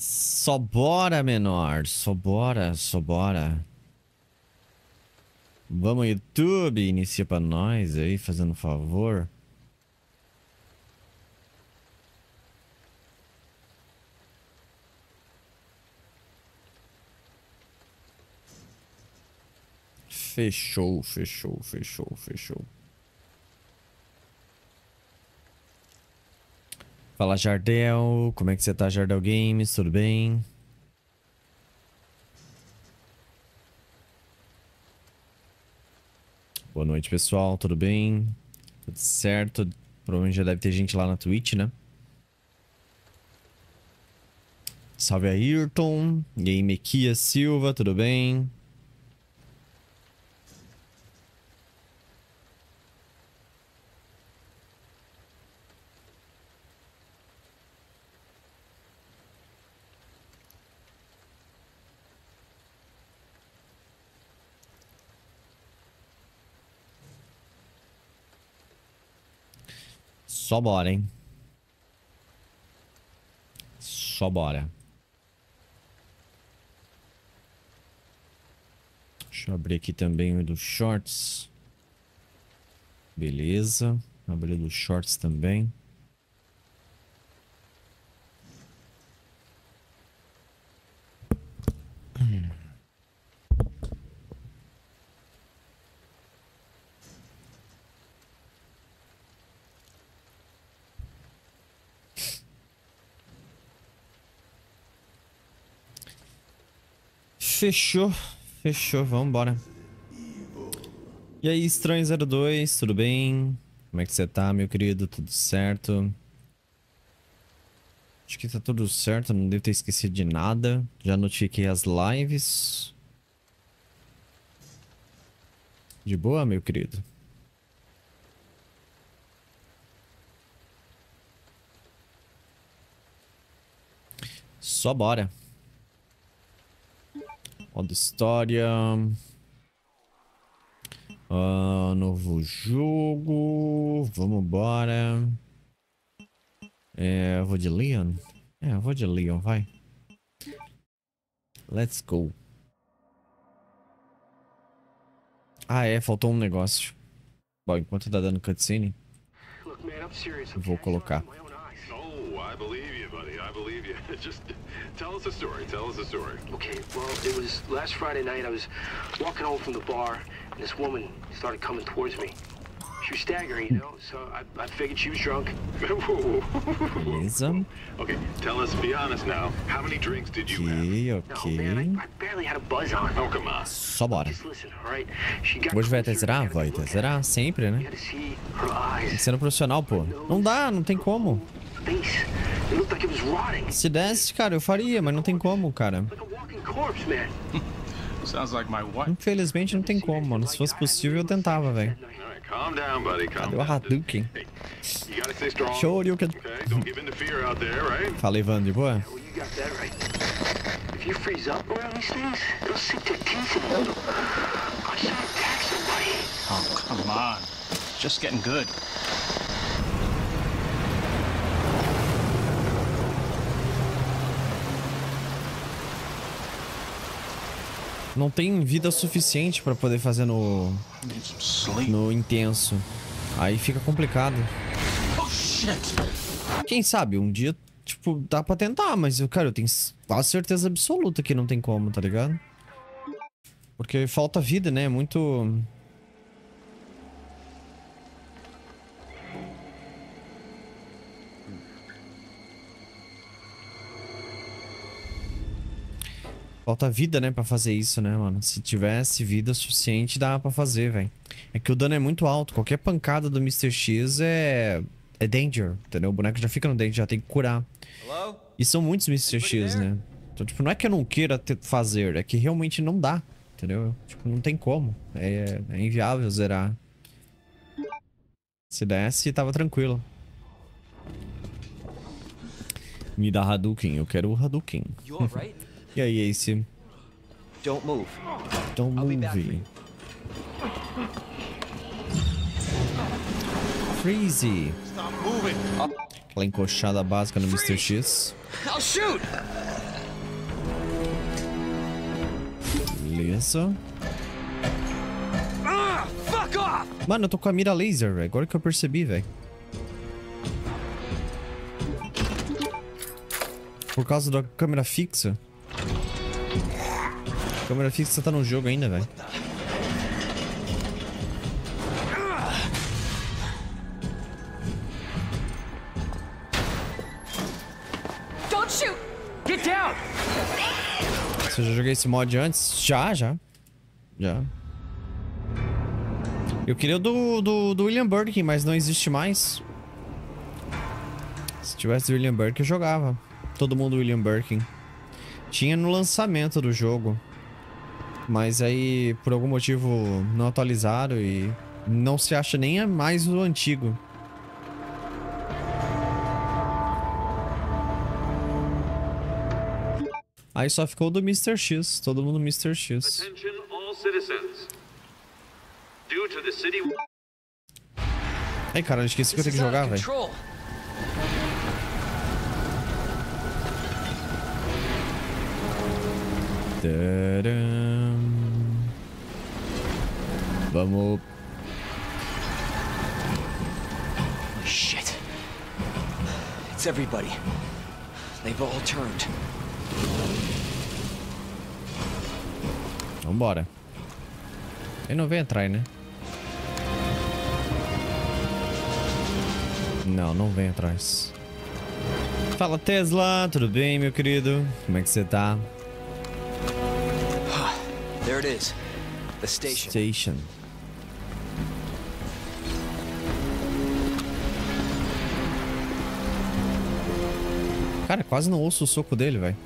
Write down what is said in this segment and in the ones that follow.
Só bora, menor. Só bora, só bora. Vamos, YouTube, inicia pra nós aí, fazendo favor. Fechou, fechou, fechou, fechou. Fala Jardel, como é que você tá Jardel Games, tudo bem? Boa noite pessoal, tudo bem? Tudo certo? Provavelmente já deve ter gente lá na Twitch, né? Salve Ayrton, Game Kia Silva, tudo bem? Só bora, hein? Só bora. Deixa eu abrir aqui também o dos shorts. Beleza. Abrir dos shorts também. Fechou. Fechou, vamos embora. E aí, Estranho 02, tudo bem? Como é que você tá, meu querido? Tudo certo? Acho que tá tudo certo, não devo ter esquecido de nada. Já notifiquei as lives. De boa, meu querido? Só bora. Modo história. Uh, novo jogo. Vamos embora. É, eu vou de Leon? É, eu vou de Leon, vai. Let's go. Ah, é, faltou um negócio. Bom, enquanto tá dando cutscene, vou colocar. Just tell us a story. Tell us a story. Okay, well, it was last Friday night. I was walking home from the bar, and this woman started coming towards me. She was staggering, you know, so I, I figured she was drunk. Beleza. okay, tell us, be honest now. How many drinks did you have? Ok, No, man, I, I barely had a buzz on. Oh, come on. Só bora. Just listen, all right? She got Hoje vai até zerar? Vai até zerar, sempre, né? You see her eyes. Sendo profissional, pô. Não dá, não tem como. Face. It looked like it was rotting. Se desse, cara, eu faria, mas não tem como, cara. Like a walking corpse, man. Sounds like my wife. Infelizmente não tem como, mano. Se fosse possível, eu tentava, velho. Cadê o. Hadouken? Hey, you gotta stay strong. Shoryuken. Okay, don't give in to fear out there, right? Fala, Ivan, de boa? Oh, come on. Just getting good. Não tem vida suficiente pra poder fazer no, no intenso. Aí fica complicado. Quem sabe, um dia, tipo, dá pra tentar, mas, cara, eu tenho quase certeza absoluta que não tem como, tá ligado? Porque falta vida, né? É muito... Falta vida, né, pra fazer isso, né, mano? Se tivesse vida suficiente, dava pra fazer, velho. É que o dano é muito alto. Qualquer pancada do Mr. X é... É danger, entendeu? O boneco já fica no danger, já tem que curar. E são muitos Mr. X, né? Então, tipo, não é que eu não queira ter- fazer, é que realmente não dá, entendeu? Tipo, não tem como. É, é inviável zerar. Se desse, tava tranquilo. Me dá Hadouken, eu quero o Hadouken. E aí, Ace? Don't move. Don't move. Freeze. Stop moving. Aquela encoxada básica no Mr. X. I'll shoot. Beleza. Ah, Mano, eu tô com a mira laser, velho. Agora que eu percebi, velho. Por causa da câmera fixa. A câmera fixa tá no jogo ainda, velho. Don't shoot! Get down! Você já joguei esse mod antes? Já, já. Já. Eu queria o do, do, do William Birkin, mas não existe mais. Se tivesse William Birkin, eu jogava. Todo mundo William Birkin. Tinha no lançamento do jogo. Mas aí, por algum motivo, não atualizaram e não se acha nem mais o antigo. Aí só ficou do Mr. X, todo mundo Mr. X. Ai, cara, eu esqueci que eu tenho que jogar, velho. control. Vamos. Shit. It's everybody. They've all turned. Vambora. Ele não vem atrás, né? Não, não vem atrás. Fala Tesla, tudo bem, meu querido? Como é que você tá? There it is. The station. Station. Cara, quase não ouço o soco dele, velho.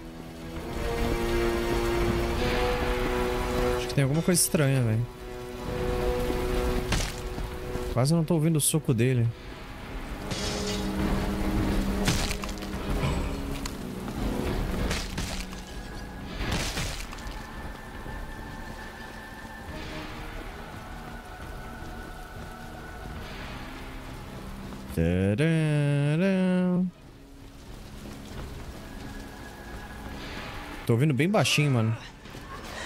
Acho que tem alguma coisa estranha, velho. Quase não tô ouvindo o soco dele. Tadam. Tô ouvindo bem baixinho, mano.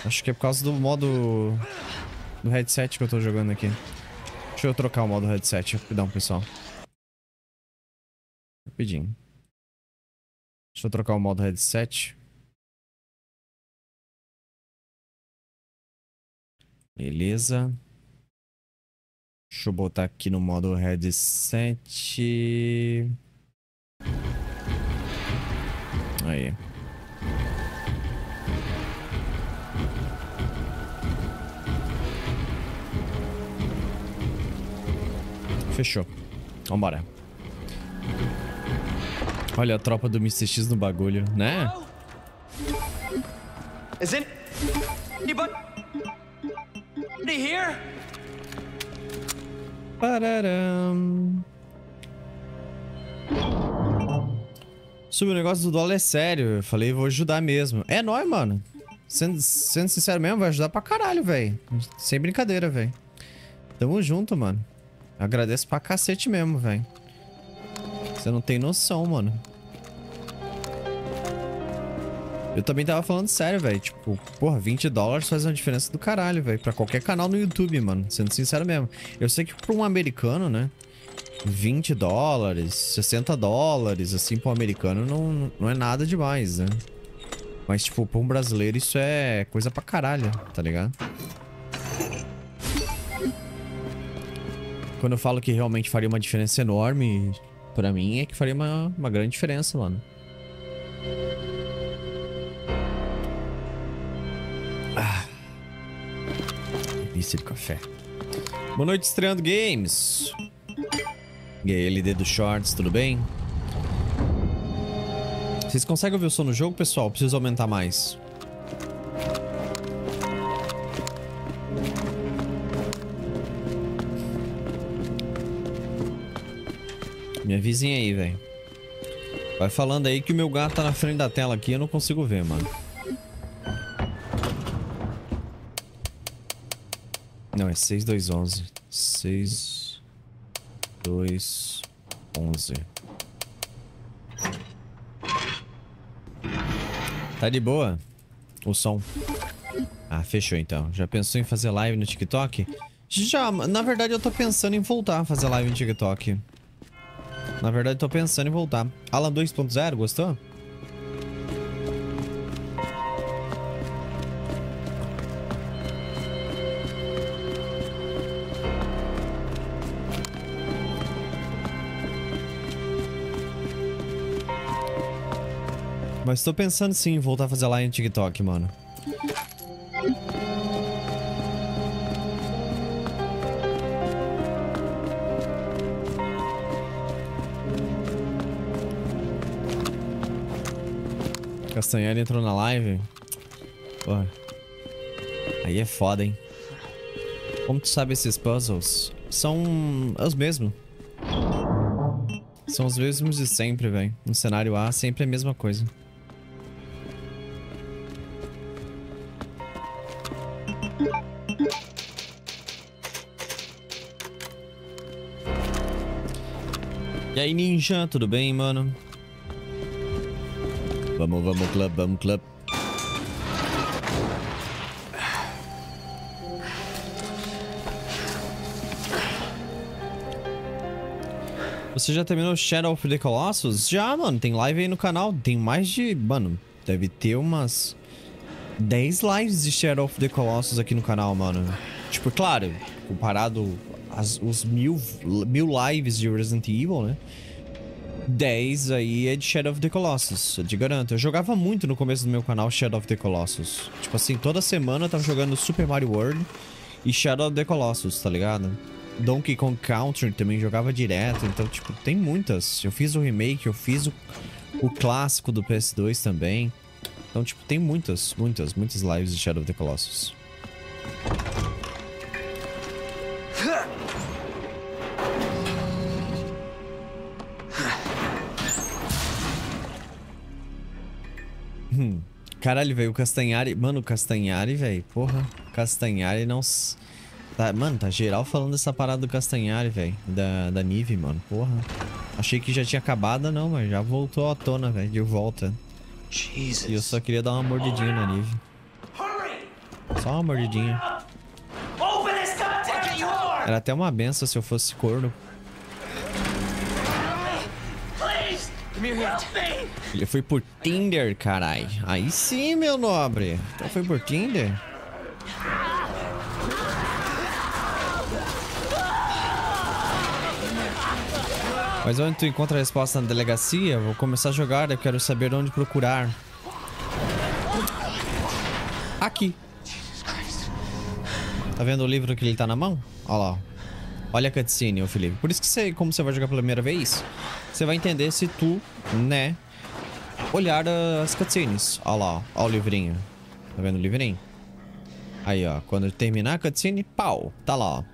Acho que é por causa do modo do headset que eu tô jogando aqui. Deixa eu trocar o modo headset rapidão, pessoal. Rapidinho. Deixa eu trocar o modo headset. Beleza. Deixa eu botar aqui no modo headset. Aí. Fechou. Vambora. Olha a tropa do Mr. X no bagulho, né? Is it anybody here? Pararam. Sobre o negócio do dólar é sério. Eu falei, vou ajudar mesmo. É nóis, mano. Sendo, sendo sincero mesmo, vai ajudar pra caralho, velho. Sem brincadeira, velho. Tamo junto, mano. Agradeço pra cacete mesmo, velho. Você não tem noção, mano. Eu também tava falando sério, velho. Tipo, porra, 20 dólares faz uma diferença do caralho, velho. Pra qualquer canal no YouTube, mano. Sendo sincero mesmo. Eu sei que pra um americano, né? 20 dólares, 60 dólares, assim, pra um americano não, não é nada demais, né? Mas, tipo, pra um brasileiro isso é coisa pra caralho, tá ligado? Quando eu falo que realmente faria uma diferença enorme, pra mim é que faria uma, uma grande diferença, mano. Ah. De café. Boa noite, estreando games. E aí, LD do Shorts, tudo bem? Vocês conseguem ouvir o som no jogo, pessoal? Preciso aumentar mais. Me avisem aí, velho. Vai falando aí que o meu gato tá na frente da tela aqui, eu não consigo ver, mano. Não, é 6211. 6 2 11. Tá de boa? O som. Ah, fechou então. Já pensou em fazer live no TikTok? Já, na verdade eu tô pensando em voltar a fazer live no TikTok. Na verdade tô pensando em voltar. Alan 2.0, gostou? Mas tô pensando sim em voltar a fazer live no TikTok, mano. Castanheira entrou na live. Pô. Aí é foda, hein? Como tu sabe esses puzzles? São os mesmos. São os mesmos de sempre, velho. No cenário A, sempre é a mesma coisa. E aí, Ninja, tudo bem, mano? Vamos, vamos, club, vamos, club. Você já terminou Shadow of the Colossus? Já, mano. Tem live aí no canal. Tem mais de... Mano, deve ter umas... 10 lives de Shadow of the Colossus aqui no canal, mano. Tipo, claro, comparado às, os mil, mil lives de Resident Evil, né? 10 aí é de Shadow of the Colossus, eu te garanto. Eu jogava muito no começo do meu canal Shadow of the Colossus. Tipo assim, toda semana eu tava jogando Super Mario World e Shadow of the Colossus, tá ligado? Donkey Kong Country também jogava direto, então, tipo, tem muitas. Eu fiz o remake, eu fiz o, o clássico do PS2 também. Então, tipo, tem muitas, muitas, muitas lives de Shadow of the Colossus. Hum. Caralho, velho, o Castanhari... Mano, o Castanhari, velho, porra. Castanhari não... Tá, mano, tá geral falando dessa parada do Castanhari, velho. Da, da Nive, mano, porra. Achei que já tinha acabado, não, mas já voltou à tona, velho, de volta. Jesus. E eu só queria dar uma mordidinha na Nive. Só uma mordidinha. Era até uma benção se eu fosse corno. Ele foi por Tinder, carai. Aí sim, meu nobre. Então foi por Tinder? Mas onde tu encontra a resposta na delegacia? Vou começar a jogar, eu quero saber onde procurar. Aqui. Tá vendo o livro que ele tá na mão? Olha lá. Olha a cutscene, Felipe. Por isso que você, como você vai jogar pela primeira vez, você vai entender se tu, né, olhar as cutscenes. Olha lá, ó o livrinho. Tá vendo o livrinho? Aí, ó. Quando terminar a cutscene, pau. Tá lá, ó.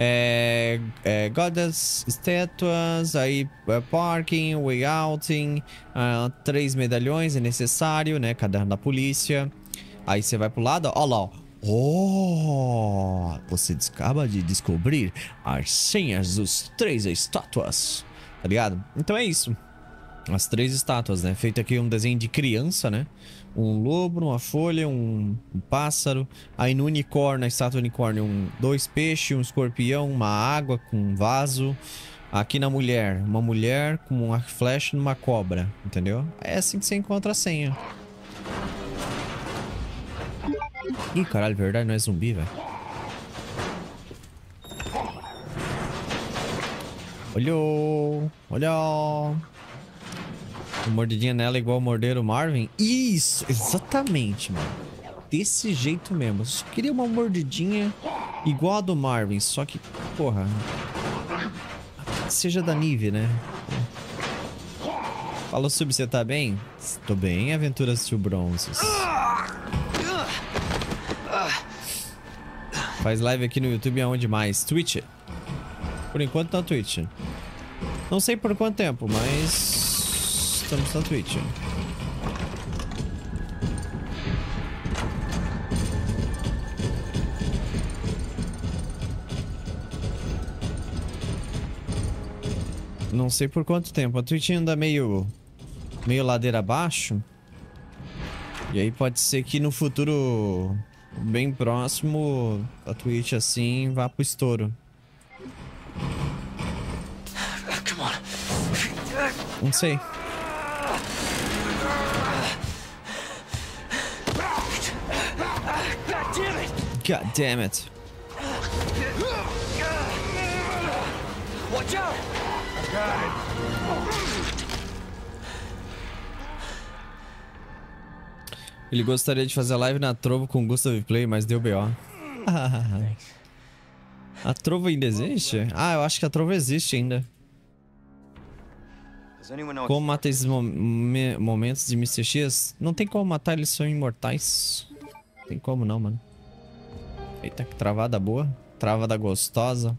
É, é, goddess, estátuas, aí é, parking, way outing, uh, três medalhões é necessário, né? Caderno da polícia. Aí você vai pro lado, ó lá, ó. Oh, você acaba de descobrir as senhas dos três estátuas, tá ligado? Então é isso. As três estátuas, né? Feito aqui um desenho de criança, né? Um lobo, uma folha, um, um pássaro. Aí no unicórnio, a estátua unicórnio, um, dois peixes, um escorpião, uma água com um vaso. Aqui na mulher, uma mulher com uma flecha numa cobra, entendeu? É assim que você encontra a senha. Ih, caralho, verdade, não é zumbi, velho. Olhou, olhou. Mordidinha nela igual morder o Marvin? Isso, exatamente, mano. Desse jeito mesmo. Eu só queria uma mordidinha igual a do Marvin, só que, porra... Seja da Nive, né? Fala, Sub, você tá bem? Tô bem, Aventuras Tio Bronzes. Faz live aqui no YouTube aonde mais? Twitch. Por enquanto na Twitch. Não sei por quanto tempo, mas estamos na Twitch. Não sei por quanto tempo. A Twitch anda meio meio ladeira abaixo. E aí pode ser que no futuro bem próximo a Twitch assim, vá pro estouro. On. Não sei. God damn it! It. Watch out! Ele gostaria de fazer live na Trovo com Gustav Play, mas deu BO. a Trovo ainda existe? Ah, eu acho que a Trovo existe ainda. Como mata esses mo- me- momentos de Mr. X? Não tem como matar, eles são imortais. Tem como não, mano. Eita, que travada boa. Travada gostosa.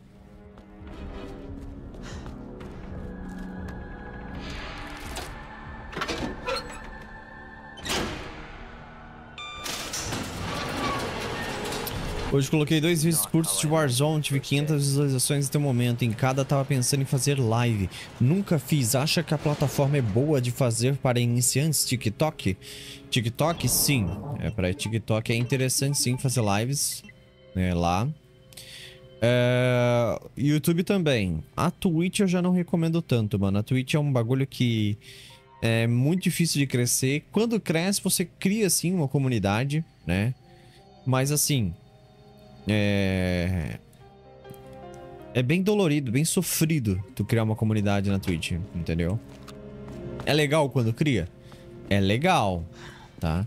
Hoje coloquei dois vídeos curtos de Warzone, tive 500 visualizações até o momento. Em cada tava pensando em fazer live. Nunca fiz. Acha que a plataforma é boa de fazer para iniciantes? TikTok? TikTok, sim. É para TikTok é interessante sim fazer lives né, lá. É, YouTube também. A Twitch eu já não recomendo tanto, mano. A Twitch é um bagulho que é muito difícil de crescer. Quando cresce, você cria assim uma comunidade, né? Mas assim, é. É bem dolorido, bem sofrido tu criar uma comunidade na Twitch, entendeu? É legal quando cria? É legal, tá?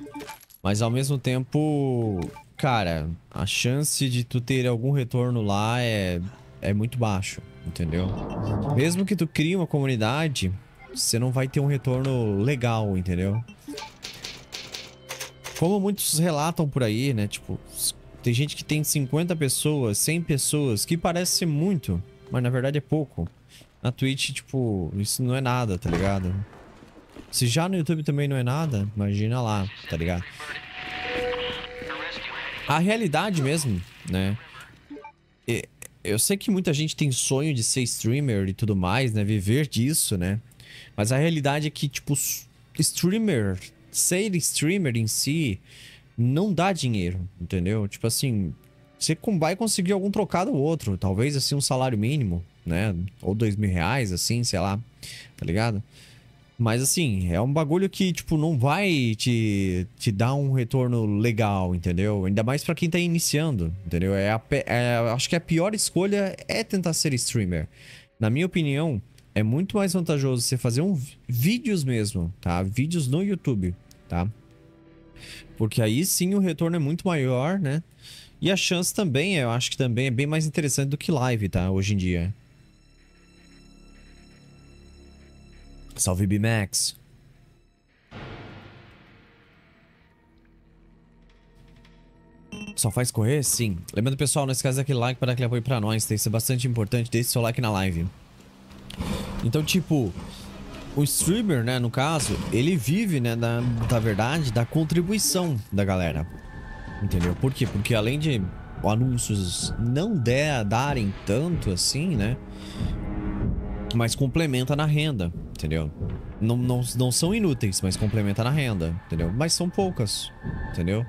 Mas ao mesmo tempo, cara, a chance de tu ter algum retorno lá é, é muito baixo, entendeu? Mesmo que tu crie uma comunidade, você não vai ter um retorno legal, entendeu? Como muitos relatam por aí, né? Tipo, tem gente que tem 50 pessoas, 100 pessoas, que parece ser muito, mas na verdade é pouco. Na Twitch, tipo, isso não é nada, tá ligado? Se já no YouTube também não é nada, imagina lá, tá ligado? A realidade mesmo, né? Eu sei que muita gente tem sonho de ser streamer e tudo mais, né? Viver disso, né? Mas a realidade é que, tipo, streamer, ser streamer em si, não dá dinheiro, entendeu? Tipo assim, você vai conseguir algum trocado ou outro, talvez assim um salário mínimo, né? Ou dois mil reais, assim, sei lá, tá ligado? Mas assim, é um bagulho que, tipo, não vai te, te dar um retorno legal, entendeu? Ainda mais pra quem tá iniciando, entendeu? É a é- acho que a pior escolha é tentar ser streamer. Na minha opinião, é muito mais vantajoso você fazer um vídeos mesmo, tá? Vídeos no YouTube, tá? Porque aí sim o retorno é muito maior, né? E a chance também, eu acho que também é bem mais interessante do que live, tá? Hoje em dia. Salve B-Max. Só faz correr? Sim. Lembrando, pessoal, não esquece daquele like para aquele apoio pra nós. Tem que ser bastante importante. Deixe seu like na live. Então, tipo, o streamer, né, no caso, ele vive, né, da, da verdade, da contribuição da galera. Entendeu? Por quê? Porque além de anúncios não der, darem tanto assim, né? Mas complementa na renda, entendeu? Não, não, não são inúteis, mas complementa na renda, entendeu? Mas são poucas, entendeu?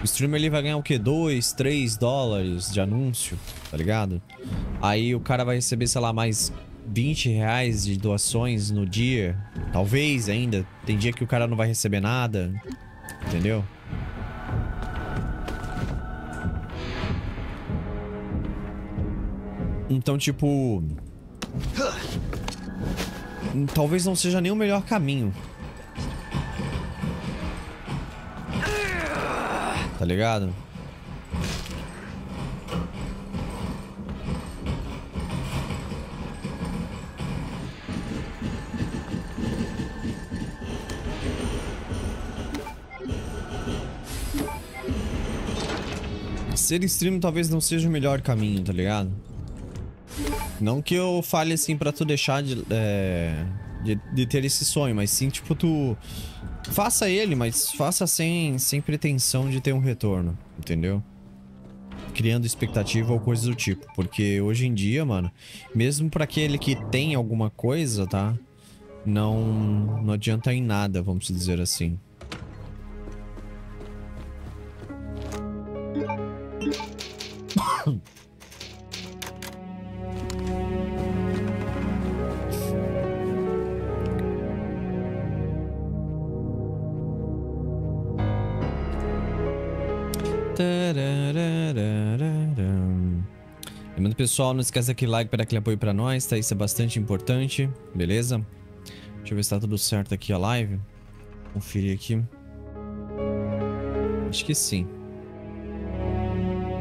O streamer ele vai ganhar o quê? 2, 3 dólares de anúncio, tá ligado? Aí o cara vai receber, sei lá, mais 20 reais de doações no dia. Talvez ainda. Tem dia que o cara não vai receber nada, entendeu? Então, tipo. Talvez não seja nem o melhor caminho. Tá ligado? Ser stream talvez não seja o melhor caminho, tá ligado? Não que eu fale assim pra tu deixar de, é, de, de ter esse sonho, mas sim, tipo, tu faça ele, mas faça sem, sem pretensão de ter um retorno, entendeu? Criando expectativa ou coisa do tipo. Porque hoje em dia, mano, mesmo pra aquele que tem alguma coisa, tá? Não, não adianta em nada, vamos dizer assim. Lembrando, pessoal, não esquece aquele like para aquele apoio para nós, tá? Isso é bastante importante, beleza? Deixa eu ver se tá tudo certo aqui a live. Conferir aqui. Acho que sim.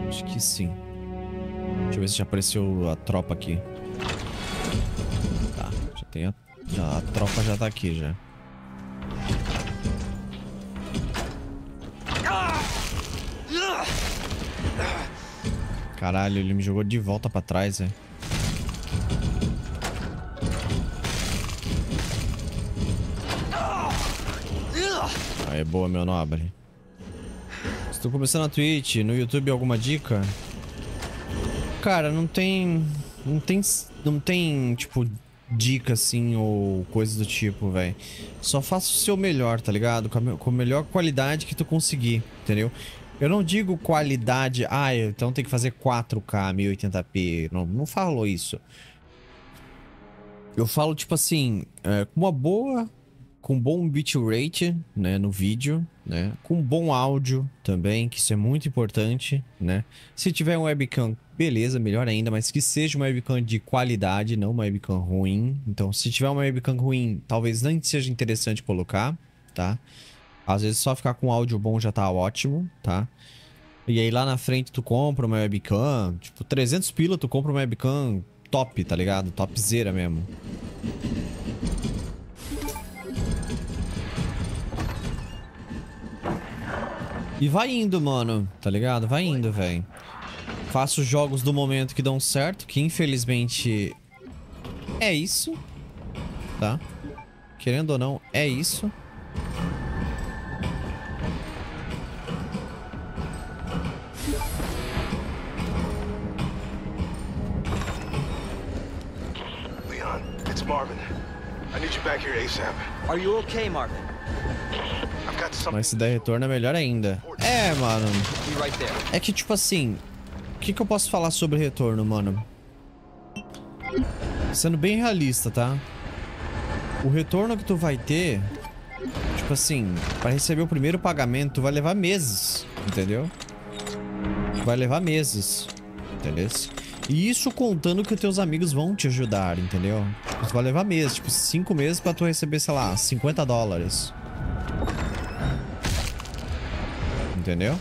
Acho que sim. Deixa eu ver se já apareceu a tropa aqui. Tá, já tem a... Já, a tropa já tá aqui, já. Caralho, ele me jogou de volta pra trás, velho. Aí, boa, meu nobre. Estou começando a Twitch, no YouTube alguma dica? Cara, não tem... Não tem... Não tem, tipo, dica assim ou coisas do tipo, velho. Só faça o seu melhor, tá ligado? Com a, com a melhor qualidade que tu conseguir, entendeu? Eu não digo qualidade, ah, então tem que fazer 4K, 1080p. Não, não falo isso. Eu falo, tipo assim, é, com uma boa. Com bom bitrate, né, no vídeo, né? Com bom áudio também, que isso é muito importante, né? Se tiver um webcam, beleza, melhor ainda, mas que seja uma webcam de qualidade, não uma webcam ruim. Então, se tiver uma webcam ruim, talvez nem seja interessante colocar, tá? Às vezes só ficar com áudio bom já tá ótimo, tá? E aí lá na frente tu compra uma webcam, tipo, 300 pila tu compra uma webcam top, tá ligado? Topzera mesmo. E vai indo, mano, tá ligado? Vai indo, velho. Faço jogos do momento que dão certo, que infelizmente é isso, tá? Querendo ou não, é isso. Leon, it's Marvin. I need you back here ASAP. Are you okay, Marvin? Mas se der retorno é melhor ainda. É, mano. É que, tipo assim, que, que eu posso falar sobre retorno, mano? Sendo bem realista, tá? O retorno que tu vai ter, tipo assim, para receber o primeiro pagamento, tu vai levar meses, entendeu? Vai levar meses, entendeu? E isso contando que teus amigos vão te ajudar, entendeu? Tipo, Tu vai levar meses, tipo, cinco meses pra tu receber, sei lá, 50 dólares. Entendeu?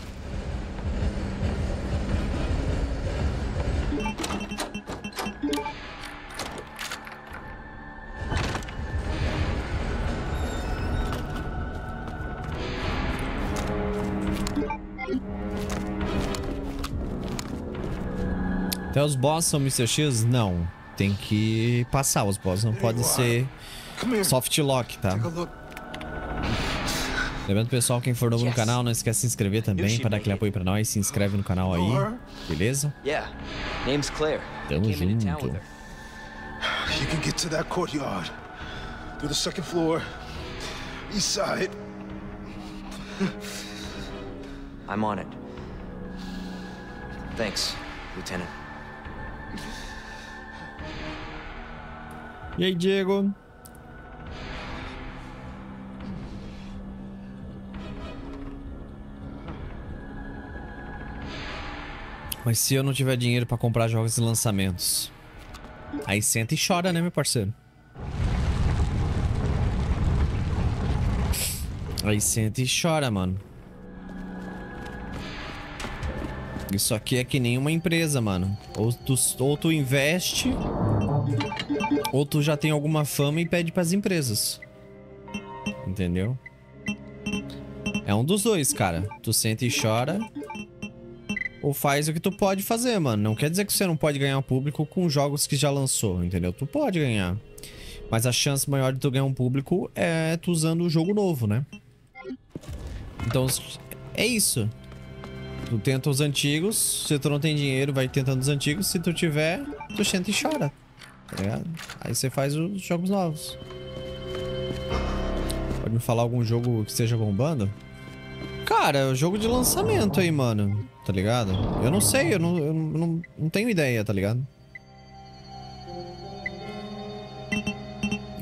Até os boss são Mr. X? Não. Tem que passar os boss, não pode ser soft lock, tá? Lembrando, pessoal, quem for novo no canal, não esquece de se inscrever também, para dar aquele apoio pra nós. Se inscreve no canal aí, beleza? Tamo junto. You can get to that courtyard. Through the second floor. East side. I'm on it. Thanks, Lieutenant. E aí, Diego? Mas se eu não tiver dinheiro pra comprar jogos e lançamentos? Aí senta e chora, né, meu parceiro? Aí senta e chora, mano. Isso aqui é que nem uma empresa, mano. Ou tu, ou tu investe, ou tu já tem alguma fama e pede pras empresas. Entendeu? É um dos dois, cara. Tu senta e chora. Ou faz o que tu pode fazer, mano. Não quer dizer que você não pode ganhar público com jogos que já lançou, entendeu? Tu pode ganhar. Mas a chance maior de tu ganhar um público é tu usando o jogo novo, né? Então, é isso. Tu tenta os antigos, se tu não tem dinheiro, vai tentando os antigos. Se tu tiver, tu senta e chora. Tá ligado? Aí você faz os jogos novos. Pode me falar algum jogo que esteja bombando? Cara, é o jogo de lançamento aí, mano. Tá ligado? Eu não sei, eu não, eu não, não tenho ideia, tá ligado?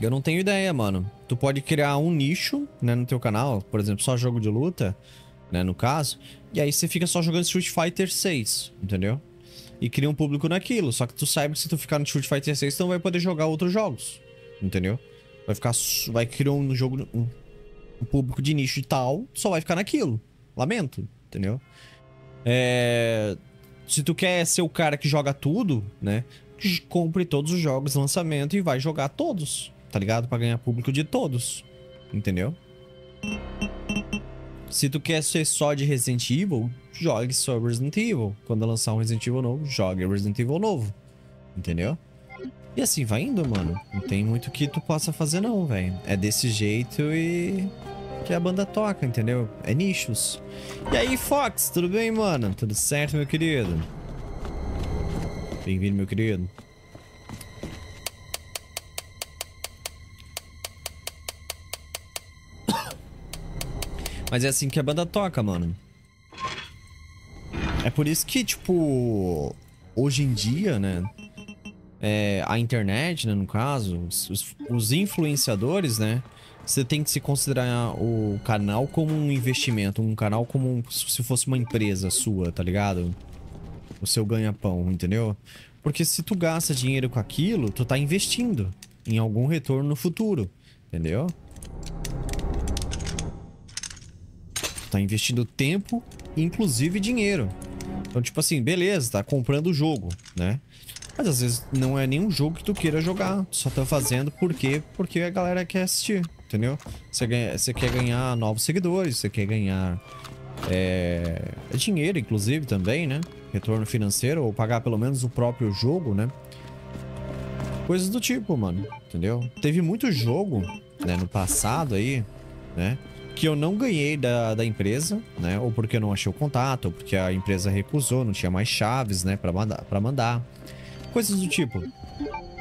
Eu não tenho ideia, mano. Tu pode criar um nicho, né, no teu canal, por exemplo, só jogo de luta. né, no caso. E aí você fica só jogando Street Fighter 6, entendeu? E cria um público naquilo. Só que tu sabe que se tu ficar no Street Fighter 6, tu não vai poder jogar outros jogos, entendeu? Vai ficar. Vai criar um jogo. Um, um público de nicho e tal, só vai ficar naquilo. Lamento, entendeu? É. Se tu quer ser o cara que joga tudo, né? Compre todos os jogos lançamento e vai jogar todos, tá ligado? Pra ganhar público de todos, entendeu? Se tu quer ser só de Resident Evil, jogue só Resident Evil. Quando lançar um Resident Evil novo, jogue Resident Evil novo. Entendeu? E assim vai indo, mano. Não tem muito que tu possa fazer não, velho. É desse jeito e que a banda toca, entendeu? É nichos. E aí, Fox, tudo bem, mano? Tudo certo, meu querido? Bem-vindo, meu querido. Mas é assim que a banda toca, mano. É por isso que, tipo, hoje em dia, né? É, a internet, né, no caso, os, os- influenciadores, né? Você tem que se considerar o canal como um investimento, um canal como se fosse uma empresa sua, tá ligado? O seu ganha-pão, entendeu? Porque se tu gasta dinheiro com aquilo, tu tá investindo em algum retorno no futuro, entendeu? tá investindo tempo, inclusive dinheiro. Então, tipo assim, beleza, tá comprando o jogo, né? Mas às vezes não é nenhum jogo que tu queira jogar. Só tá fazendo por quê? Porque a galera quer assistir, entendeu? Você, ganha- você quer ganhar novos seguidores, você quer ganhar é, dinheiro, inclusive, também, né? Retorno financeiro, ou pagar pelo menos o próprio jogo, né? Coisas do tipo, mano, entendeu? Teve muito jogo, né, no passado aí, né? Que eu não ganhei da, da empresa, né? Ou porque eu não achei o contato, ou porque a empresa recusou, não tinha mais chaves, né, pra mandar. Pra mandar. Coisas do tipo,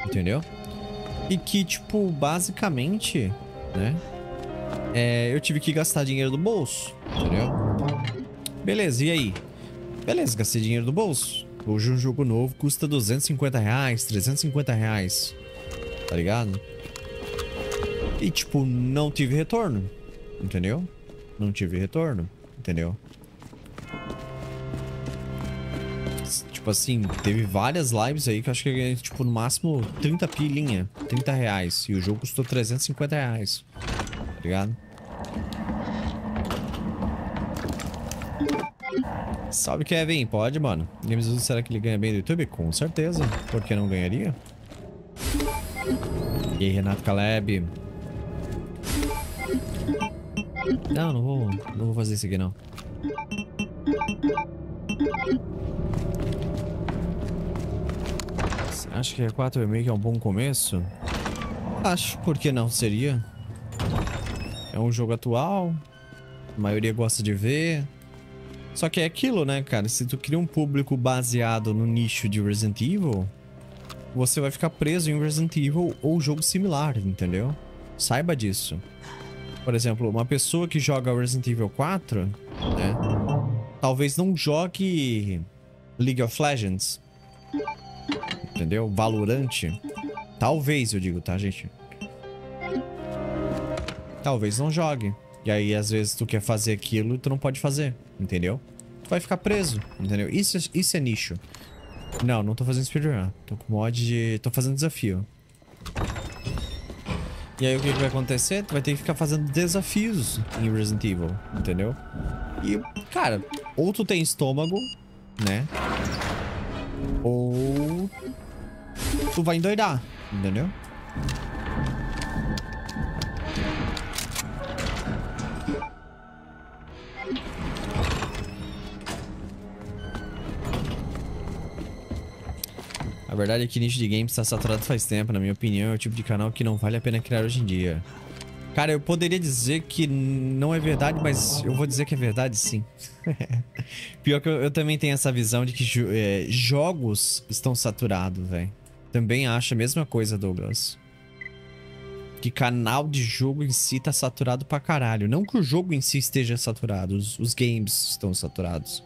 entendeu? E que, tipo, basicamente, né? É, eu tive que gastar dinheiro do bolso, entendeu? Beleza, e aí? Beleza, gastei dinheiro do bolso. Hoje um jogo novo custa 250 reais, 350 reais. Tá ligado? E tipo, não tive retorno. Entendeu? Não tive retorno. Entendeu? Tipo assim, teve várias lives aí que eu acho que eu ganhei, tipo, no máximo 30 pilinha. 30 reais. E o jogo custou 350 reais. Tá ligado? Salve, Kevin. Pode, mano. Games será que ele ganha bem do YouTube? Com certeza. Por que não ganharia? E aí, Renato Caleb? Não, não vou, não vou fazer isso aqui, não. Acha que a 4 Remake é um bom começo? Acho, por que não seria? É um jogo atual, a maioria gosta de ver. Só que é aquilo, né, cara? Se tu cria um público baseado no nicho de Resident Evil, você vai ficar preso em Resident Evil ou jogo similar, entendeu? Saiba disso. Por exemplo, uma pessoa que joga Resident Evil 4, né? Talvez não jogue League of Legends. Entendeu? Valorant. Talvez, eu digo, tá, gente? Talvez não jogue. E aí, às vezes, tu quer fazer aquilo e tu não pode fazer, entendeu? Tu vai ficar preso, entendeu? Isso, é- isso é nicho. Não, não tô fazendo speedrun. Tô com mod de... Tô fazendo desafio. E aí, o que, que vai acontecer? Tu vai ter que ficar fazendo desafios em Resident Evil, entendeu? E, cara, ou tu tem estômago, né? Ou... Tu vai endoidar, entendeu? Verdade é que nicho de games tá saturado faz tempo, na minha opinião, é o tipo de canal que não vale a pena criar hoje em dia. Cara, eu poderia dizer que não é verdade, mas eu vou dizer que é verdade sim. Pior que eu, eu também tenho essa visão de que jo- é, jogos estão saturados, velho. Também acho a mesma coisa, Douglas. Que canal de jogo em si tá saturado pra caralho. Não que o jogo em si esteja saturado, os, os games estão saturados.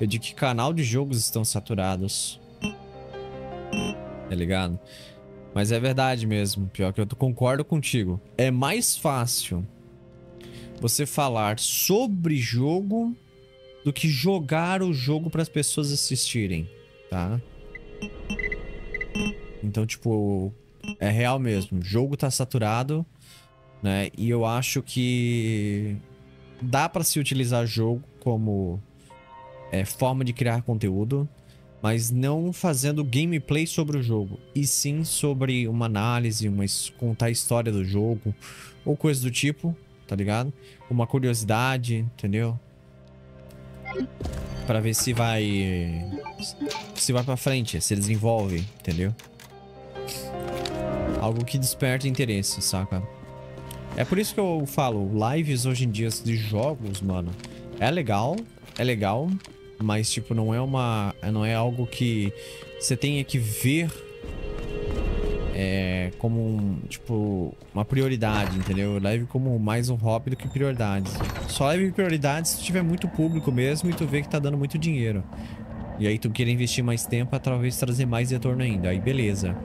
Eu digo que canal de jogos estão saturados. Tá ligado? Mas é verdade mesmo. Pior que eu concordo contigo. É mais fácil você falar sobre jogo do que jogar o jogo para as pessoas assistirem, tá? Então, tipo, é real mesmo. O jogo tá saturado, né? E eu acho que dá para se utilizar jogo como é, forma de criar conteúdo, mas não fazendo gameplay sobre o jogo, e sim sobre uma análise, uma, contar a história do jogo, ou coisa do tipo, tá ligado? Uma curiosidade, entendeu? Pra ver se vai. Se vai pra frente, se desenvolve, entendeu? Algo que desperta interesse, saca? É por isso que eu falo, lives hoje em dia de jogos, mano, é legal, é legal, mas tipo, não é uma. Não é algo que você tenha que ver é, como um, tipo, uma prioridade, entendeu? Leve como mais um hobby do que prioridades. Só leve prioridades se tiver muito público mesmo e tu vê que tá dando muito dinheiro. E aí tu queira investir mais tempo pra talvez trazer mais retorno ainda. Aí beleza.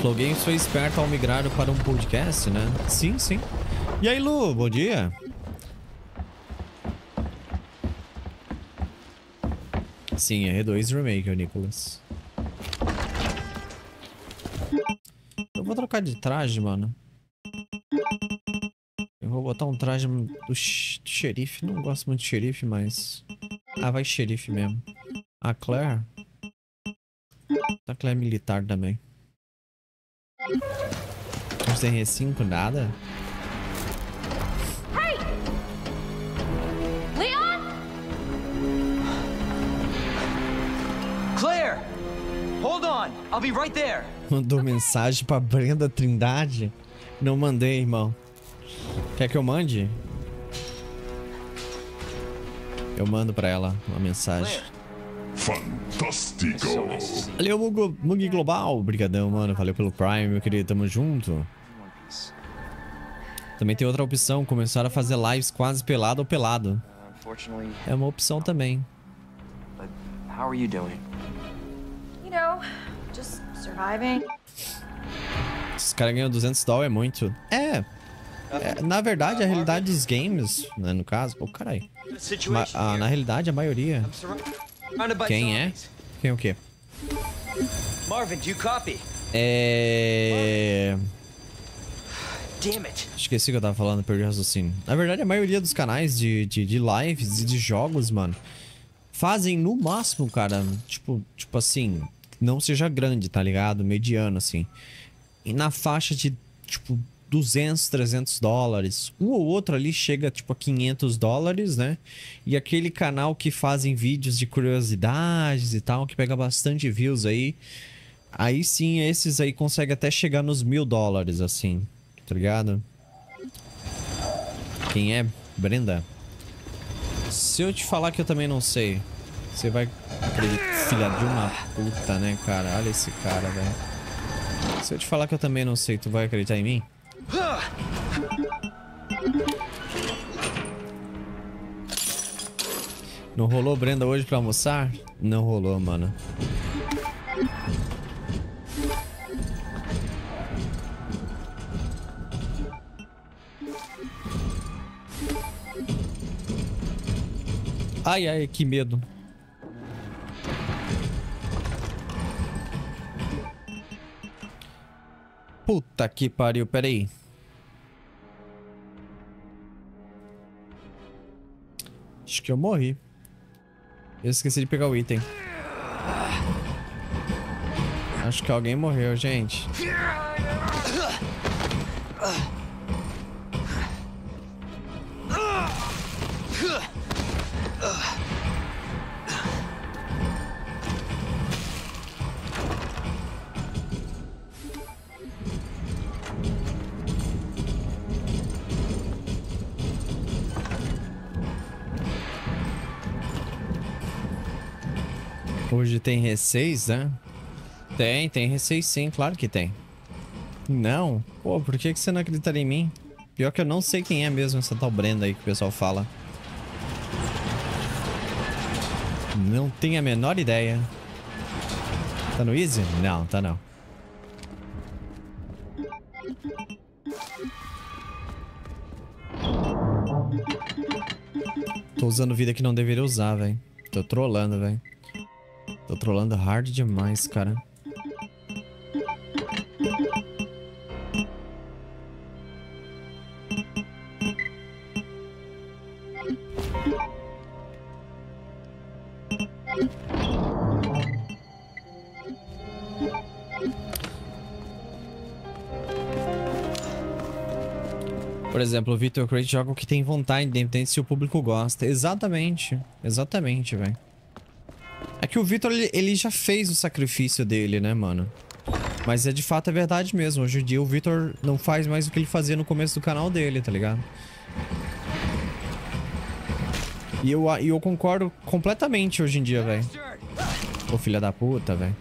Flow Games foi esperto ao migrar para um podcast, né? Sim, sim. E aí, Lu, bom dia. Sim, é R2 Remake, Nicholas. Eu vou trocar de traje, mano. Eu vou botar um traje do, do xerife. Não gosto muito de xerife, mas... Ah, vai xerife mesmo. A Claire? A Claire é militar também. Não tem R5, nada? Hey! Claire! Hold on, I'll be right there. Mandou mensagem pra Brenda Trindade? Não mandei, irmão. Quer que eu mande? Eu mando pra ela uma mensagem. Fantástico! Valeu, Mug, Mug Global. Obrigadão, mano. Valeu pelo Prime, meu querido. Tamo junto. Também tem outra opção, começar a fazer lives quase pelado ou pelado. É uma opção também. How are you doing? You know, just surviving. Se os caras ganham 200 dólares é muito. É. É, Na verdade, a realidade dos games, né, no caso... Ô, caralho. Ma- ah, na realidade, a maioria... Quem é? Quem o quê? Marvin, do you copy? É... Damn it. Esqueci o que eu tava falando, perdi o raciocínio. Na verdade, a maioria dos canais de, de, de lives e de jogos, mano, fazem no máximo, cara, tipo, tipo assim, não seja grande, tá ligado? Mediano, assim. E na faixa de, tipo, 200, 300 dólares. Um ou outro ali chega, tipo, a 500 dólares, né? E aquele canal que fazem vídeos de curiosidades e tal, que pega bastante views aí. Aí sim, esses aí conseguem até chegar nos mil dólares, assim. Tá ligado? Quem é? Brenda? Se eu te falar que eu também não sei, você vai acreditar. Filha de uma puta, né, cara? Olha esse cara, velho. Se eu te falar que eu também não sei, tu vai acreditar em mim? Não rolou Brenda hoje pra almoçar? Não rolou, mano. Ai, ai, que medo. Puta que pariu, peraí. Acho que eu morri. Eu esqueci de pegar o item. Acho que alguém morreu, gente. Hoje tem receis, né? Tem, tem receis sim, claro que tem. Não? Pô, por que, que você não acreditaria em mim? Pior que eu não sei quem é mesmo essa tal Brenda aí que o pessoal fala. Não tenho a menor ideia. Tá no easy? Não, tá não. Tô usando vida que não deveria usar, velho. Tô trolando, velho. Tô trolando hard demais, cara. Por exemplo, o Victor Crate joga o que tem vontade, independente se o público gosta. Exatamente. Exatamente, velho. É que o Victor, ele, ele já fez o sacrifício dele, né, mano? Mas é de fato é verdade mesmo. Hoje em dia o Victor não faz mais o que ele fazia no começo do canal dele, tá ligado? E eu, e eu concordo completamente hoje em dia, velho. Ô filha da puta, velho.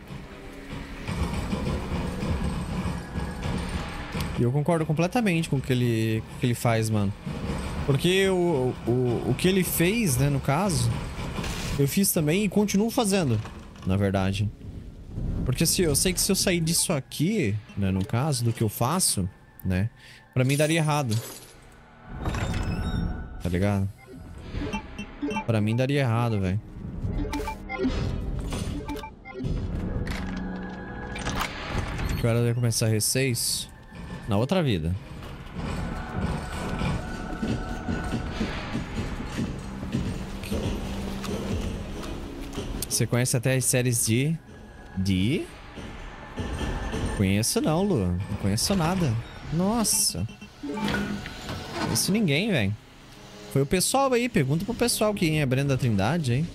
E eu concordo completamente com o que ele, que ele faz, mano. Porque o, o, o que ele fez, né, no caso, eu fiz também e continuo fazendo, na verdade. Porque se eu sei que se eu sair disso aqui, né, no caso, do que eu faço, né, pra mim daria errado. Tá ligado? Pra mim daria errado, velho. Que hora vai começar R6? Na outra vida. Você conhece até as séries de... De... Conheço não, Lu. Não conheço nada. Nossa. Conheço ninguém, velho. Foi o pessoal aí. Pergunta pro pessoal quem é Brenda Trindade, hein?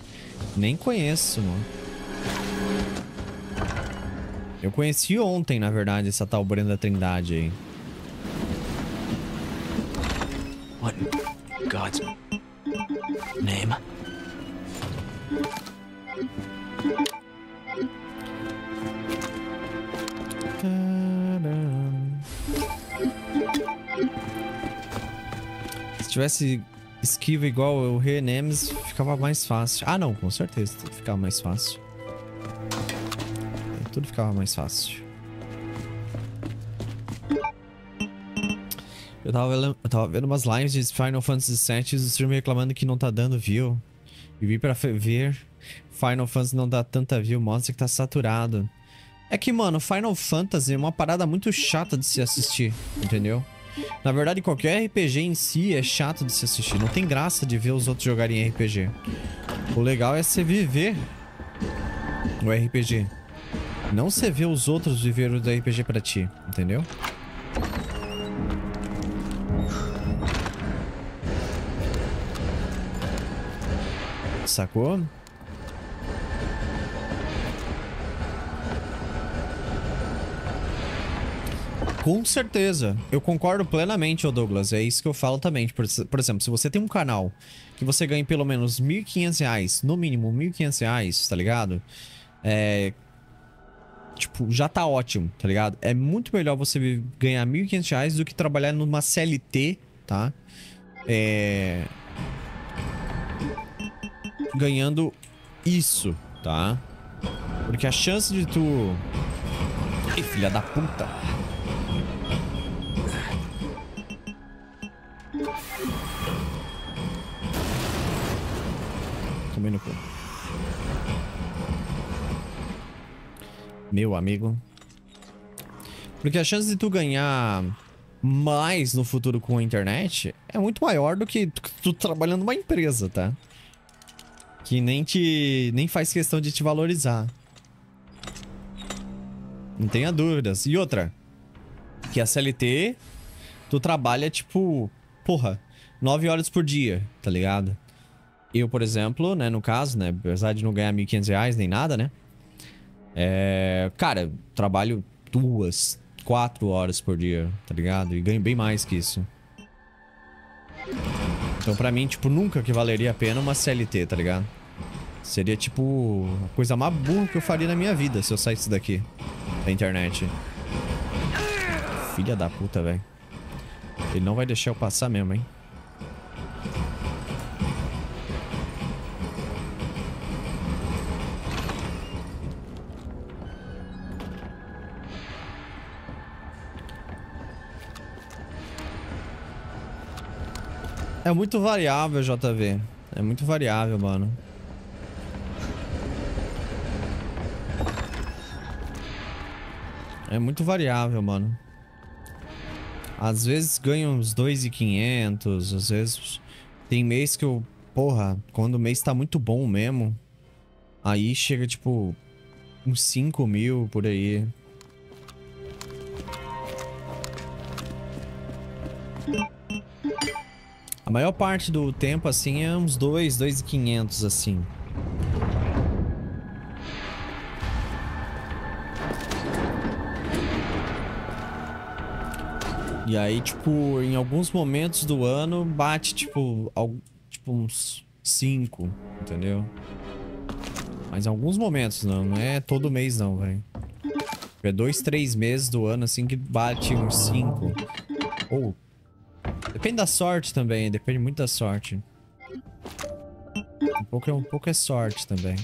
Nem conheço, mano. Eu conheci ontem, na verdade, essa tal Brenda Trindade aí. What God's name? Se tivesse esquiva igual o Rei Nemes, ficava mais fácil. Ah, não, com certeza. Tudo ficava mais fácil. Tudo ficava mais fácil. Eu tava, eu tava vendo umas lives de Final Fantasy VII e os streamers reclamando que não tá dando view. E vi pra ver Final Fantasy não dá tanta view, mostra que tá saturado. É que, mano, Final Fantasy é uma parada muito chata de se assistir, entendeu? Na verdade, qualquer RPG em si é chato de se assistir. Não tem graça de ver os outros jogarem RPG. O legal é você viver o RPG. Não você ver os outros viver o RPG pra ti, entendeu? Sacou? Com certeza. Eu concordo plenamente, ô Douglas. É isso que eu falo também. Por, por exemplo, se você tem um canal que você ganha pelo menos R$ 1.500, no mínimo R$ 1.500, tá ligado? É... Tipo, já tá ótimo, tá ligado? É muito melhor você ganhar R$ 1.500 do que trabalhar numa CLT, tá? É... Ganhando isso, tá? Porque a chance de tu... Ei, filha da puta. Meu amigo. Porque a chance de tu ganhar mais no futuro com a internet é muito maior do que tu trabalhando numa empresa, tá? Que nem te... nem faz questão de te valorizar. Não tenha dúvidas. E outra. Que a CLT, tu trabalha, tipo... Porra, 9 horas por dia, tá ligado? Eu, por exemplo, né, no caso, né, apesar de não ganhar 1.500 reais nem nada, né? É, cara, trabalho duas, quatro horas por dia, tá ligado? E ganho bem mais que isso. Então, pra mim, tipo, nunca que valeria a pena uma CLT, tá ligado? Seria, tipo, a coisa mais burra que eu faria na minha vida se eu saísse daqui da internet. Filha da puta, velho. Ele não vai deixar eu passar mesmo, hein? É muito variável, JV. É muito variável, mano. É muito variável, mano. Às vezes ganho uns 2,500, às vezes tem mês que eu, porra, quando o mês tá muito bom mesmo, aí chega tipo uns 5 mil por aí. A maior parte do tempo, assim, é uns 2, 2,500, assim. E aí, tipo, em alguns momentos do ano, bate, tipo, al- tipo uns 5, entendeu? Mas em alguns momentos, não. Não é todo mês, não, velho. É dois, três meses do ano, assim, que bate uns 5. Ou... Depende da sorte também, depende muito da sorte. Um pouco é, um pouco é sorte também.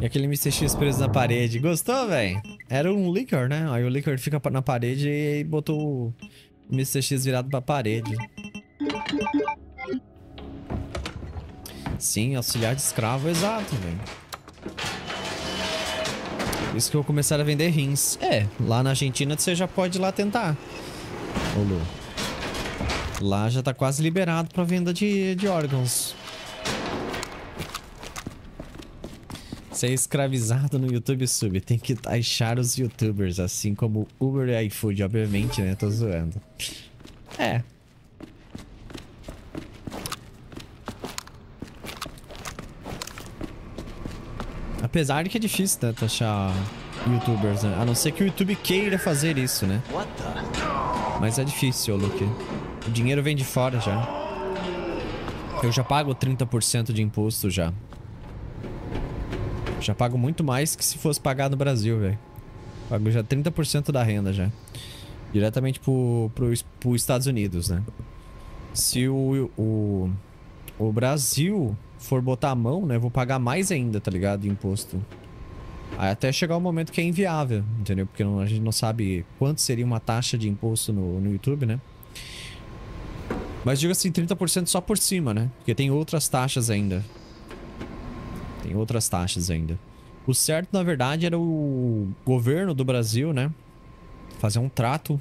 E aquele Mr. X preso na parede. Gostou, velho? Era um Liquor, né? Aí o Liquor fica na parede e botou o Mr. X virado pra parede. Sim, auxiliar de escravo, exato, velho. Por isso que eu começar a vender rins. É, lá na Argentina você já pode ir lá tentar. Ô, Lu. Lá já tá quase liberado pra venda de, de órgãos. Ser escravizado no YouTube Sub. Tem que taxar os youtubers, assim como Uber e iFood, obviamente, né? Tô zoando. É. Apesar de que é difícil, né? Taxar youtubers, né? A não ser que o YouTube queira fazer isso, né? Mas é difícil, Luke. O dinheiro vem de fora já. Eu já pago 30% de imposto já. Já pago muito mais que se fosse pagar no Brasil, velho. Pago já 30% da renda já. Diretamente pro, pro, pro Estados Unidos, né? Se o, o, o Brasil for botar a mão, né? Vou pagar mais ainda, tá ligado? De imposto. Aí até chegar o momento que é inviável, entendeu? Porque não- a gente não sabe quanto seria uma taxa de imposto no, no YouTube, né? Mas digo assim, 30% só por cima, né? Porque tem outras taxas ainda. Tem outras taxas ainda. O certo, na verdade, era o governo do Brasil, né? Fazer um trato,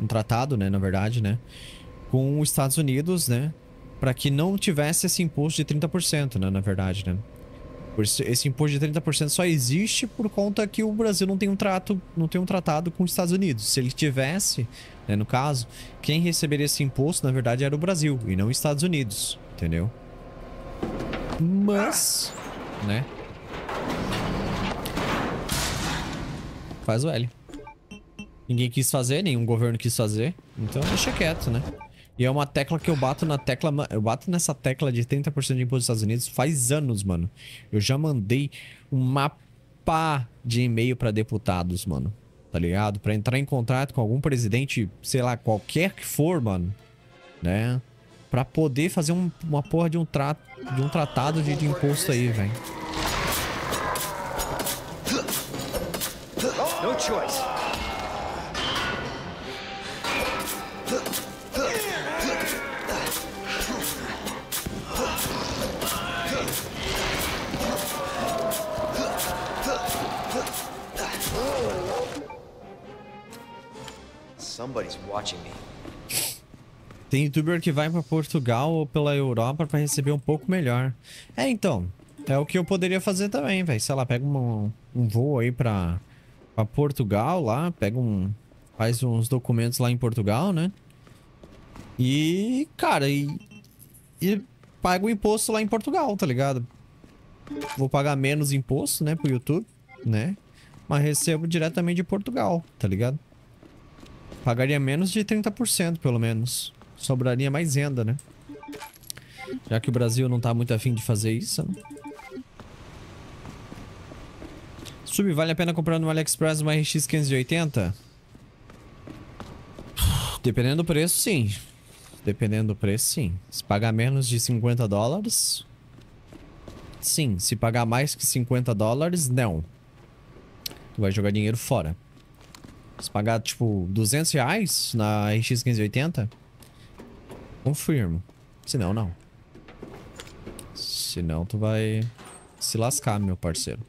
um tratado, né? Na verdade, né? Com os Estados Unidos, né? Pra que não tivesse esse imposto de 30%, né? Na verdade, né? Esse imposto de 30% só existe por conta que o Brasil não tem um trato, não tem um tratado com os Estados Unidos. Se ele tivesse, né, no caso, quem receberia esse imposto, na verdade, era o Brasil e não os Estados Unidos, entendeu? Mas, né? Faz o L. Ninguém quis fazer, nenhum governo quis fazer, então deixa quieto, né? E é uma tecla que eu bato na tecla. Eu bato nessa tecla de 30% de imposto dos Estados Unidos faz anos, mano. Eu já mandei uma pá de e-mail pra deputados, mano. Tá ligado? Pra entrar em contato com algum presidente, sei lá, qualquer que for, mano. Né? Pra poder fazer um- uma porra de um, tra de um tratado de, de imposto aí, velho. No choice. Somebody's watching me. Tem youtuber que vai pra Portugal ou pela Europa pra receber um pouco melhor. É, então. É o que eu poderia fazer também, velho. Sei lá, pega um, um voo aí pra, pra Portugal lá, pega um. Faz uns documentos lá em Portugal, né? E, cara, e. E paga o imposto lá em Portugal, tá ligado? Vou pagar menos imposto, né, pro YouTube, né? Mas recebo diretamente de Portugal, tá ligado? Pagaria menos de 30%, pelo menos. Sobraria mais renda, né? Já que o Brasil não tá muito afim de fazer isso, né? Sub, vale a pena comprar no AliExpress uma RX 580? Dependendo do preço, sim. Dependendo do preço, sim. Se pagar menos de 50 dólares... Sim. Se pagar mais que 50 dólares, não. Tu vai jogar dinheiro fora. Se pagar, tipo, 200 reais na RX 580, confirmo. Se não, não. Se não, tu vai se lascar, meu parceiro.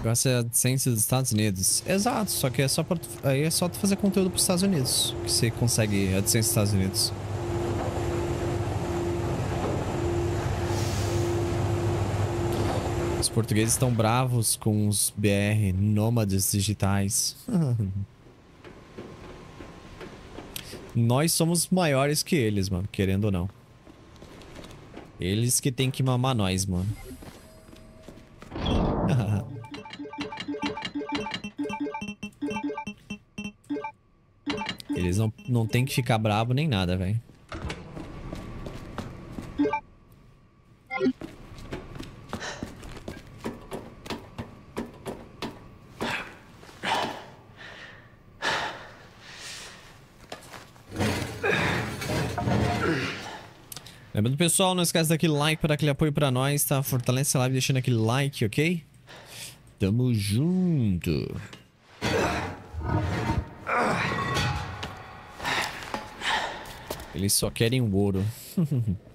Negócio é a AdSense dos Estados Unidos. Exato, só que é só pra, aí é só tu fazer conteúdo pros Estados Unidos. Que você consegue AdSense dos Estados Unidos. Os portugueses estão bravos com os BR nômades digitais. Nós somos maiores que eles, mano, querendo ou não. Eles que tem que mamar nós, mano. Eles não, não tem que ficar bravo nem nada, velho. Lembrando, pessoal, não esquece daquele like para aquele apoio pra nós, tá? Fortalece a live deixando aquele like, ok? Tamo junto. Eles só querem o ouro.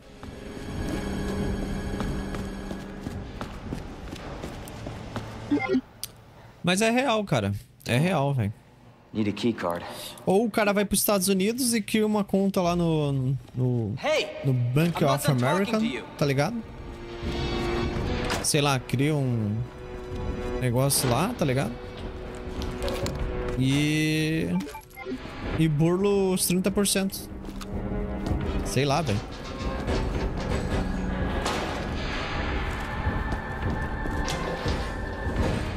Mas é real, cara. É real, velho. Need a key card. Ou o cara vai pros Estados Unidos e cria uma conta lá no. no, no Bank of America, tá ligado? Sei lá, cria um negócio lá, tá ligado? E. E burla os 30%. Sei lá, velho.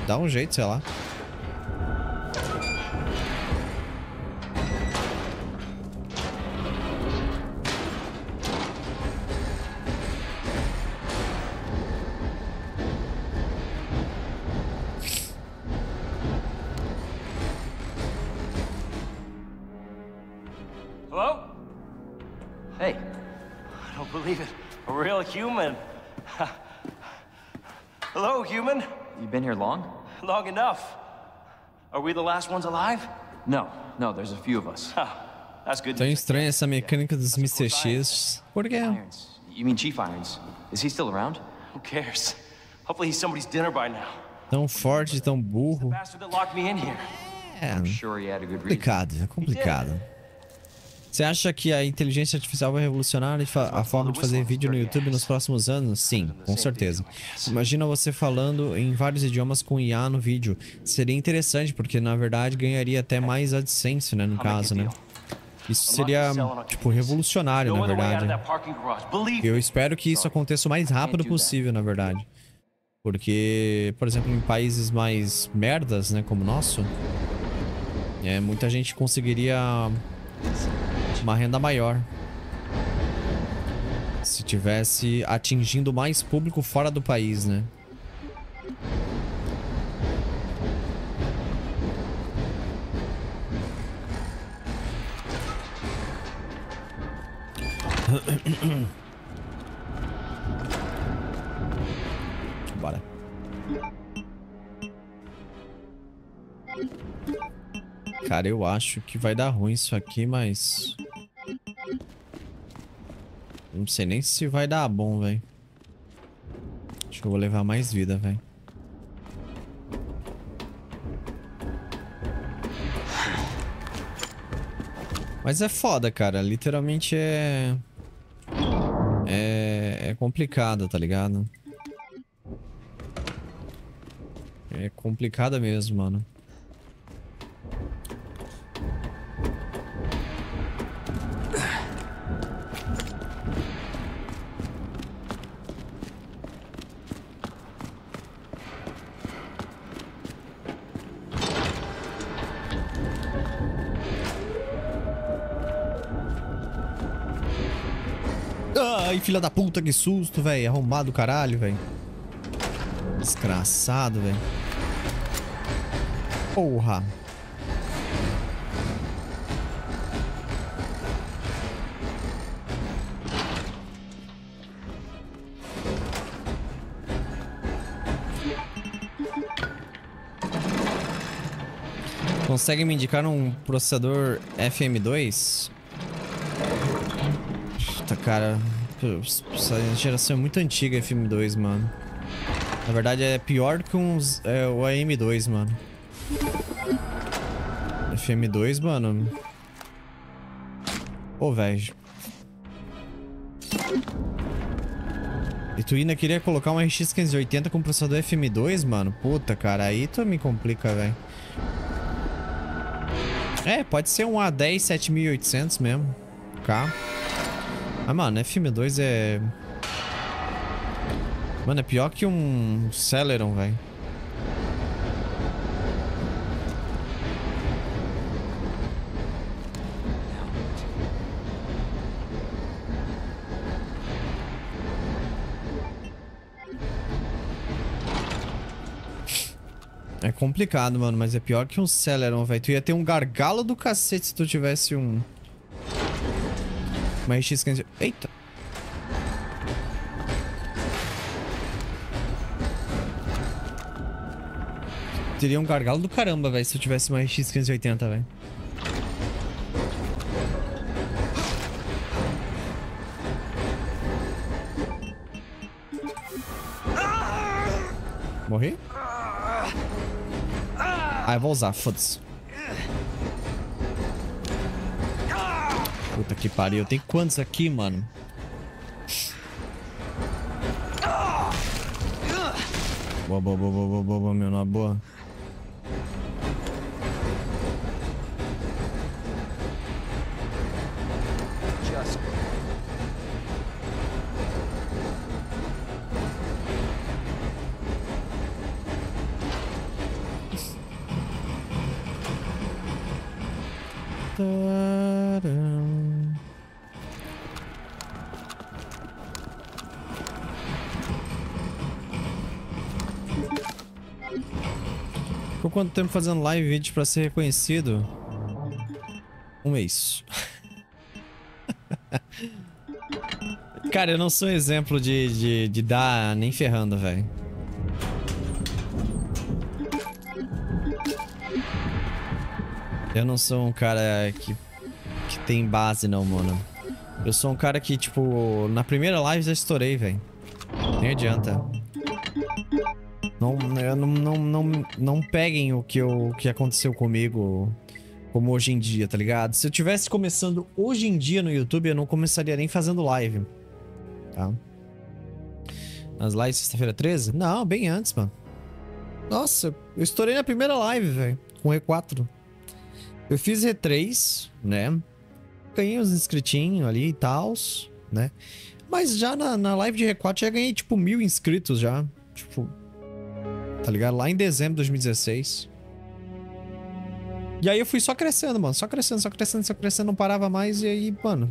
Dá um jeito, sei lá. long? Enough. Are we the last ones alive? No, no, there's a few of us. That's good. Tão estranha essa mecânica dos Mr. X. Por quê? Irons. You mean Chief Irons? Is he still around? Who cares? Hopefully he's somebody's dinner by now. Tão forte, tão burro. Bastard that locked me in here. É, Sure he had a good reason. complicado, é complicado. Você acha que a inteligência artificial vai revolucionar a forma de fazer vídeo no YouTube nos próximos anos? Sim, com certeza. Imagina você falando em vários idiomas com IA no vídeo. Seria interessante, porque na verdade ganharia até mais AdSense, né, no caso, né? Isso seria, tipo, revolucionário, na verdade. me. Eu espero que isso aconteça o mais rápido possível, na verdade. Porque, por exemplo, em países mais merdas, né, como o nosso, é, muita gente conseguiria uma renda maior. Se tivesse atingindo mais público fora do país, né? Bora. Cara, eu acho que vai dar ruim isso aqui, mas... Não sei nem se vai dar bom, velho. Acho que eu vou levar mais vida, velho. Mas é foda, cara. Literalmente é... É, é complicado, tá ligado? É complicada mesmo, mano. Ai, filha da puta, que susto, velho. Arrombado do caralho, velho. Desgraçado, velho. Porra. Consegue me indicar um processador FM2? Puta, cara. Essa geração é muito antiga, FM2, mano. Na verdade, é pior que uns, é, o AM2, mano. FM2, mano. Pô, velho. E tu ainda queria colocar um RX 580 com processador FM2, mano? Puta, cara, aí tu me complica, velho. É, pode ser um A10 7800 mesmo. K. Ah, mano, FM2 é... Mano, é pior que um Celeron, velho. É complicado, mano, mas é pior que um Celeron, velho. Tu ia ter um gargalo do cacete se tu tivesse um... Uma RX 500... Eita! Teria um gargalo do caramba, velho, se eu tivesse uma RX 580, velho. Morri? Ah, eu vou usar, foda-se. Que pariu. Tem quantos aqui, mano? Boa, boa, boa, boa, boa, boa, meu, na boa. Tempo fazendo live vídeo pra ser reconhecido? Um mês. Cara, eu não sou exemplo de, de, de dar nem ferrando, velho. Eu não sou um cara que, que tem base, não, mano. Eu sou um cara que, tipo, na primeira live já estourei, velho. Nem adianta. Não, não, não, não, não peguem o que, eu, o que aconteceu comigo como hoje em dia, tá ligado? Se eu tivesse começando hoje em dia no YouTube, eu não começaria nem fazendo live. Tá? Nas lives sexta-feira 13? Não, bem antes, mano. Nossa, eu estourei na primeira live, velho. Com E4. Eu fiz E3, né? Ganhei uns inscritinhos ali e tal, né? Mas já na, na live de R4 já ganhei, tipo, mil inscritos já. Tipo, tá ligado? Lá em dezembro de 2016. E aí eu fui só crescendo, mano. Só crescendo, só crescendo, só crescendo. Não parava mais. E aí, mano...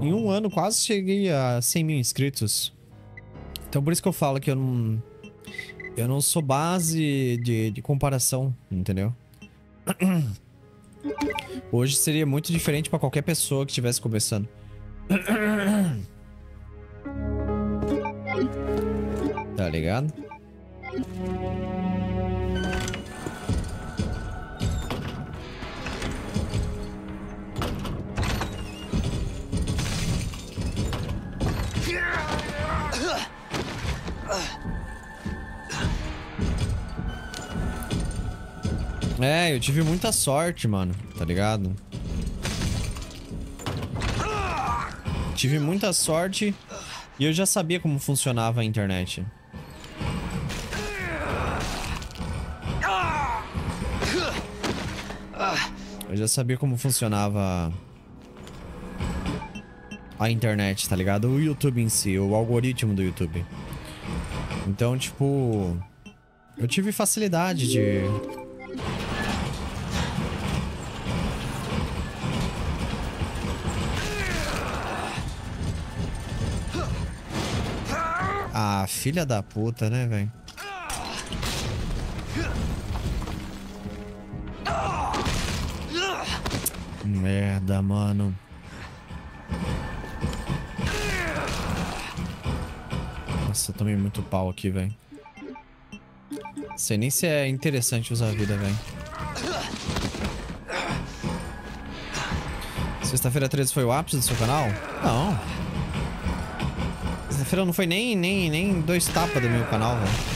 Em um ano quase cheguei a 100 mil inscritos. Então por isso que eu falo que eu não... Eu não sou base de, de comparação, entendeu? Hoje seria muito diferente pra qualquer pessoa que estivesse começando. Tá ligado? É, eu tive muita sorte, mano, tá ligado? Tive muita sorte e eu já sabia como funcionava a internet. Eu já sabia como funcionava a internet, tá ligado? O YouTube em si, o algoritmo do YouTube. Então, tipo... Eu tive facilidade de... Ah, filha da puta, né, velho? Merda, mano. Nossa, eu tomei muito pau aqui, velho. Sei nem se é interessante usar a vida, velho. Sexta-feira 13 foi o ápice do seu canal? Não. Sexta-feira não foi nem, nem, nem dois tapas do meu canal, velho.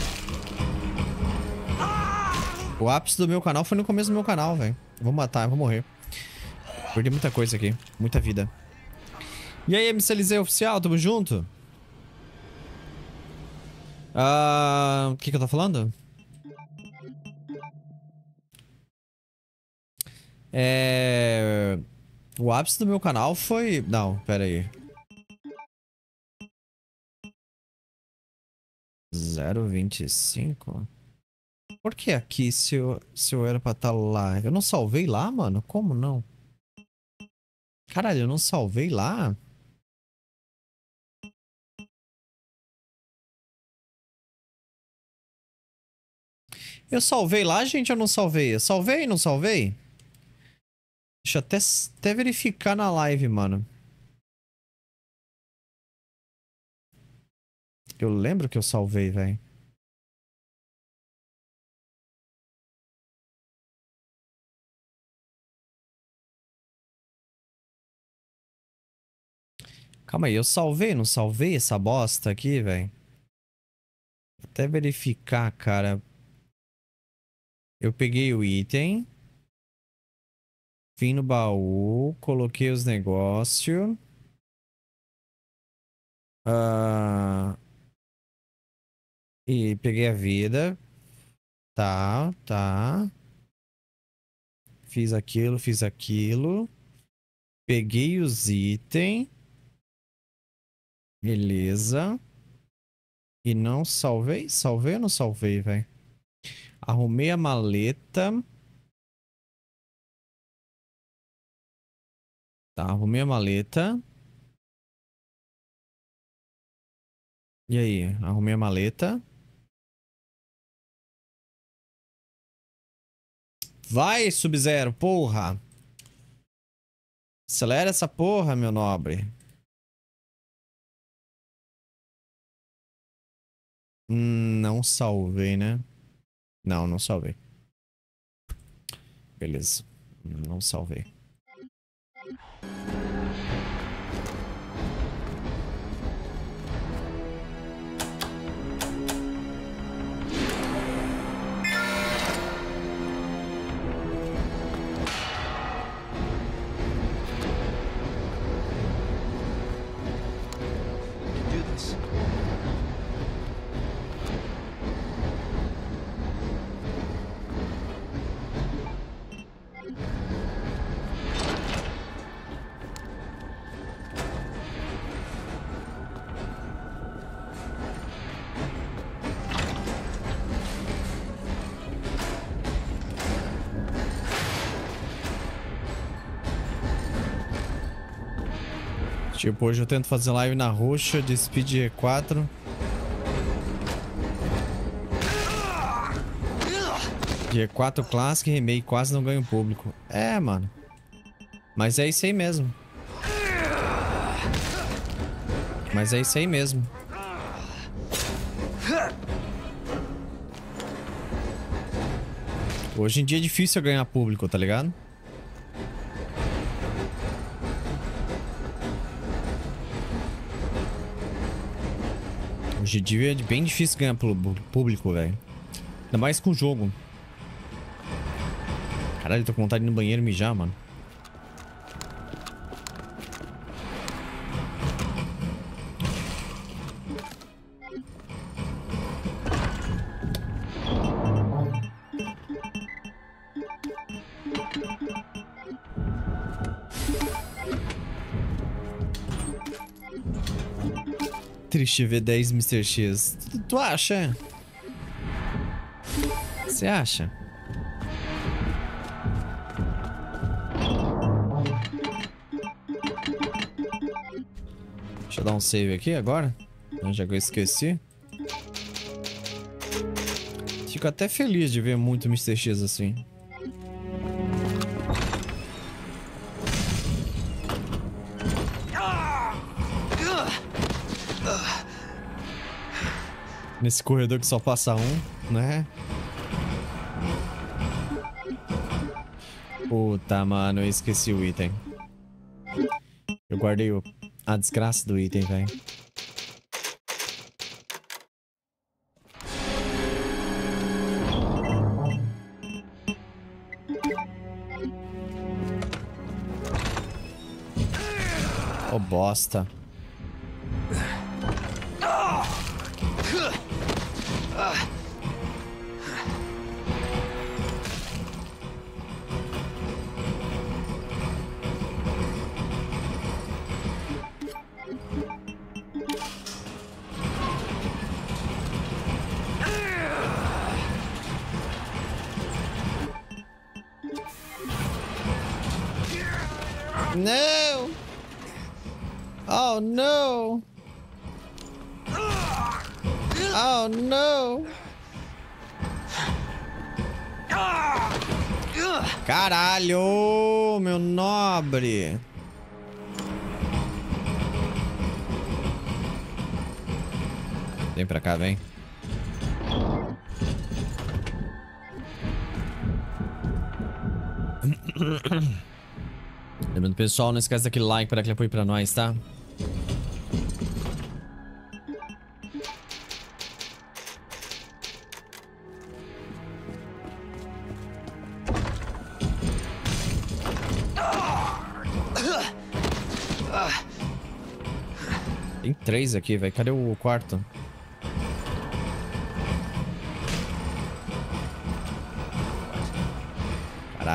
O ápice do meu canal foi no começo do meu canal, velho. Vou matar, vou morrer. Perdi muita coisa aqui. Muita vida. E aí, MC Eliseu Oficial, tamo junto? Ah, o que que eu tô falando? É... O ápice do meu canal foi... Não, pera aí. 025? Por que aqui se eu, se eu era pra estar tá lá? Eu não salvei lá, mano? Como não? Caralho, eu não salvei lá? Eu salvei lá, gente, eu não salvei? Eu salvei, não salvei? Deixa eu até, até verificar na live, mano. Eu lembro que eu salvei, velho. Calma aí, eu salvei, não salvei essa bosta aqui, velho? Até verificar, cara. Eu peguei o item. Vim no baú, coloquei os negócios. Uh, e peguei a vida. Tá, tá. Fiz aquilo, fiz aquilo. Peguei os itens. Beleza. E não salvei? Salvei ou não salvei, velho? Arrumei a maleta. Tá, arrumei a maleta. E aí? Arrumei a maleta. Vai, Sub-Zero, porra! Acelera essa porra, meu nobre. Não salvei, né? Não, não salvei. Beleza. Não salvei. Tipo, hoje eu tento fazer live na roxa de Speed E4. De E4 Classic Remake quase não ganho público. É, mano. Mas é isso aí mesmo. Mas é isso aí mesmo. Hoje em dia é difícil ganhar público, tá ligado? Hoje em dia é bem difícil ganhar público, velho. Ainda mais com o jogo. Caralho, tô com vontade de ir no banheiro mijar, mano. Triste ver 10 Mr. X. Tu, tu acha? Você acha? Deixa eu dar um save aqui agora. Já que eu esqueci. Fico até feliz de ver muito Mr. X assim. Nesse corredor que só passa um, né? Puta, mano, eu esqueci o item. Eu guardei o... a desgraça do item, velho. Oh, bosta. Vem. Lembrando, pessoal, não esquece daquele like para aquele apoio pra nós, tá? Tem três aqui, velho. Cadê o quarto?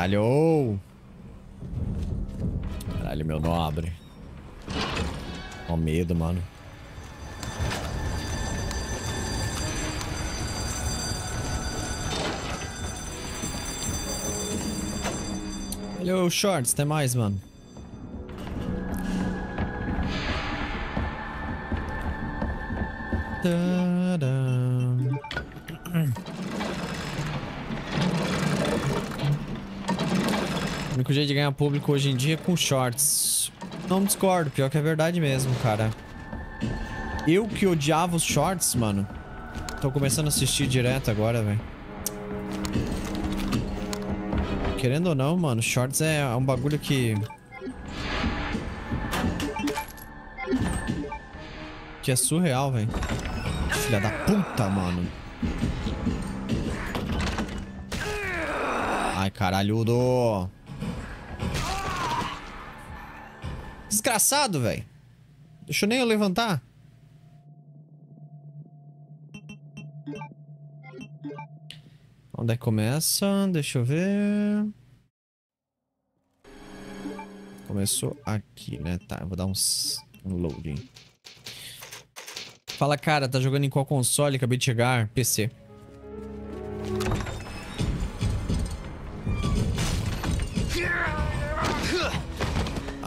Caralho! Caralho, meu nobre. Ó medo, mano. Valeu, Shorts. Até mais, mano. Tadam. Único jeito de ganhar público hoje em dia é com shorts. Não discordo, pior que é verdade mesmo, cara. Eu que odiava os shorts, mano. Tô começando a assistir direto agora, velho. Querendo ou não, mano, shorts é um bagulho que... Que é surreal, velho. Filha da puta, mano. Ai, caralhudo. Desgraçado, velho. Deixa eu nem eu levantar. Onde é que começa? Deixa eu ver. Começou aqui, né? Tá, eu vou dar uns um loading. Fala, cara, tá jogando em qual console? Acabei de chegar. PC.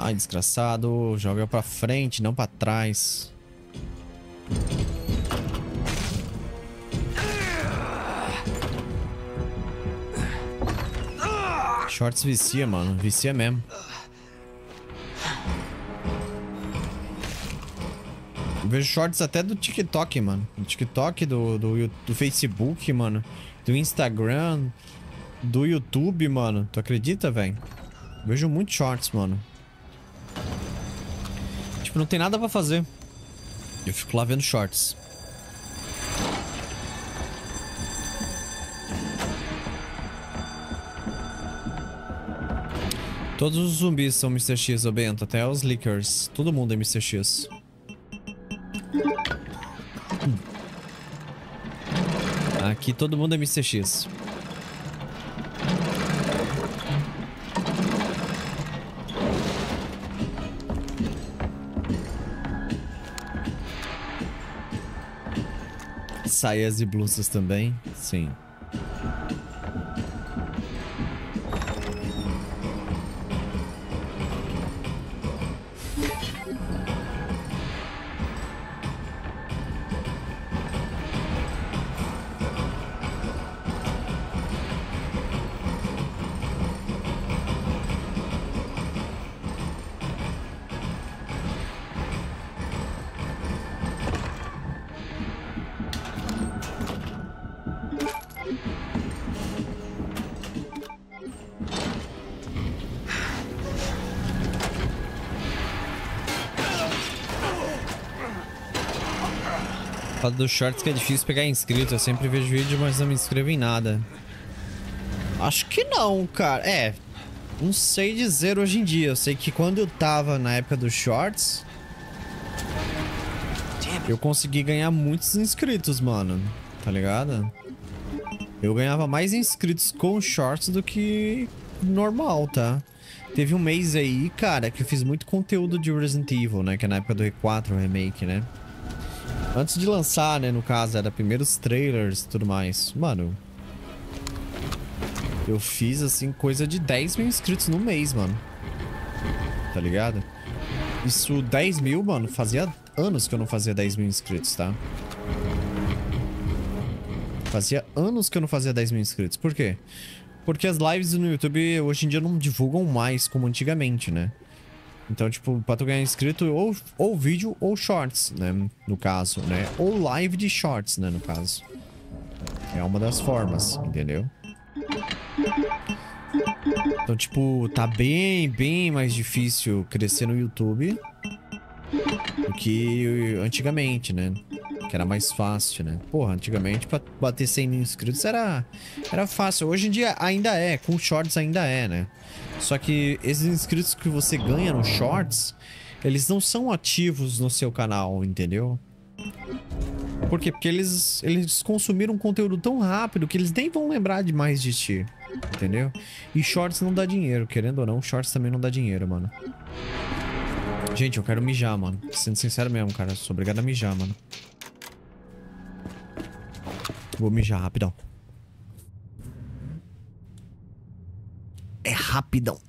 Ai, desgraçado. Joga pra frente, não pra trás. Shorts vicia, mano. Vicia mesmo. Eu vejo shorts até do TikTok, mano. Do TikTok, do, do, do Facebook, mano. Do Instagram. Do YouTube, mano. Tu acredita, velho? Vejo muito shorts, mano. Não tem nada pra fazer. Eu fico lá vendo shorts. Todos os zumbis são Mr. X, ô Bento. Até os Lickers. Todo mundo é Mr. X. Aqui todo mundo é Mr. X. Saias e blusas também? Sim. Fala dos shorts que é difícil pegar inscrito. Eu sempre vejo vídeo, mas não me inscrevo em nada. Acho que não, cara. É. Não sei dizer hoje em dia. Eu sei que quando eu tava na época dos shorts. Eu consegui ganhar muitos inscritos, mano. Tá ligado? Eu ganhava mais inscritos com shorts do que normal, tá? Teve um mês aí, cara, que eu fiz muito conteúdo de Resident Evil, né? Que é na época do E4 Remake, né? Antes de lançar, né? No caso, era primeiros trailers e tudo mais. Mano, eu fiz, assim, coisa de 10 mil inscritos no mês, mano. Tá ligado? Isso, 10 mil, mano, fazia anos que eu não fazia 10 mil inscritos, tá? Fazia anos que eu não fazia 10 mil inscritos. Por quê? Porque as lives no YouTube hoje em dia não divulgam mais como antigamente, né? Então, tipo, pra tu ganhar inscrito, ou, ou vídeo ou shorts, né? No caso, né? Ou live de shorts, né? No caso. É uma das formas, entendeu? Então, tipo, tá bem, bem mais difícil crescer no YouTube do que antigamente, né? Que era mais fácil, né? Porra, antigamente pra bater 100 mil inscritos era, era fácil. Hoje em dia ainda é, com shorts ainda é, né? Só que esses inscritos que você ganha no shorts, eles não são ativos no seu canal, entendeu? Por quê? Porque eles, eles consumiram um conteúdo tão rápido que eles nem vão lembrar de mais de ti. Entendeu? E shorts não dá dinheiro, querendo ou não, shorts também não dá dinheiro, mano. Gente, eu quero mijar, mano. Sendo sincero mesmo, cara. Sou obrigado a mijar, mano. Vou mijar rapidão. É rapidão.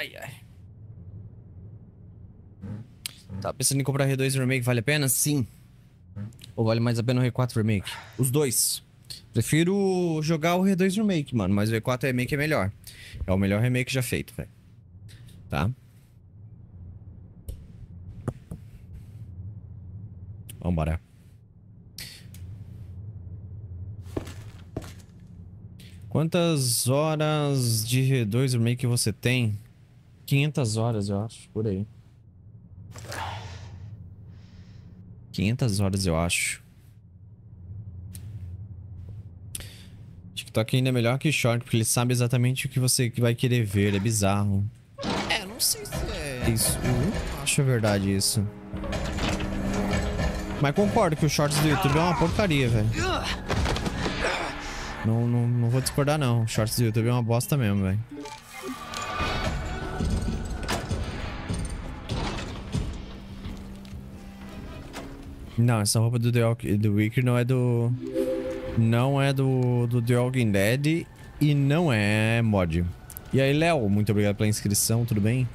Ai, ai. Tá pensando em comprar R2 Remake, vale a pena? Sim. Ou vale mais a pena o R4 Remake? Os dois. Prefiro jogar o R2 Remake, mano, mas o R4 Remake é melhor. É o melhor remake já feito, velho. Tá? Vambora. Quantas horas de R2 Remake você tem? 500 horas, eu acho, por aí. 500 horas, eu acho. TikTok ainda é melhor que Short, porque ele sabe exatamente o que você vai querer ver. É bizarro. É, não sei se é isso. Eu não acho verdade isso. Mas concordo que o Shorts do YouTube é uma porcaria, velho. Não, não, não vou discordar, não. O Shorts do YouTube é uma bosta mesmo, velho. Não, essa roupa do The do Wicker não é do... Não é do, do The Walking Dead e não é mod. E aí, Léo, muito obrigado pela inscrição, tudo bem?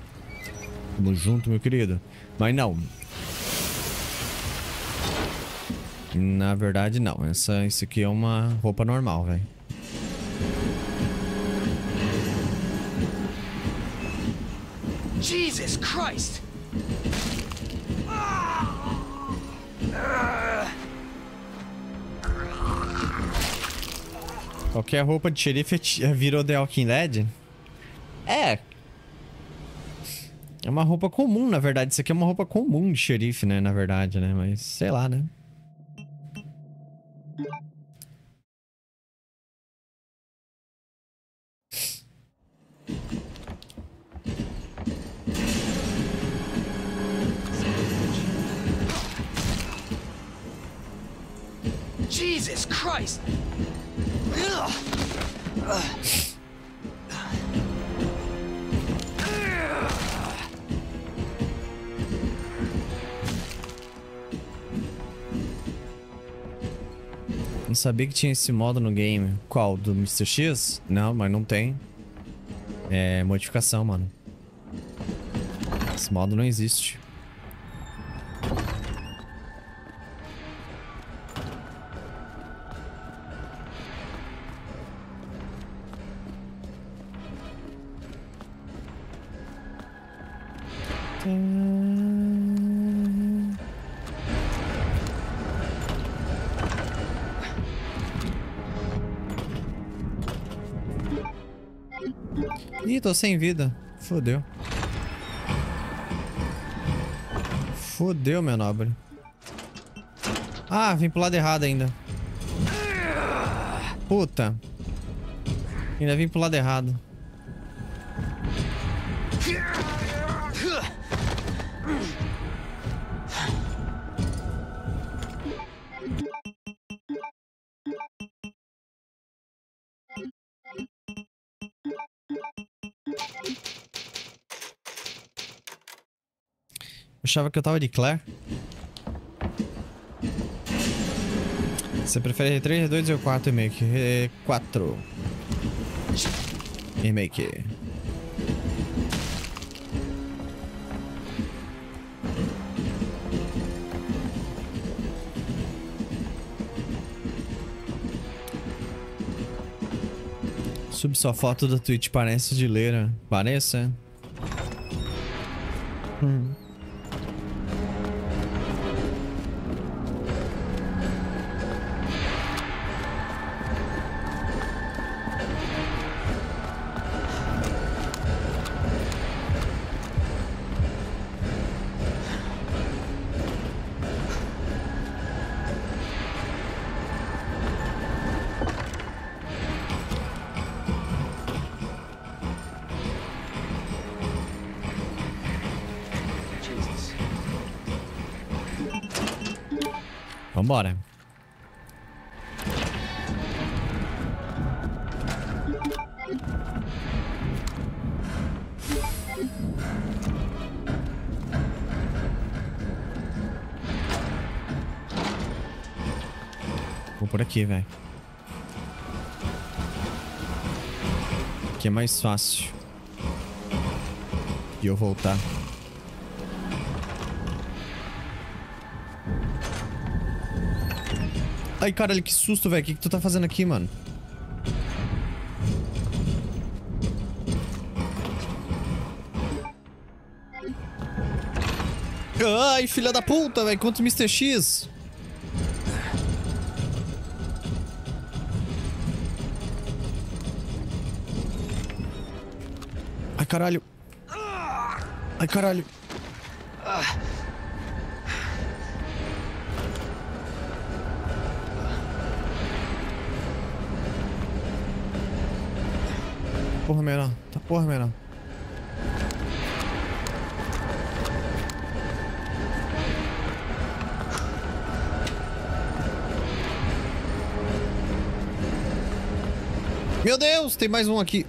Tamo junto, meu querido. Mas não. Na verdade, não. Essa, isso aqui é uma roupa normal, velho. Jesus Christ! Qualquer roupa de xerife virou The Walking Dead? É. É uma roupa comum, na verdade. Isso aqui é uma roupa comum de xerife, né? Na verdade, né? Mas sei lá, né? Jesus Christ! Não sabia que tinha esse modo no game. Qual? Do Mr. X? Não, mas não tem. É modificação, mano. Esse modo não existe. Tô sem vida. Fodeu. Fodeu, meu nobre. Ah, vim pro lado errado ainda. Puta. Ainda vim pro lado errado. Achava que eu tava de Claire. Você prefere R3, R2 ou 4 remake? R4. Remake. Sub sua foto da Twitch, parece de leira. Parece, é? Aqui, velho. Aqui é mais fácil. E eu voltar. Ai, caralho, que susto, velho. O que, que tu tá fazendo aqui, mano? Ai, filha da puta, velho. Contra o Mr. X. caralho. Ai, caralho. Porra, menor. Tá porra, menor. Meu Deus, tem mais um aqui.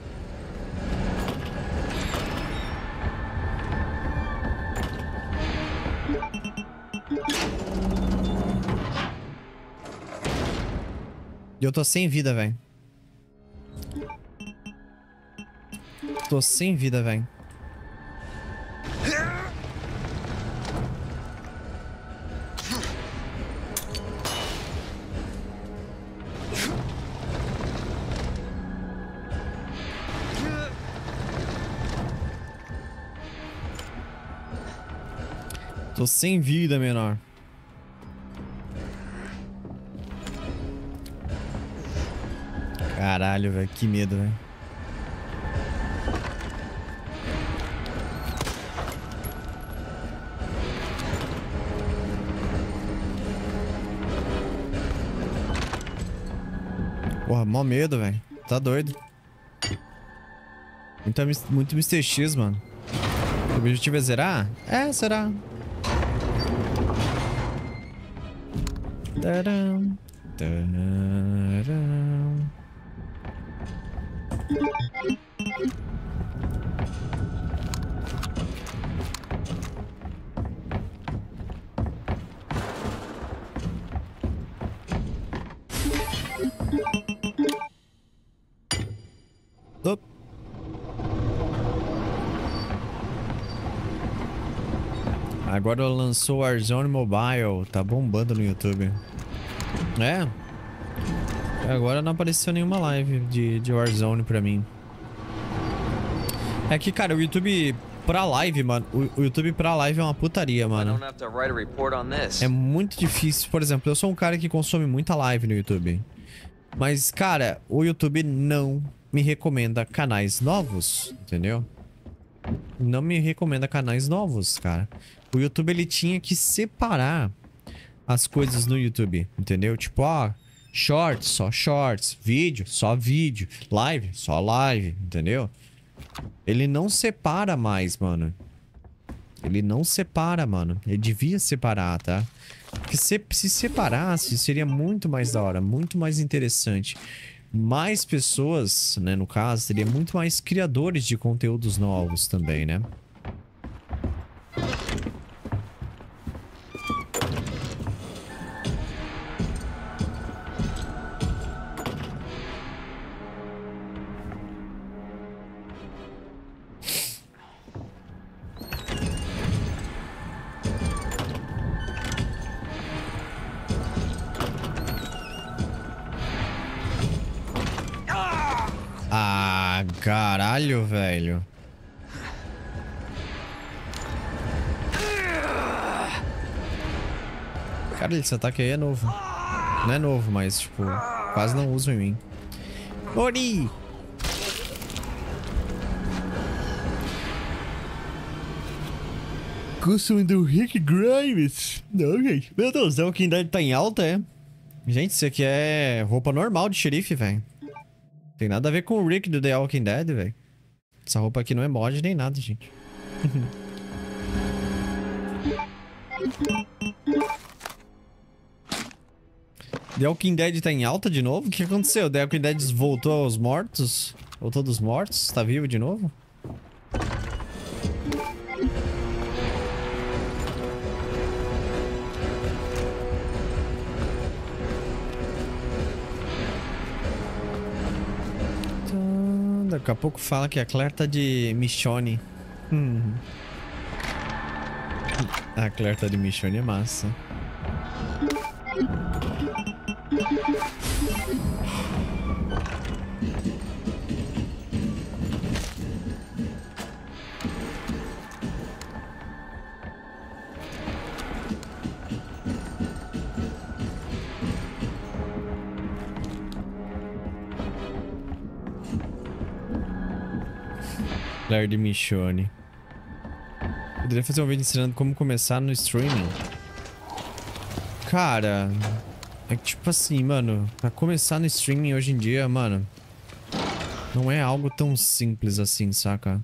Eu tô sem vida, velho. Tô sem vida, velho. Tô sem vida, menor. Caralho, velho. Que medo, velho. Porra, mó medo, velho. Tá doido. Muito, muito Mr. X, mano. O objetivo é zerar? É, será. Tadam. Tadam. Op. Agora lançou Warzone Mobile, tá bombando no YouTube. É. Agora não apareceu nenhuma live de, de Warzone pra mim. É que, cara, o YouTube pra live, mano. O, o YouTube pra live é uma putaria, mano. É muito difícil. Por exemplo, eu sou um cara que consome muita live no YouTube. Mas, cara, o YouTube não me recomenda canais novos, entendeu? Não me recomenda canais novos, cara. O YouTube, ele tinha que separar as coisas no YouTube, entendeu? Tipo, ó, shorts, só shorts, vídeo, só vídeo, live, só live, entendeu? Ele não separa mais, mano. Ele não separa, mano. Ele devia separar, tá? Porque se, se separasse, seria muito mais da hora, muito mais interessante mais pessoas, né, no caso, teria muito mais criadores de conteúdos novos também, né? Caralho, velho. Cara, esse ataque aí é novo. Não é novo, mas, tipo, quase não uso em mim. Ori! Costume do Rick Grimes. Não, gente. Meu Deus, é o que ainda tá em alta, é? Gente, isso aqui é roupa normal de xerife, velho. Tem nada a ver com o Rick do The Walking Dead, velho. Essa roupa aqui não é mod nem nada, gente. The Walking Dead tá em alta de novo? O que aconteceu? The Walking Dead voltou aos mortos? Voltou dos mortos? Tá vivo de novo? Daqui a pouco fala que a Claire tá de Michonne. Hum. A Claire tá de Michonne é massa. De Michonne. Poderia fazer um vídeo ensinando como começar no streaming. Cara, é que tipo assim, mano, pra começar no streaming hoje em dia, mano, não é algo tão simples assim, saca?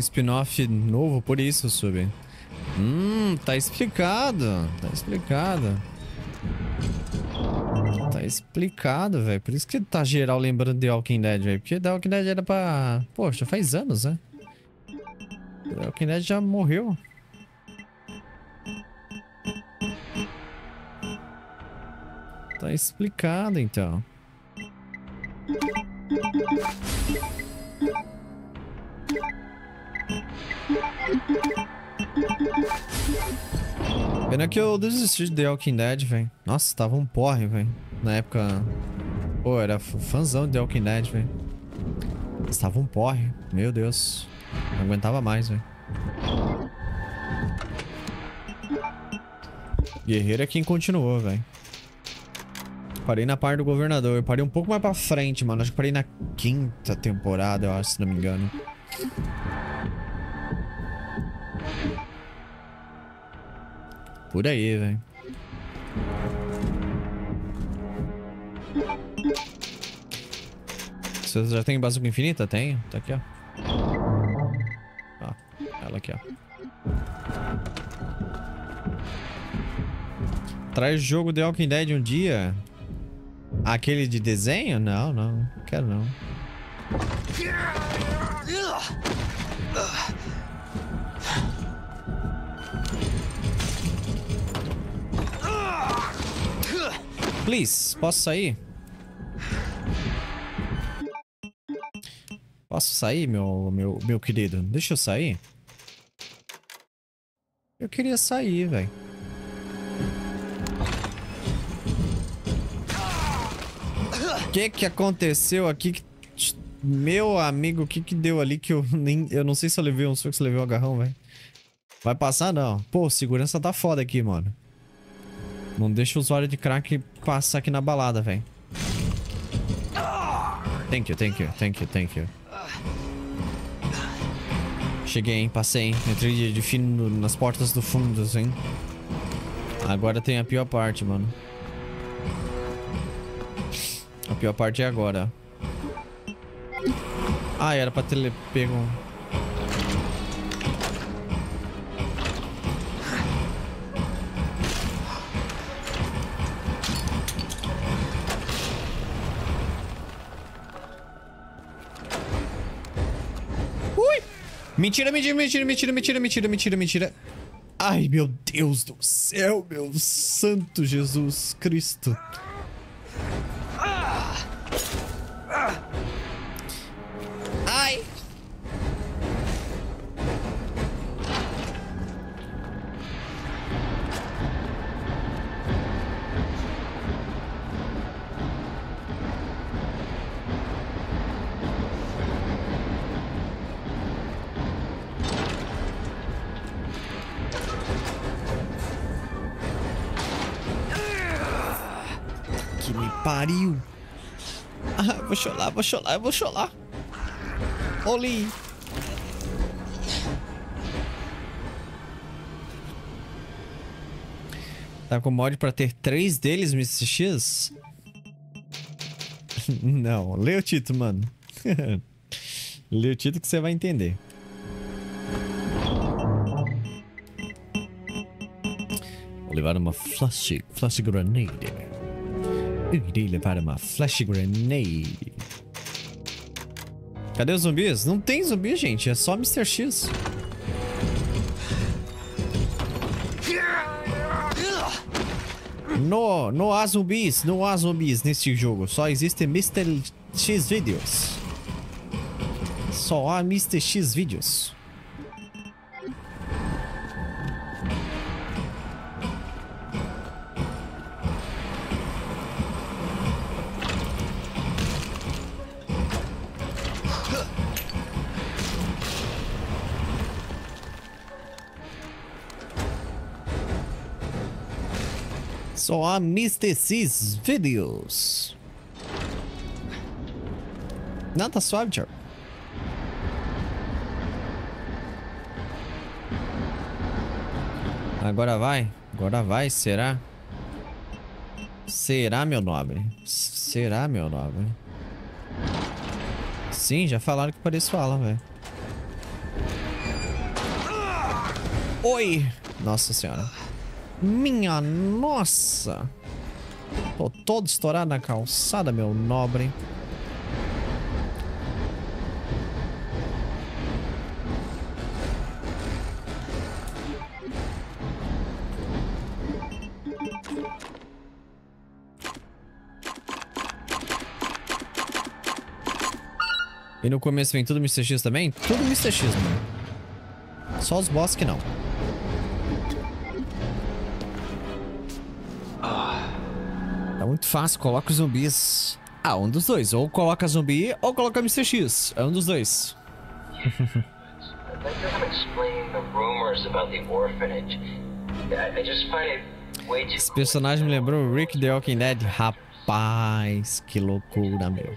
Spin-off novo por isso, Sub. Hum, tá explicado. Tá explicado. Tá explicado, velho. Por isso que tá geral lembrando de Walking Dead, velho. Porque The Walking Dead era pra... Poxa, faz anos, né? The Walking Dead já morreu. Tá explicado, então. Pena que eu desisti de The Walking Dead, velho. Nossa, tava um porre, velho. Na época... Pô, era fãzão de The Walking Dead, velho. Estava um porre. Meu Deus. Não aguentava mais, velho. Guerreiro é quem continuou, velho. Parei na parte do governador. Eu parei um pouco mais pra frente, mano. Acho que parei na quinta temporada, eu acho, se não me engano. Por aí, velho. Você já tem bazuca infinita? Tenho. Tá aqui, ó. Ó, ela aqui, ó. Traz jogo The Walking Dead um dia? Aquele de desenho? Não. Não quero não. Please, posso sair? Posso sair, meu, meu, meu querido? Deixa eu sair. Eu queria sair, velho. O que que aconteceu aqui? Meu amigo, o que que deu ali que eu nem... Eu não sei se eu levei um soco, se eu levei um agarrão, velho. Vai passar, não. Pô, segurança tá foda aqui, mano. Não deixa o usuário de crack passar aqui na balada, velho. Thank you, thank you, thank you, thank you. Cheguei, hein? Passei, hein? Entrei de, de fino no- nas portas do fundo, hein? Agora tem a pior parte, mano. A pior parte é agora. Ah, era pra ter pego... Mentira, mentira, mentira, mentira, mentira, mentira, mentira, mentira. Ai, meu Deus do céu, meu santo Jesus Cristo. Pariu. Ah, vou chorar, vou chorar, eu vou chorar. Oli. Tá com mod pra ter três deles, Mr. X? Não, lê o título, mano. lê o título que você vai entender. Vou levar uma flash, flash grenade. Irei levar uma flash grenade. Cadê os zumbis? Não tem zumbi, gente. É só Mr. X. No, não há zumbis. Não há zumbis neste jogo. Só existe Mr. X vídeos. Só há Mr. X vídeos. Só há vídeos. Não, tá suave, Thiago. Agora vai. Agora vai, será? Será, meu nobre? Será, meu nobre? Sim, já falaram que o Paris fala, velho. Oi! Nossa senhora. Minha nossa! Tô todo estourado na calçada, meu nobre. E no começo vem tudo Mr. X também? Tudo Mr. X, mano. Só os boss que não. Muito fácil, coloca os zumbis. Ah, um dos dois. Ou coloca zumbi ou coloca Mr. X. É um dos dois. Esse personagem me lembrou o Rick The Walking Dead. Rapaz, que loucura, meu.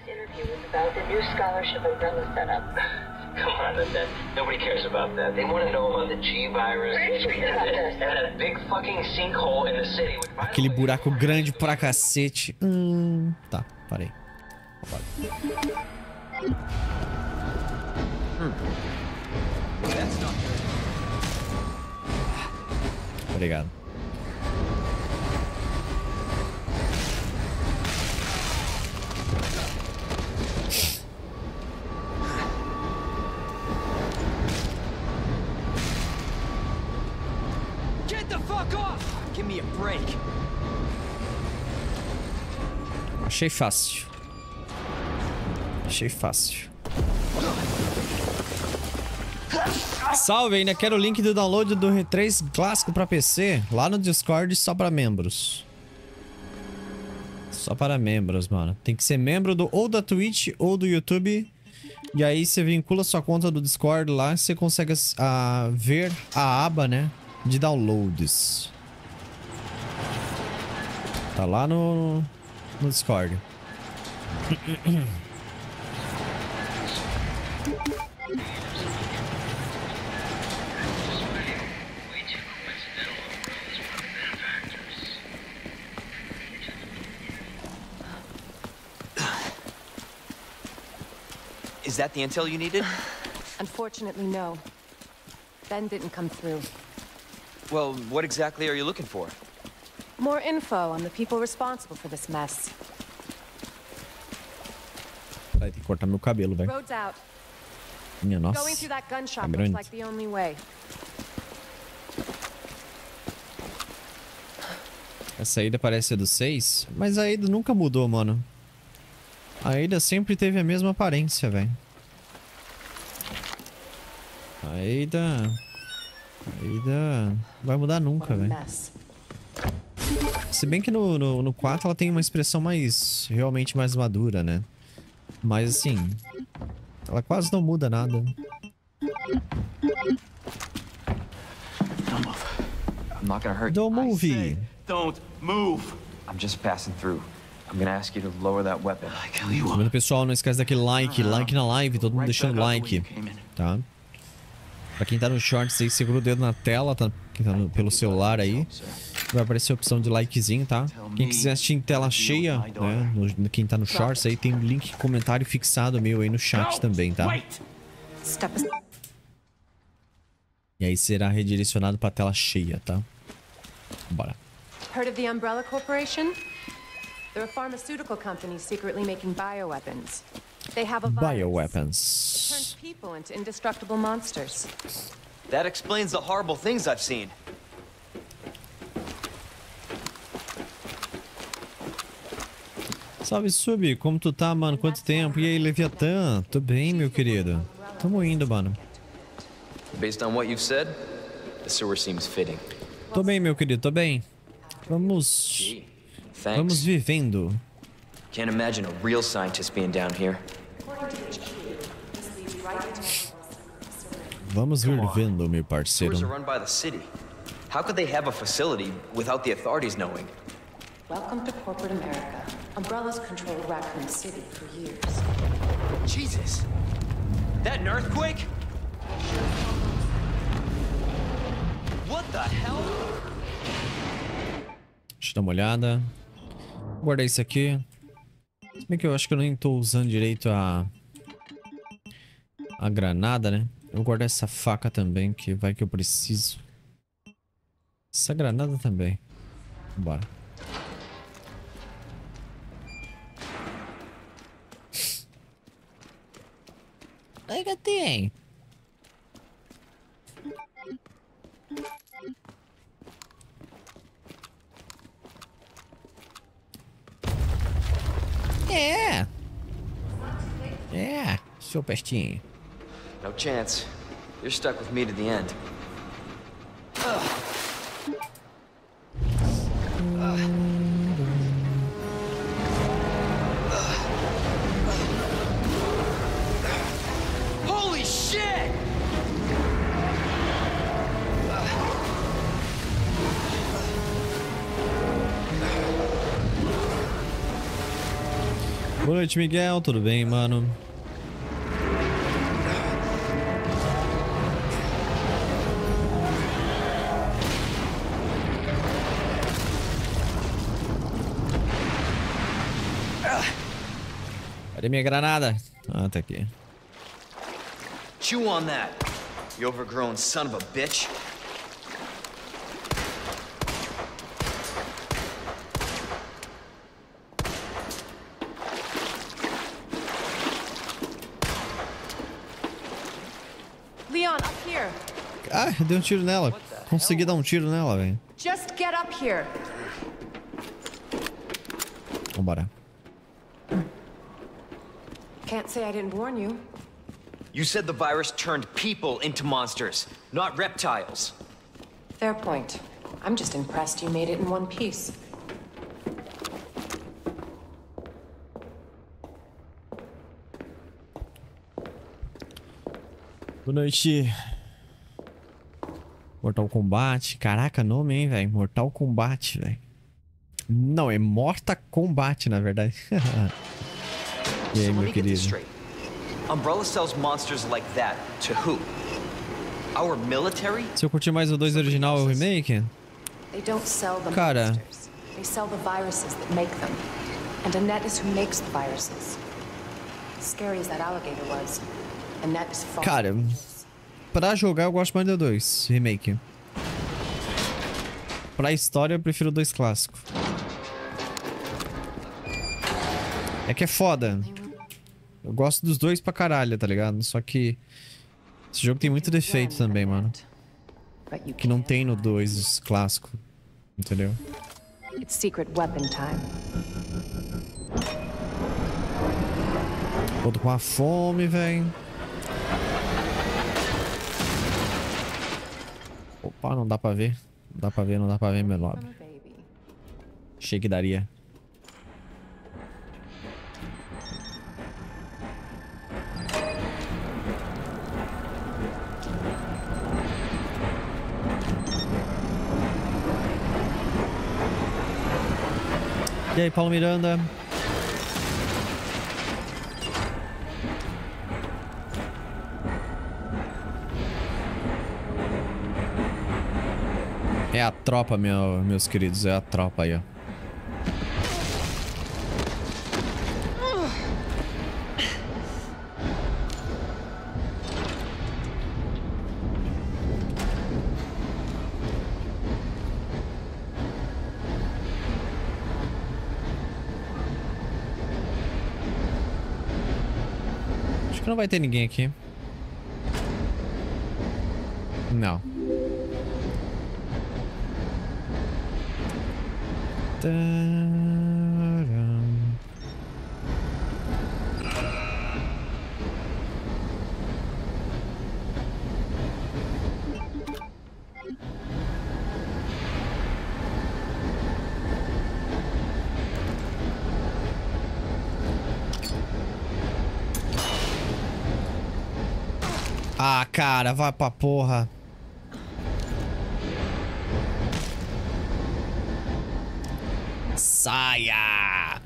Come on, that, nobody cares about that. They want to know about the G virus and, a big fucking sinkhole in the city. Aquele buraco grande pra cacete. Hum, tá, parei. Obrigado. Achei fácil. Achei fácil. Salve, ainda quero o link do download do R3 clássico pra PC, lá no Discord só pra membros. Só para membros, mano. Tem que ser membro do ou da Twitch ou do YouTube. E aí você vincula sua conta do Discord lá, você consegue ah, ver a aba, né, de downloads. Tá lá no, no Discord. Is that the intel you needed? Unfortunately, no. Ben didn't come through. well, what exactly are you looking for? More info on the people responsible for this mess. Vai ter que cortar meu cabelo, velho. Minha nossa. Going through that gun shop Tá looks like the only way. Essa Ada parece ser do 6, mas a Ada nunca mudou, mano. A Ada sempre teve a mesma aparência, velho. A Ada... A Ada... Vai mudar nunca, velho. Se bem que no, no, no 4 ela tem uma expressão mais... Realmente mais madura, né? Mas assim... Ela quase não muda nada. I'm not gonna hurt you. Don't move! Don't move. I'm just passing through. I'm gonna ask you to lower that weapon. Kill you Mas, pessoal, não esquece daquele like, like na live, todo mundo deixando like, tá? Pra quem tá no shorts aí, segura o dedo na tela, tá? Quem tá no- pelo celular aí, vai aparecer a opção de likezinho, tá? Quem quiser assistir em tela cheia, né? no- quem tá no shorts aí, tem um link, comentário fixado meu aí no chat também, tá? E aí será redirecionado pra tela cheia, tá? Bora. Heard of the Umbrella Corporation? They're a pharmaceutical company secretly making bioweapons. They have a virus. Bioweapons. Turns people into indestructible monsters. That explains the horrible things I've seen. Salve, Sub, como tu tá, mano? Quanto tempo? E aí, Leviatã? Tô bem, meu querido. Tamo indo, mano. Based on what you've said, the sewer seems fitting. Tô bem, meu querido, tô bem. Vamos... Vamos thanks. vivendo. Can't imagine a real scientist being down here. Vamos vivendo, meu Sewers parceiro. are run by the city. How could they have a facility without the authorities knowing? Welcome to corporate America. Umbrellas controlled Raccoon City for years. Jesus. That an earthquake? What the hell? Deixa eu dar uma olhada. Vou guardar isso aqui. Se bem que eu acho que eu nem tô usando direito a... A granada, né? Eu guardar essa faca também, que vai que eu preciso. Essa granada também. Bora. Aí, gatinho. É. É, seu pestinho. No chance. You're stuck with me to the end. Ugh. Ugh. Boa noite, Miguel. Tudo bem, mano? Cadê minha granada? Ah, tá aqui. Chew on that, you overgrown son of a bitch. Leon, up here. Ah, eu dei um tiro nela. Consegui dar um tiro nela, velho. Just get up here. Vambora. Can't say I didn't warn you. You said the virus turned people into monsters, not reptiles. Fair point. I'm just impressed you made it in one piece. Boa noite. Mortal Kombat. Caraca, nome, hein, velho? Mortal Kombat, velho. Não, é Morta Kombat, na verdade. e aí, so meu querido? Umbrella sells monsters like that to who? Our military? Se eu curtir mais o 2 original, é o remake? They don't sell the Cara. monsters. They sell the viruses that make them. And Annette is who makes the viruses. Scary as that alligator was, Annette is false. Cara, pra jogar eu gosto mais do 2 remake. Pra história eu prefiro o 2 clássico. É que é foda. Eu gosto dos dois pra caralho, tá ligado? Só que esse jogo tem muito defeito também, mano. Que não tem no hide. 2 clássico. Entendeu? It's secret weapon time. Tô com a fome, velho. Opa, não dá pra ver. Não dá pra ver, não dá pra ver, meu. Baby. Achei que daria. E aí, Paulo Miranda? É a tropa, meu, meus queridos. É a tropa aí, ó. Vai ter ninguém aqui. Não. Taram. Ah, cara, vai pra porra. Saia!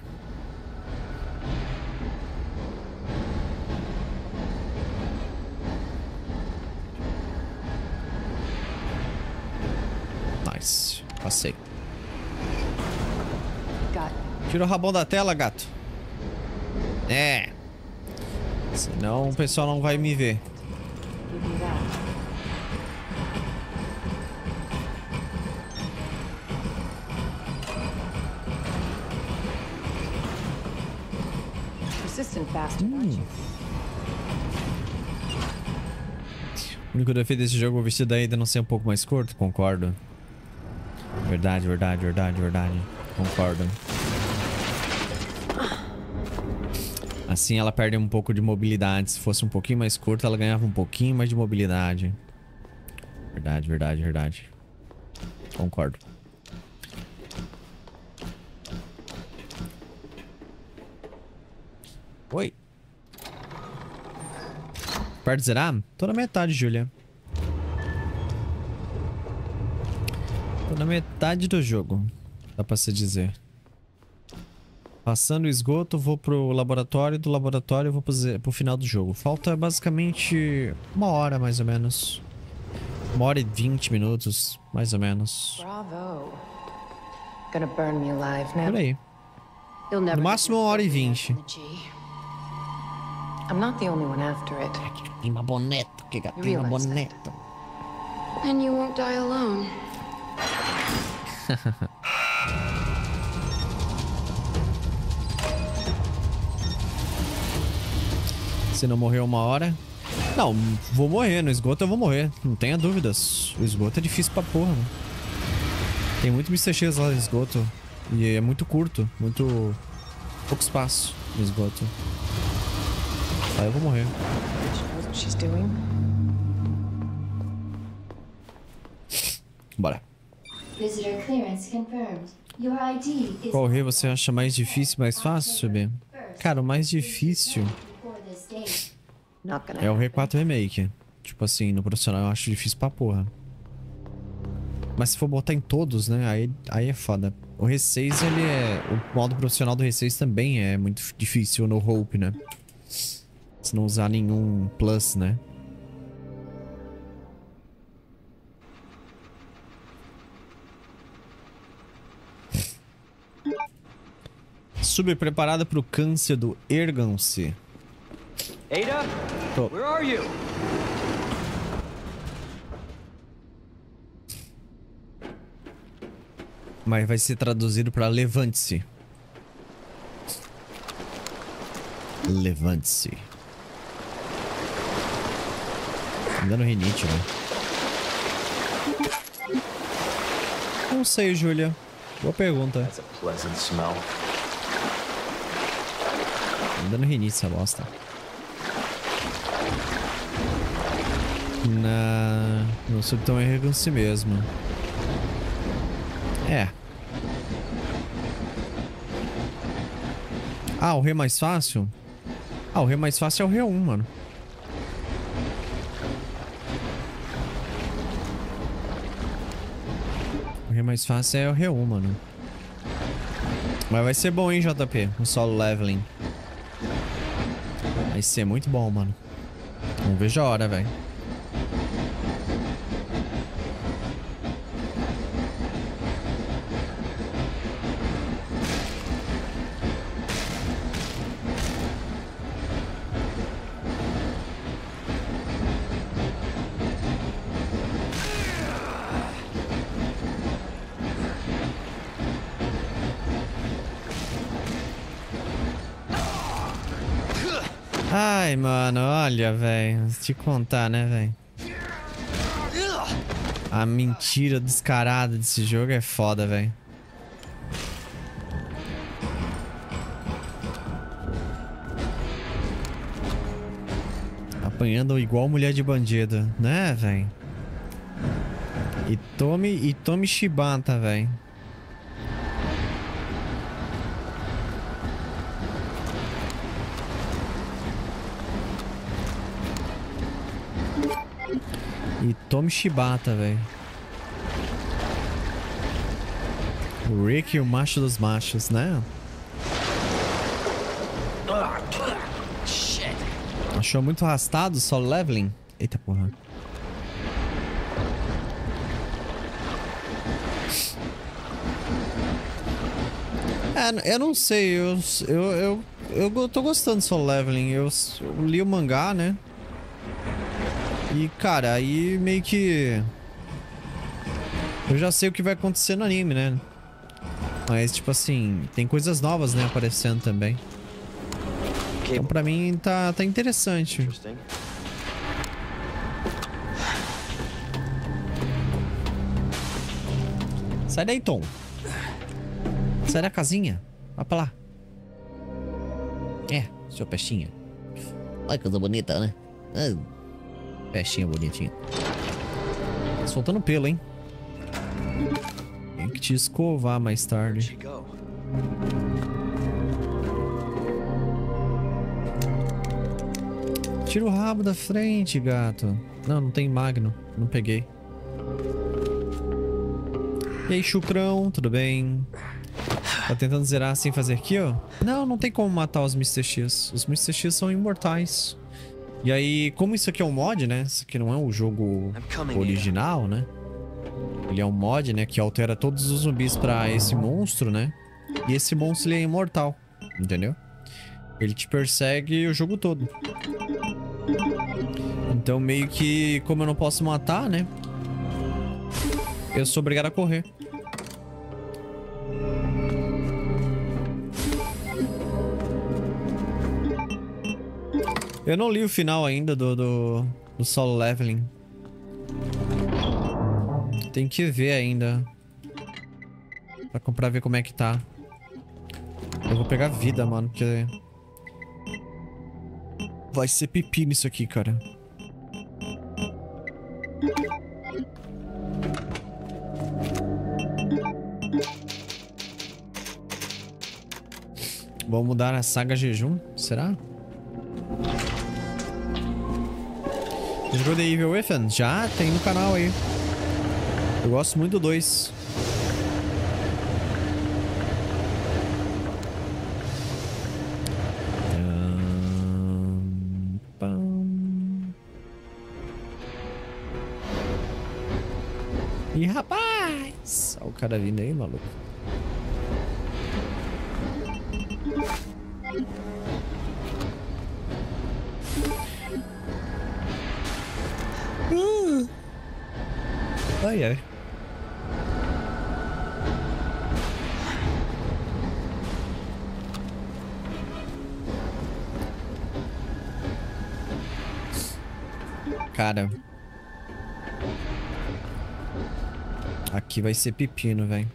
Nice. Passei. Tira o rabão da tela, gato. É. Senão o pessoal não vai me ver. You? O único defeito desse jogo o vestido ainda não ser um pouco mais curto, concordo. Verdade, verdade, verdade, verdade. Concordo. Assim ela perde um pouco de mobilidade. Se fosse um pouquinho mais curta, ela ganhava um pouquinho mais de mobilidade. Verdade, verdade, verdade. Concordo. Oi. Perto de zerar? Tô na metade, Julia. Tô na metade do jogo. Dá pra se dizer. Passando o esgoto, vou pro laboratório. Do laboratório, vou pro, final do jogo. Falta basicamente uma hora, mais ou menos. Uma hora e vinte minutos, mais ou menos. Bravo. Gonna burn me alive now. Por aí. No máximo uma hora e vinte. I'm not the only one after it. Tem uma boneta, que that. boneta. And you won't die alone. Se não morrer uma hora. Não, vou morrer. No esgoto eu vou morrer. Não tenha dúvidas. O esgoto é difícil pra porra, mano. Tem muito Mr. X lá no esgoto. E é muito curto. Muito. pouco espaço no esgoto. Aí eu vou morrer. She knows what she's doing. Bora. Visitor clearance confirmed. Your ID is Qual rei você acha mais difícil, mais fácil, subir? Cara, o mais difícil é o happen. R4 Remake. Tipo assim, no profissional eu acho difícil pra porra. Mas se for botar em todos, né? Aí, aí é foda. O R6, ele é. O modo profissional do R6 também é muito difícil no Hope, né? Se não usar nenhum plus, né? Sub preparada pro câncer do Ergance. Ada? Tô. Where are you? Mas vai ser traduzido pra levante-se. Levante-se. Tá me dando rinite, né? Não sei, Júlia. Boa pergunta. That's a pleasant smell. Tá me dando rinite essa bosta. Na... No subtão é si mesmo. É. Ah, o rei mais fácil? Ah, o rei mais fácil é o rei 1, mano. Mais fácil é o rei 1, mano. Mas vai ser bom, hein, JP? O solo leveling. Vai ser muito bom, mano. Não vejo a hora, velho. Ai, olha, velho. Te contar, né, velho? A mentira descarada desse jogo é foda, velho. Apanhando igual mulher de bandido, né, velho? E tome, e tome chibata, velho. Tome chibata, velho. O Rick o macho dos machos, né? Achou muito arrastado solo leveling? Eita porra. É, eu não sei, eu, eu, eu, eu tô gostando do solo leveling. Eu, eu li o mangá, né? E, cara, aí meio que. Eu já sei o que vai acontecer no anime, né? Mas, tipo assim, tem coisas novas, né, aparecendo também. Então, pra mim, tá, tá interessante. Sai daí, Tom. Sai da casinha. Vai pra lá. É, seu pestinha. Olha que coisa bonita, né? Ah, pestinha bonitinha. Tá soltando pelo, hein? Tem que te escovar mais tarde. Tira o rabo da frente, gato. Não, não tem magno. Não peguei. E aí, chucrão, tudo bem? Tá tentando zerar sem fazer kill? Não, não tem como matar os Mr. X. Os Mr. X são imortais. E aí, como isso aqui é um mod, né? Isso aqui não é o jogo original, né? Ele é um mod, né? Que altera todos os zumbis pra esse monstro, né? E esse monstro, ele é imortal. Entendeu? Ele te persegue o jogo todo. Então, meio que... Como eu não posso matar, né? Eu sou obrigado a correr. Eu não li o final ainda do, do, do solo leveling. Tem que ver ainda. Pra comprar ver como é que tá. Eu vou pegar vida, mano, porque... Vai ser pepino isso aqui, cara. Vamos mudar a saga jejum? Será? Jogou The Evil Within? Já tem no canal aí. Eu gosto muito do 2. Ih, rapaz! Olha o cara vindo aí, maluco. Ai, ai. Cara. Aqui vai ser pepino, velho.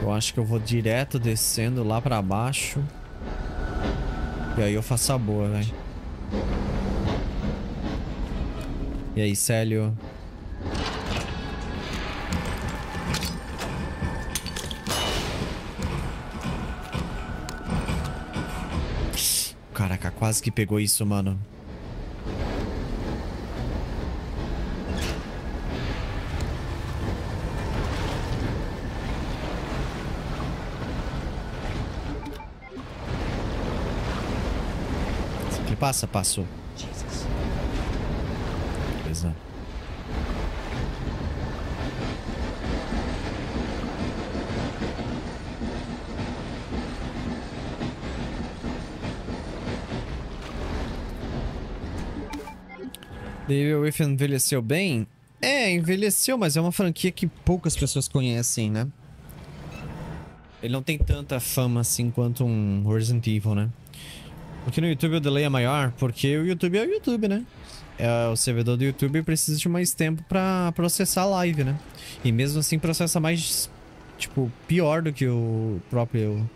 Eu acho que eu vou direto descendo lá pra baixo. E aí eu faço a boa, velho. E aí, Célio? Caraca, quase que pegou isso, mano. Passa, passou. Beleza. The Evil Within envelheceu bem? É, envelheceu, mas é uma franquia que poucas pessoas conhecem, né? Ele não tem tanta fama assim quanto um Resident Evil, né? Aqui no YouTube o delay é maior porque o YouTube é o YouTube, né? É, o servidor do YouTube precisa de mais tempo pra processar a live, né? E mesmo assim processa mais, tipo, pior do que o próprio...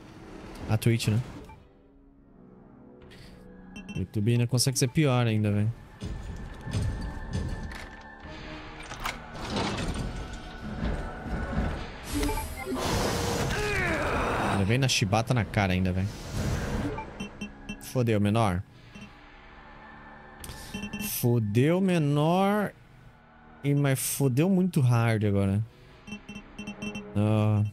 a Twitch, né? O YouTube ainda consegue ser pior ainda, velho. Vem na chibata na cara ainda, velho. Fodeu, menor. Fodeu, menor. E, mas fodeu muito hard agora. Ah.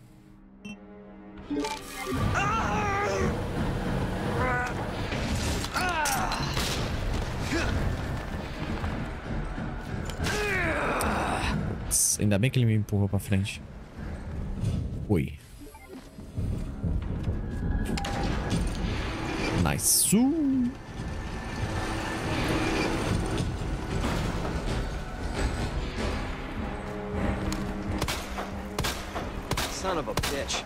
Ainda bem que ele me empurrou pra frente. Oi. Nice. Uh. Son of a bitch.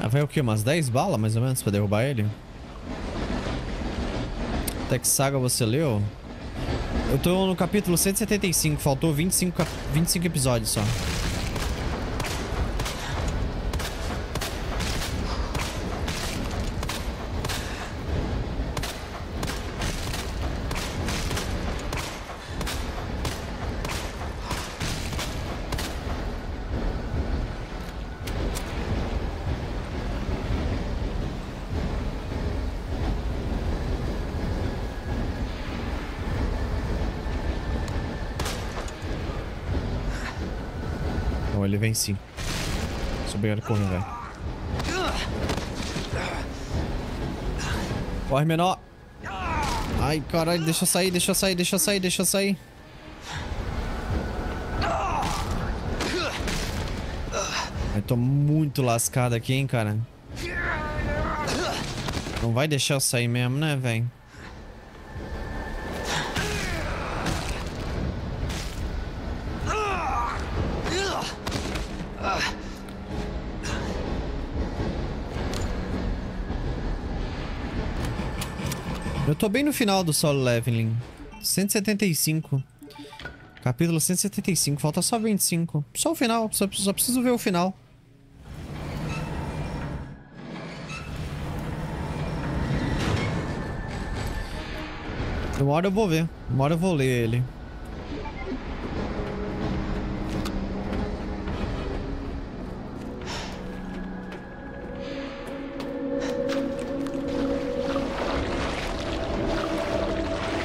Ah, vai o quê? Umas 10 balas, mais ou menos, pra derrubar ele? Até que saga você leu? Eu tô no capítulo 175, faltou 25, cap- 25 episódios só. Não, ele vem sim. Sou obrigado a correr, velho. Corre, menor. Ai, caralho, deixa eu sair, deixa eu sair, deixa eu sair, deixa eu sair. Eu tô muito lascado aqui, hein, cara. Não vai deixar eu sair mesmo, né, velho? Tô bem no final do solo leveling. 175. Capítulo 175. Falta só 25. Só o final. Só, só preciso ver o final. Uma hora eu vou ver. Uma hora eu vou ler ele.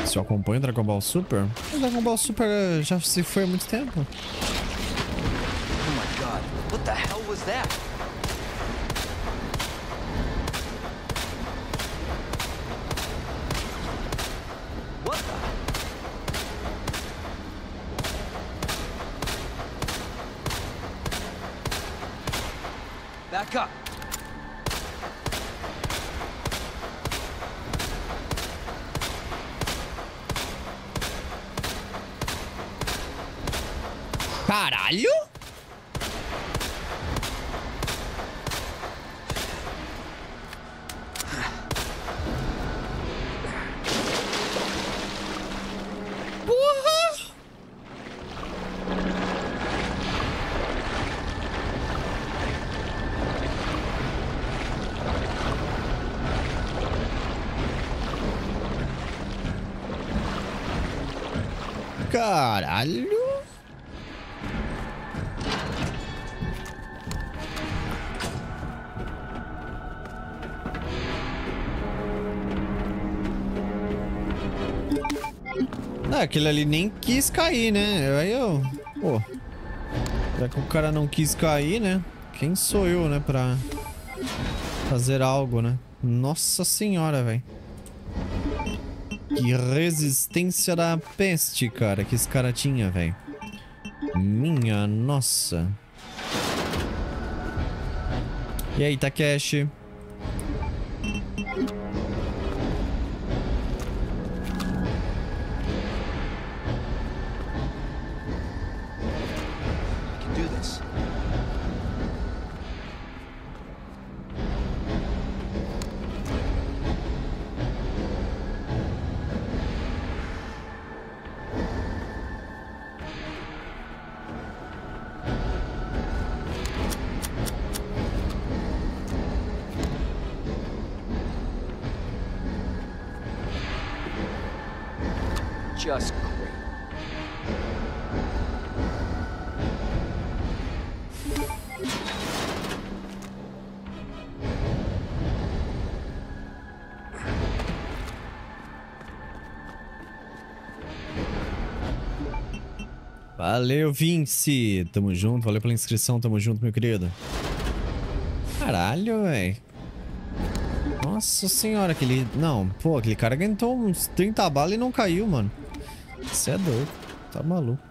Se eu acompanho Dragon Ball Super? O Dragon Ball Super já se foi há muito tempo. Oh my god, what the hell was that? Back up. Caralho! Caralho! Aquele ali nem quis cair, né? Aí eu... Pô... Já que o cara não quis cair, né? Quem sou eu, né? Pra... Fazer algo, né? Nossa senhora, velho. Que resistência da peste, cara, que esse cara tinha, velho. Minha nossa. E aí, Takeshi? Valeu, Vince. Tamo junto. Valeu pela inscrição. Tamo junto, meu querido. Caralho, velho. Nossa senhora, aquele... Não, pô, aquele cara aguentou uns 30 balas e não caiu, mano. Você é doido. Tá maluco.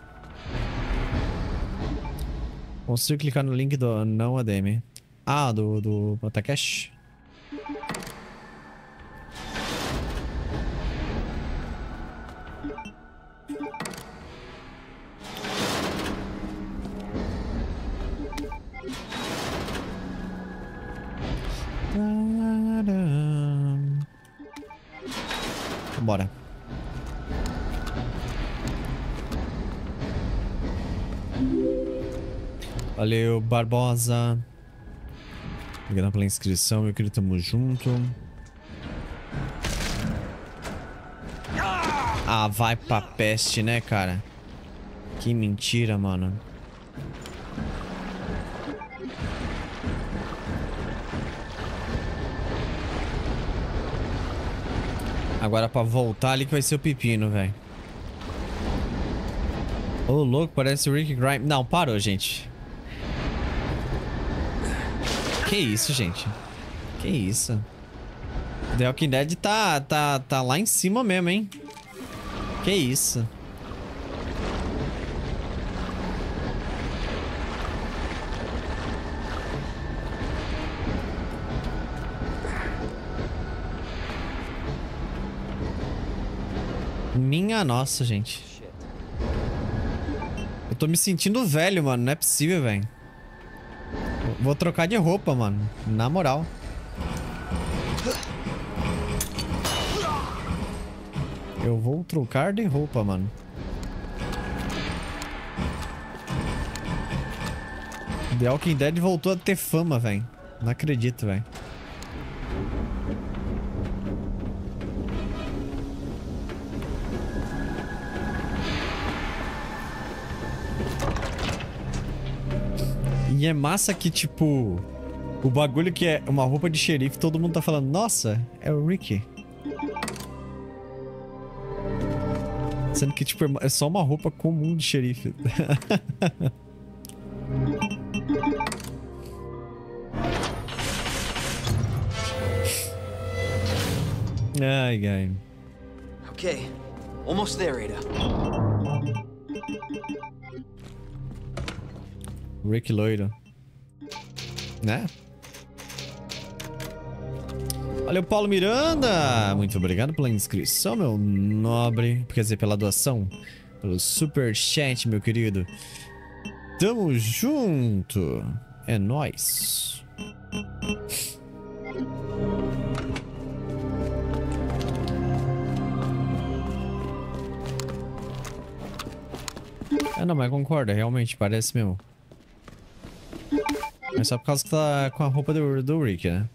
Consigo clicar no link do... Não, ADM. Ah, do... do Takeshi. Barbosa. Obrigado pela inscrição, meu querido. Tamo junto. Ah, vai pra peste, né, cara? Que mentira, mano. Agora pra voltar ali que vai ser o pepino, velho. Ô, louco, parece o Rick Grimes. Não, parou, gente. Que isso, gente? Que isso? The Walking Dead tá, tá, tá lá em cima mesmo, hein? Que isso? Minha nossa, gente. Eu tô me sentindo velho, mano. Não é possível, velho. Vou trocar de roupa, mano. Na moral. Eu vou trocar de roupa, mano. The Walking Dead voltou a ter fama, velho. Não acredito, velho. É massa que, tipo, o bagulho que é uma roupa de xerife, todo mundo tá falando, nossa, é o Ricky. Sendo que, tipo, é só uma roupa comum de xerife. ai, ai. Okay, almost there, Ada. Rick loiro. Né? Valeu, Paulo Miranda! Muito obrigado pela inscrição, meu nobre. Quer dizer, pela doação. Pelo super chat, meu querido. Tamo junto. É nóis. Ah, não, mas concorda, realmente, parece mesmo. Mas só por causa que tá com a roupa do, do Rick, né?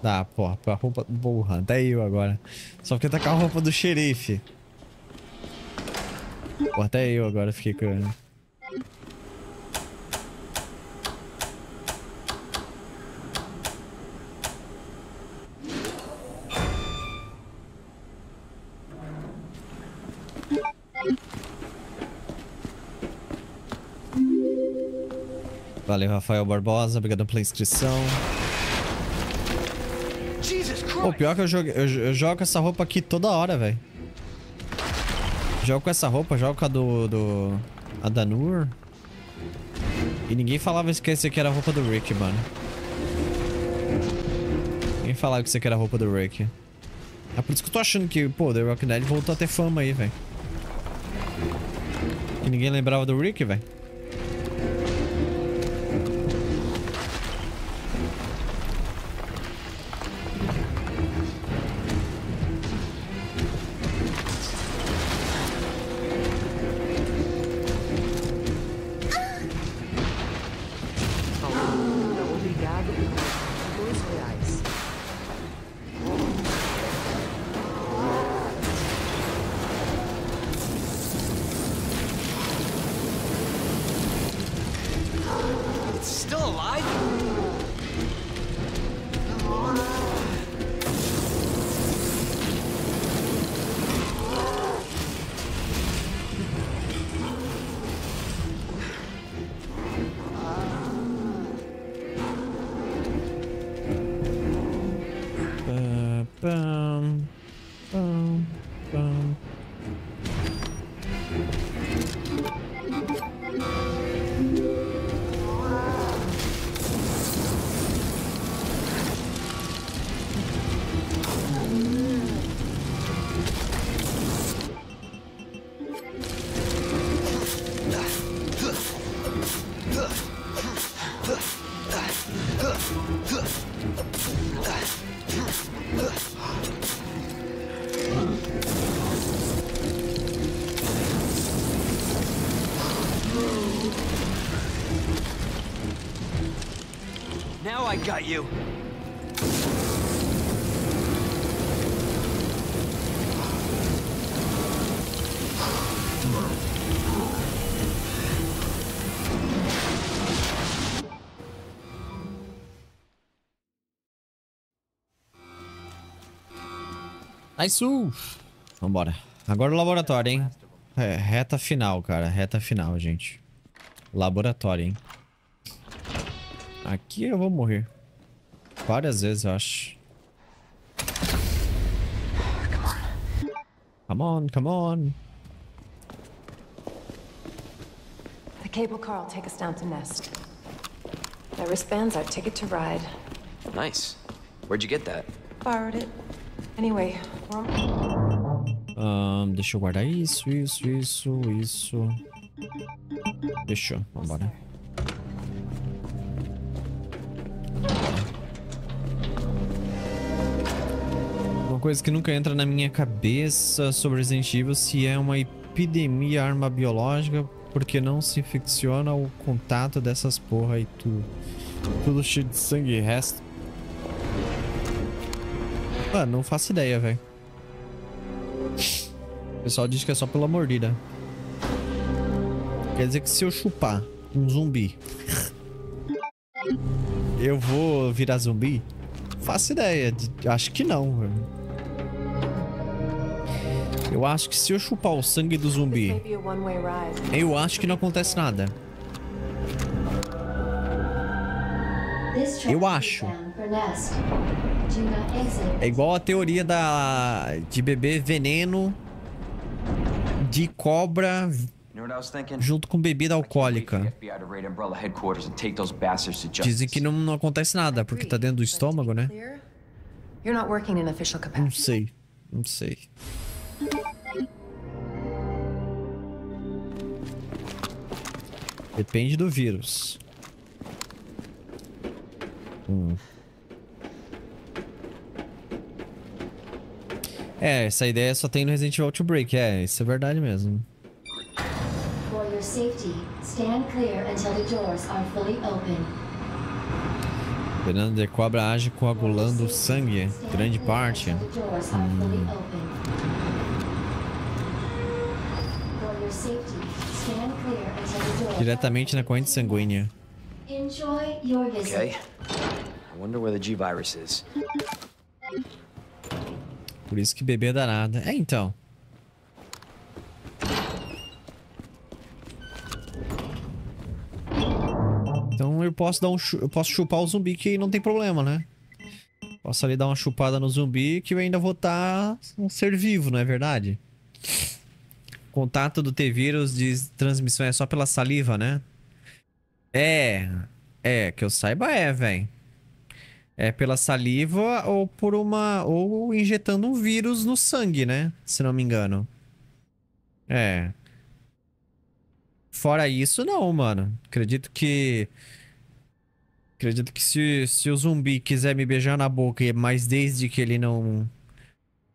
Tá, porra, a roupa... Porra, até eu agora. Só porque tá com a roupa do xerife. Porra, até eu agora fiquei com... Valeu, Rafael Barbosa. Obrigado pela inscrição. O pior que eu jogo, eu, eu jogo essa roupa aqui toda hora, velho. Jogo com essa roupa, jogo com a do... do a da Nur. E ninguém falava que esse aqui era a roupa do Rick, mano. Ninguém falava que isso aqui era a roupa do Rick. É por isso que eu tô achando que, pô, The Rock Dead voltou a ter fama aí, velho. Ninguém lembrava do Rick, velho. Nice! Vambora. Agora o laboratório, hein? É, reta final, cara. Reta final, gente. Laboratório, hein? Aqui eu vou morrer. Várias vezes, eu acho. Come on, come on. The cable car will take us down to Nest. That wristband's our ticket to ride. Nice. Where'd you get that? Borrowed it. Anyway, Ahn, deixa eu guardar isso, isso, isso, isso. Fechou, vambora. Uma coisa que nunca entra na minha cabeça sobre Resident Evil se é uma epidemia arma biológica, porque não se infecciona o contato dessas porra e tudo. Tudo cheio de sangue e resto. Mano, não faço ideia, velho. O pessoal diz que é só pela mordida. Quer dizer que se eu chupar um zumbi, eu vou virar zumbi? Faço ideia. de- Acho que não. velho. Eu acho que se eu chupar o sangue do zumbi, eu acho que não acontece nada. Eu acho. É igual a teoria da de beber veneno de cobra junto com bebida alcoólica. Dizem que não, não acontece nada, porque tá dentro do estômago, né? Clear? You're not working in official Não capacity. sei. Não sei. Depende do vírus. Hum. É, essa ideia só tem no Resident Evil Outbreak. É, isso é verdade mesmo. For your safety, stand clear until the doors are fully open. Veneno de cobra age coagulando o sangue, grande parte. doors Diretamente na corrente sanguínea. Enjoy your visit. Okay. I wonder where the G-Virus is. Por isso que bebê é danada. É, então. Então eu posso dar um eu posso chupar o zumbi que não tem problema, né? Posso ali dar uma chupada no zumbi que eu ainda vou estar um ser vivo, não é verdade? Contato do T-vírus de transmissão é só pela saliva, né? É, é, que eu saiba é, velho. É pela saliva ou por uma. ou injetando um vírus no sangue, né? Se não me engano. É. Fora isso, não, mano. Acredito que. Acredito que se, se o zumbi quiser me beijar na boca, mas desde que ele não.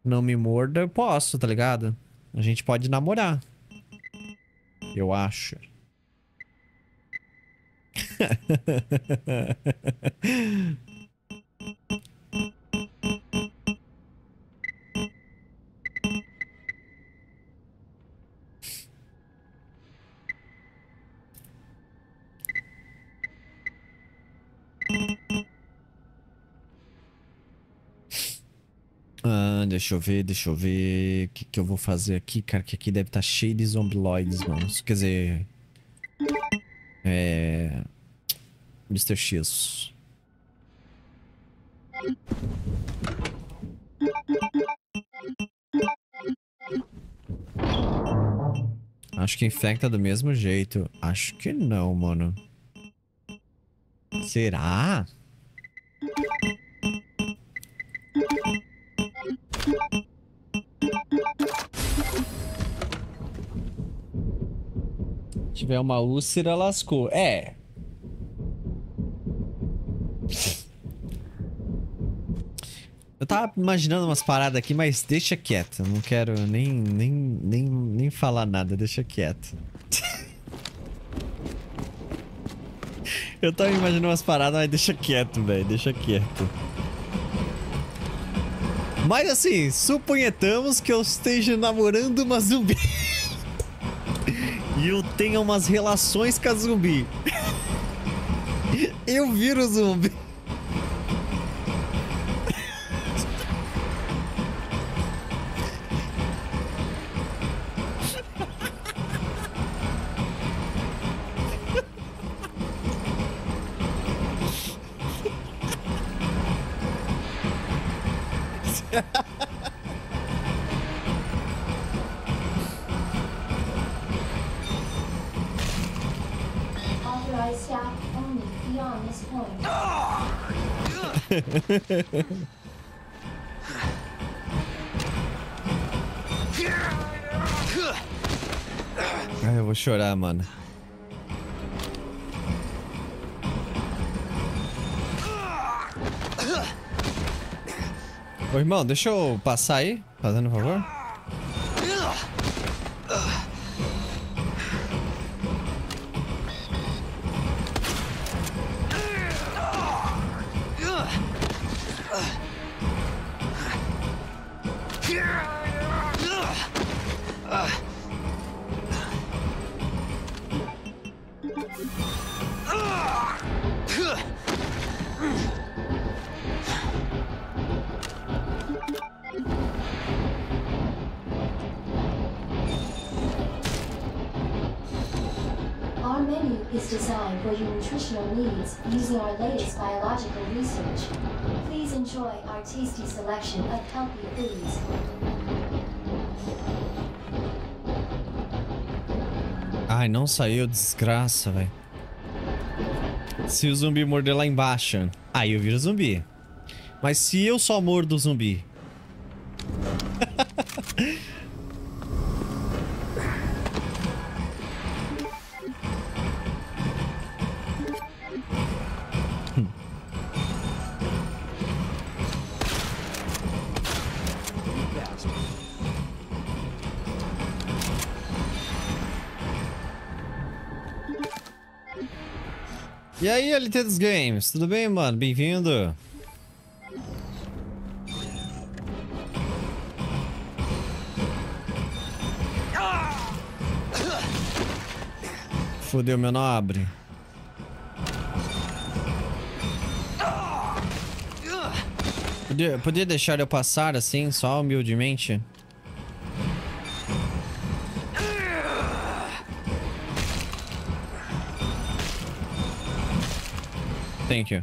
não me morda, eu posso, tá ligado? A gente pode namorar. Eu acho. Ah, deixa eu ver, deixa eu ver. O que, que eu vou fazer aqui, cara? Que aqui deve estar cheio de zombiloides, mano. Quer dizer. É. Mr. X. Acho que infecta do mesmo jeito. Acho que não, mano. Será? Se tiver uma úlcera, lascou. É. Eu tava imaginando umas paradas aqui, mas deixa quieto. Eu não quero nem, nem, nem, nem falar nada, deixa quieto. Eu tava imaginando umas paradas, mas deixa quieto, velho. Deixa quieto. Mas assim, suponhamos que eu esteja namorando uma zumbi. e eu tenha umas relações com a zumbi. eu viro zumbi. Ai, eu vou chorar, mano. Ô, irmão, deixa eu passar aí, fazendo um favor. Não saiu, desgraça, velho. Se o zumbi morder lá embaixo, aí eu viro zumbi. Mas se eu só mordo o zumbi. Aí, LT dos Games, tudo bem, mano? Bem-vindo. Fudeu, meu nobre. Podia, podia deixar eu passar assim, só humildemente? Thank you.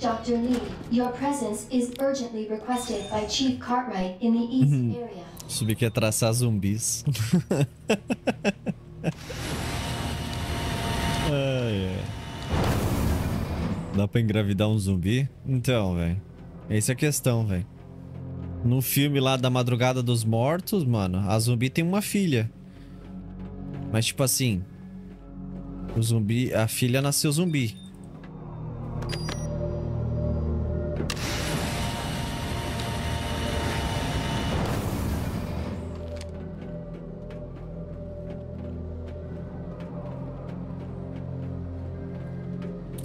Dr. Lee, your presence is urgently requested by Chief Cartwright in the East area. Subi que é traçar zumbis. ai, ai. Dá pra engravidar um zumbi? Então, velho. Essa é a questão, velho. No filme lá da Madrugada dos Mortos, mano, a zumbi tem uma filha. Mas tipo assim, o zumbi, a filha nasceu zumbi.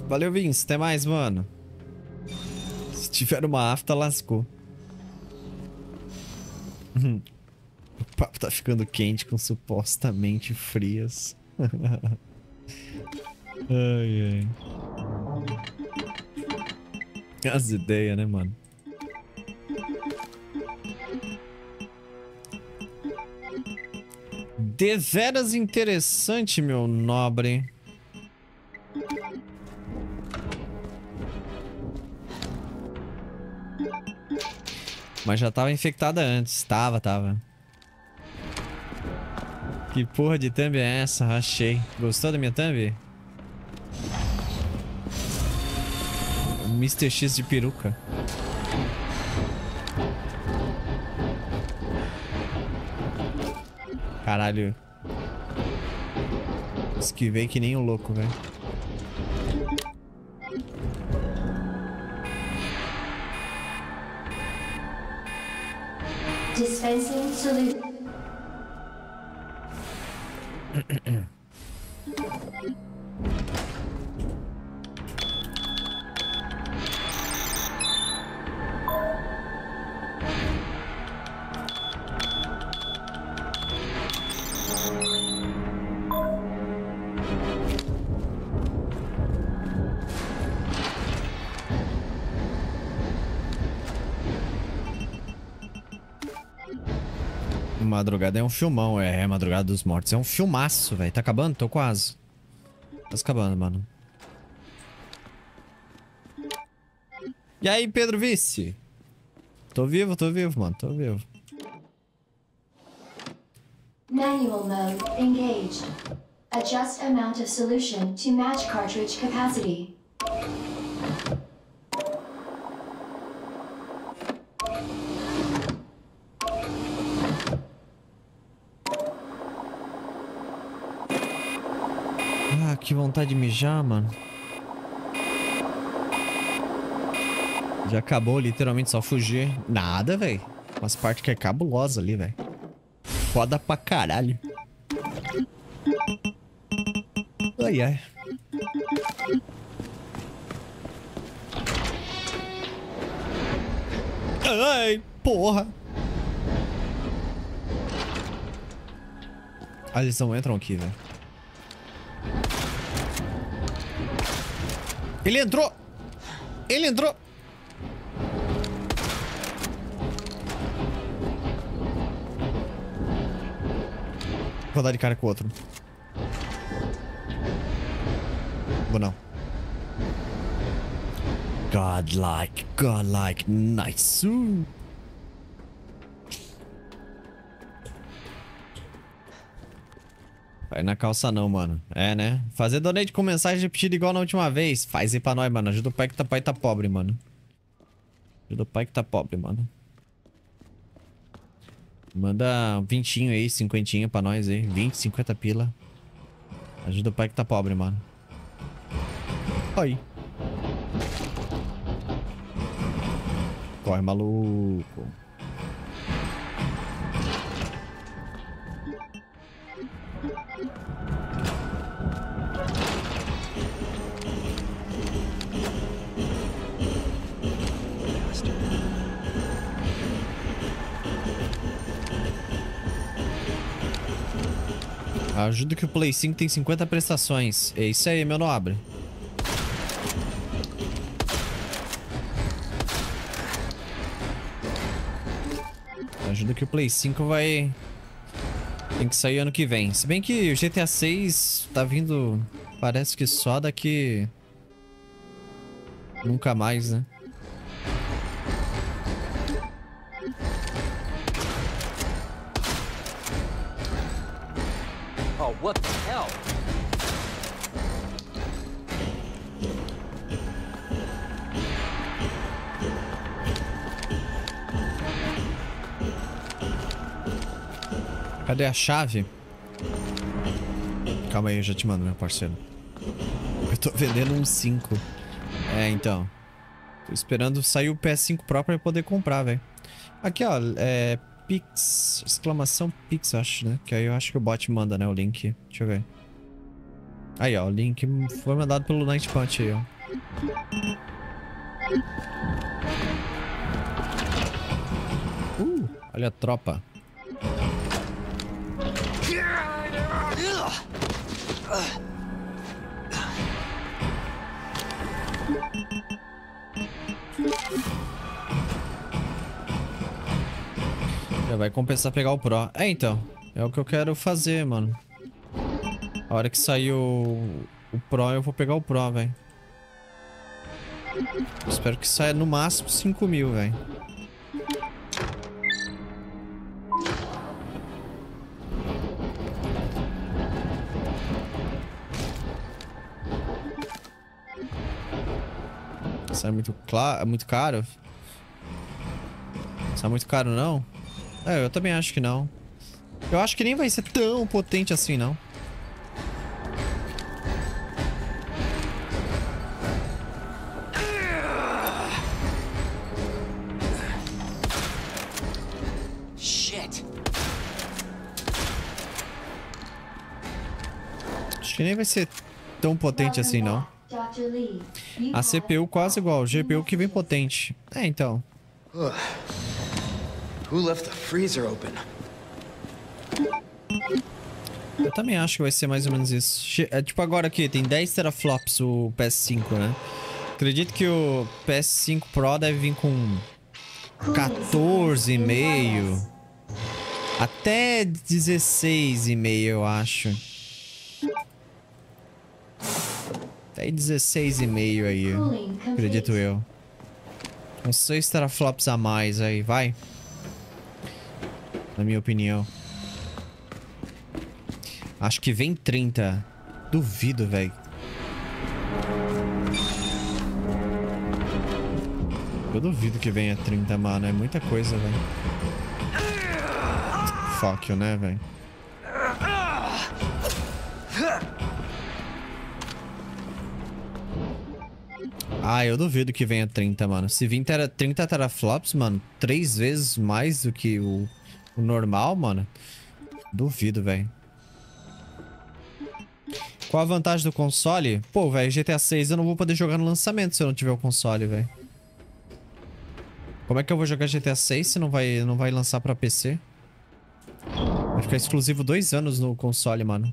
Valeu, Vince. Até mais, mano. Se tiver uma afta, lascou. o papo tá ficando quente com supostamente frias. ai, ai. As ideias, né, mano? Deveras interessante, meu nobre. Mas já tava infectada antes. Tava, tava. Que porra de thumb é essa? Achei. Gostou da minha thumb? Mr. X de peruca. Caralho. Esquivei que nem um louco, velho. Dispensing solution. Madrugada é um filmão, é. Madrugada dos Mortos é um filmaço, velho. Tá acabando? Tô quase. Tá acabando, mano. E aí, Pedro Vice? Tô vivo, tô vivo, mano. Tô vivo. Manual mode engaged. Adjust amount of solution to match cartridge capacity. Ah, que vontade de mijar, mano. Já acabou, literalmente, só fugir. Nada, velho. Umas partes que é cabulosa ali, velho. Foda pra caralho. Ai, ai. Ai, porra. Ah, eles não entram aqui, velho. Ele entrou! Ele entrou! Vou dar de cara com o outro. Vou não. Godlike, godlike, nice. Uh. Vai na calça não, mano. É, né? Fazer donate com mensagem repetida igual na última vez. Faz aí pra nós, mano. Ajuda o pai que tá pai tá pobre, mano. Ajuda o pai que tá pobre, mano. Manda um vintinho aí, cinquentinho pra nós aí. 20, 50 pila. Ajuda o pai que tá pobre, mano. Aí. Corre, maluco. Ajuda que o Play 5 tem 50 prestações. É isso aí, meu nobre. Ajuda que o Play 5 vai... Tem que sair ano que vem. Se bem que o GTA 6 tá vindo... Parece que só daqui... Nunca mais, né? What the hell? Cadê a chave? Calma aí, eu já te mando, meu parceiro. Eu tô vendendo um 5. É, então. Tô esperando sair o PS5 Pro pra poder comprar, velho. Aqui, ó, é... Pix... Exclamação Pix, acho, né? Que aí eu acho que o bot manda, né, o link. Deixa eu ver. Aí, ó, o link foi mandado pelo Night Punch aí, ó. Uh, olha a tropa. Já vai compensar pegar o Pro. É, então. É o que eu quero fazer, mano. A hora que sair o, o Pro, eu vou pegar o Pro, velho. Espero que saia no máximo 5 mil, velho. É muito, muito caro? É muito caro, não? É, eu também acho que não. Eu acho que nem vai ser tão potente assim, não. Shit. Acho que nem vai ser tão potente assim, não. A CPU quase igual, o GPU que vem potente. É, então. Who left the freezer open? Eu também acho que vai ser mais ou menos isso. É tipo agora aqui, tem 10 teraflops o PS5, né? Acredito que o PS5 Pro deve vir com 14,5. Até 16,5 eu acho. Até 16,5 aí, acredito eu. Uns 6 teraflops a mais aí, vai. Na minha opinião. Acho que vem 30. Duvido, velho. Eu duvido que venha 30, mano. É muita coisa, velho. Fuck you, né, velho? Ah, eu duvido que venha 30, mano. Se vir tera, 30 teraflops, mano, três vezes mais do que o, o normal, mano. Duvido, velho. Qual a vantagem do console? Pô, velho, GTA 6 eu não vou poder jogar no lançamento se eu não tiver o console, velho. Como é que eu vou jogar GTA 6 se não vai, não vai lançar pra PC? Vai ficar exclusivo dois anos no console, mano.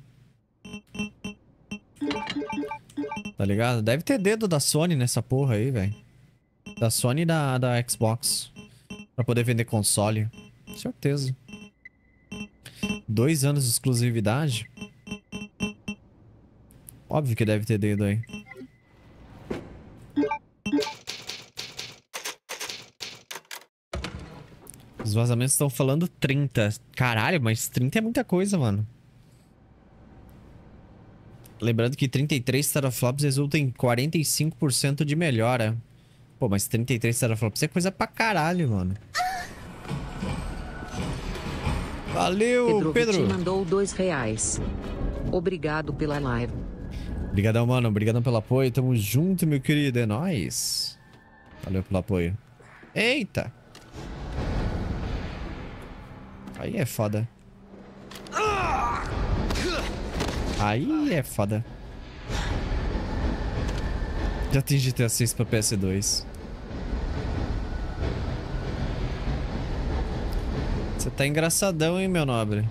Tá ligado? Deve ter dedo da Sony nessa porra aí, velho. Da Sony e da, da Xbox. Pra poder vender console. Certeza. Dois anos de exclusividade. Óbvio que deve ter dedo aí. Os vazamentos estão falando 30. Caralho, mas 30 é muita coisa, mano. Lembrando que 33 teraflops resulta em 45% de melhora. Pô, mas 33 teraflops é coisa pra caralho, mano. Valeu, Pedro. Pedro. mandou dois reais. Obrigado pela live. Obrigadão, mano. Obrigadão pelo apoio. Tamo junto, meu querido. É nóis. Valeu pelo apoio. Eita. Aí é foda. Aí é foda. Já tem GTA 6 pra PS2. Você tá engraçadão, hein, meu nobre?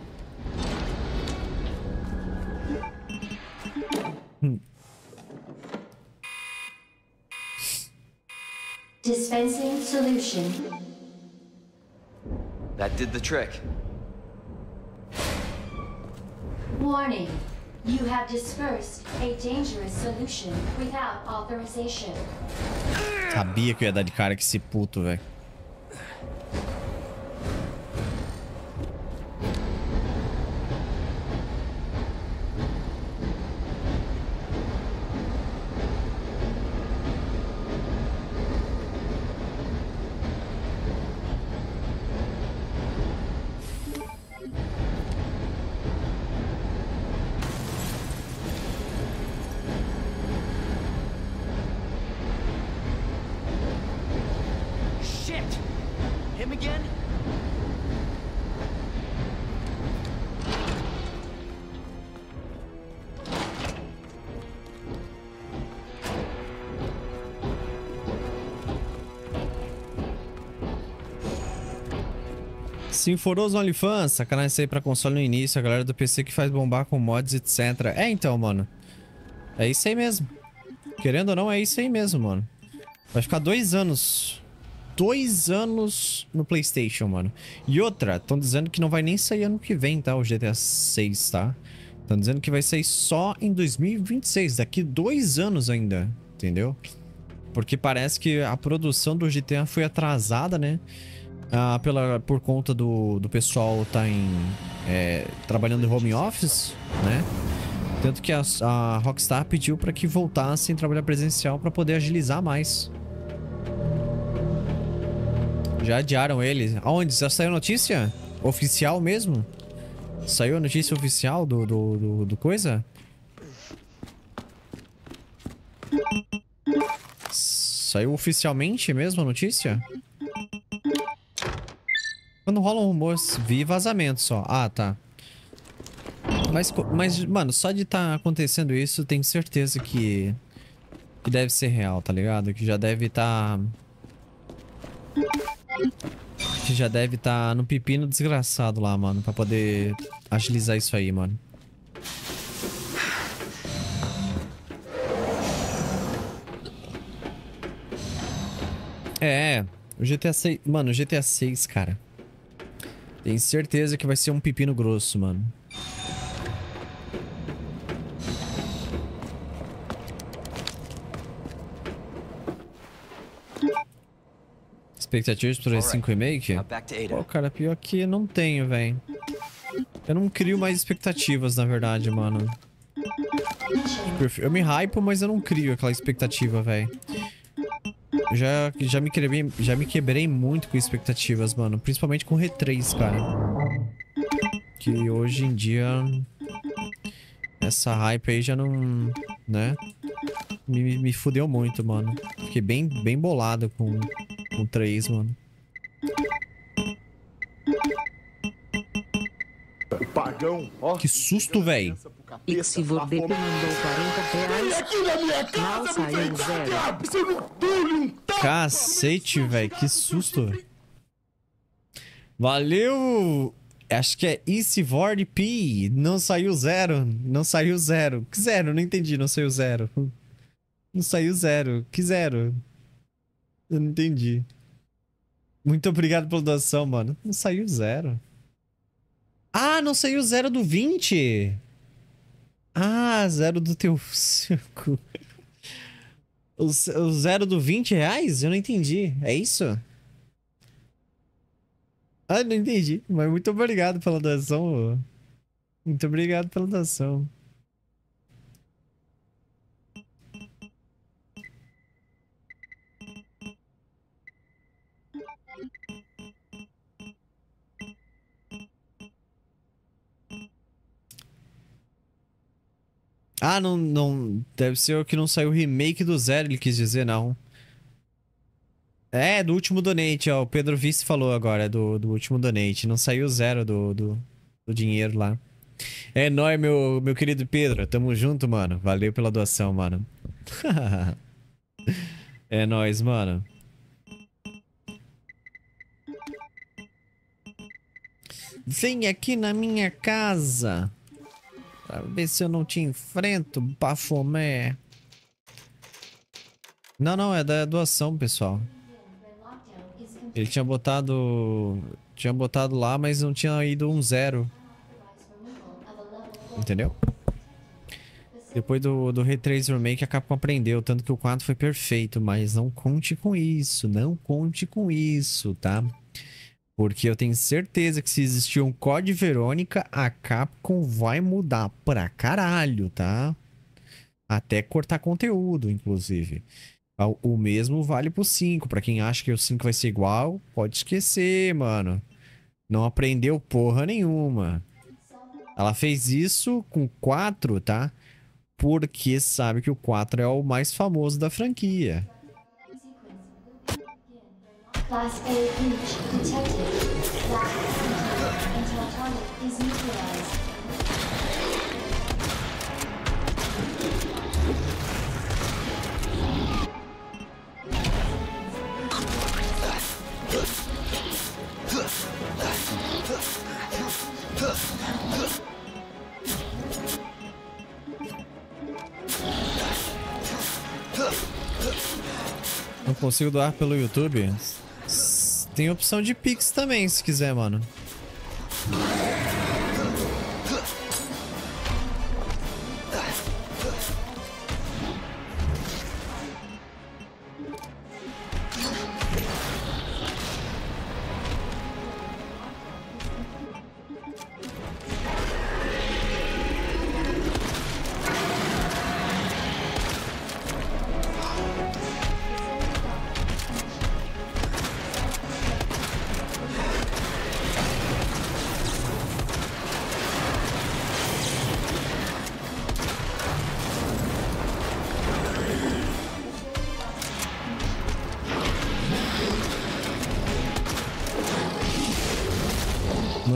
Dispensing solution. That did the trick. Warning. You have dispersed a dangerous solution without authorization. Sabia que eu ia dar de cara com esse puto, velho. Sinforoso OnlyFans, sacanagem isso aí pra console no início, a galera do PC que faz bombar com mods, etc. É então, mano. É isso aí mesmo. Querendo ou não, é isso aí mesmo, mano. Vai ficar dois anos. Dois anos no Playstation, mano. E outra, estão dizendo que não vai nem sair ano que vem, tá? O GTA 6, tá? Estão dizendo que vai sair só em 2026, daqui dois anos ainda, entendeu? Porque parece que a produção do GTA foi atrasada, né? Ah, pela, por conta do, do pessoal tá em, é, trabalhando em home office, né? Tanto que a, a Rockstar pediu para que voltassem a trabalhar presencial para poder agilizar mais. Já adiaram eles. Aonde? Já saiu notícia? Oficial mesmo? Saiu a notícia oficial do, do, do, do coisa? Saiu oficialmente mesmo a notícia? Quando rola um rumor, vi vazamento só. Ah, tá. Mas, mas mano, só de estar tá acontecendo isso, tenho certeza que... Que deve ser real, tá ligado? Que já deve estar... Tá... Que já deve estar tá no pepino desgraçado lá, mano. Pra poder agilizar isso aí, mano. É, o GTA 6... Mano, o GTA 6, cara... Tenho certeza que vai ser um pepino grosso, mano. Expectativas para esse 5 remake? Pô, cara, pior que não tenho, velho. Eu não crio mais expectativas, na verdade, mano. Eu me hypo, mas eu não crio aquela expectativa, velho. Já, já, me quebrei, já me quebrei muito com expectativas, mano. Principalmente com R3, cara. Que hoje em dia... Essa hype aí já não... Né? Me, me fudeu muito, mano. Fiquei bem, bem bolado com, com 3, mano. O pagão, ó. Que susto, velho. Ixivor BP mandou 40 reais. Aqui na minha casa, Mal saiu zero. Você não um Cacete, velho. Que susto. Valeu! Acho que é Isivord P. Não saiu zero. Não saiu zero. Que zero? Não entendi. Não saiu zero. Não saiu zero. Que zero? Eu não entendi. Muito obrigado pela doação, mano. Não saiu zero. Ah, não saiu zero do 20. Ah, zero do teu. O, o zero do 20 reais? Eu não entendi. É isso? Ah, não entendi. Mas muito obrigado pela doação. Muito obrigado pela doação. Ah, não, não. Deve ser o que não saiu o remake do Zero, ele quis dizer, não. É, do último donate, ó. O Pedro Vice falou agora, do, do último donate. Não saiu zero do, do, do dinheiro lá. É nóis, meu, meu querido Pedro. Tamo junto, mano. Valeu pela doação, mano. é nóis, mano. Vem aqui na minha casa. Pra ver se eu não te enfrento, bafomé. Não, não, é da doação, pessoal. Ele tinha botado... Tinha botado lá, mas não tinha ido um zero. Entendeu? Depois do, do Retrace Remake, a Capcom aprendeu. Tanto que o 4 foi perfeito. Mas não conte com isso. Não conte com isso, tá? Porque eu tenho certeza que se existir um Code Verônica, a Capcom vai mudar pra caralho, tá? Até cortar conteúdo, inclusive. O mesmo vale pro 5. Pra quem acha que o 5 vai ser igual, pode esquecer, mano. Não aprendeu porra nenhuma. Ela fez isso com o 4, tá? Porque sabe que o 4 é o mais famoso da franquia. Class A breach detected. Until target is neutralized. Não consigo doar pelo YouTube? Tem opção de Pix também, se quiser, mano.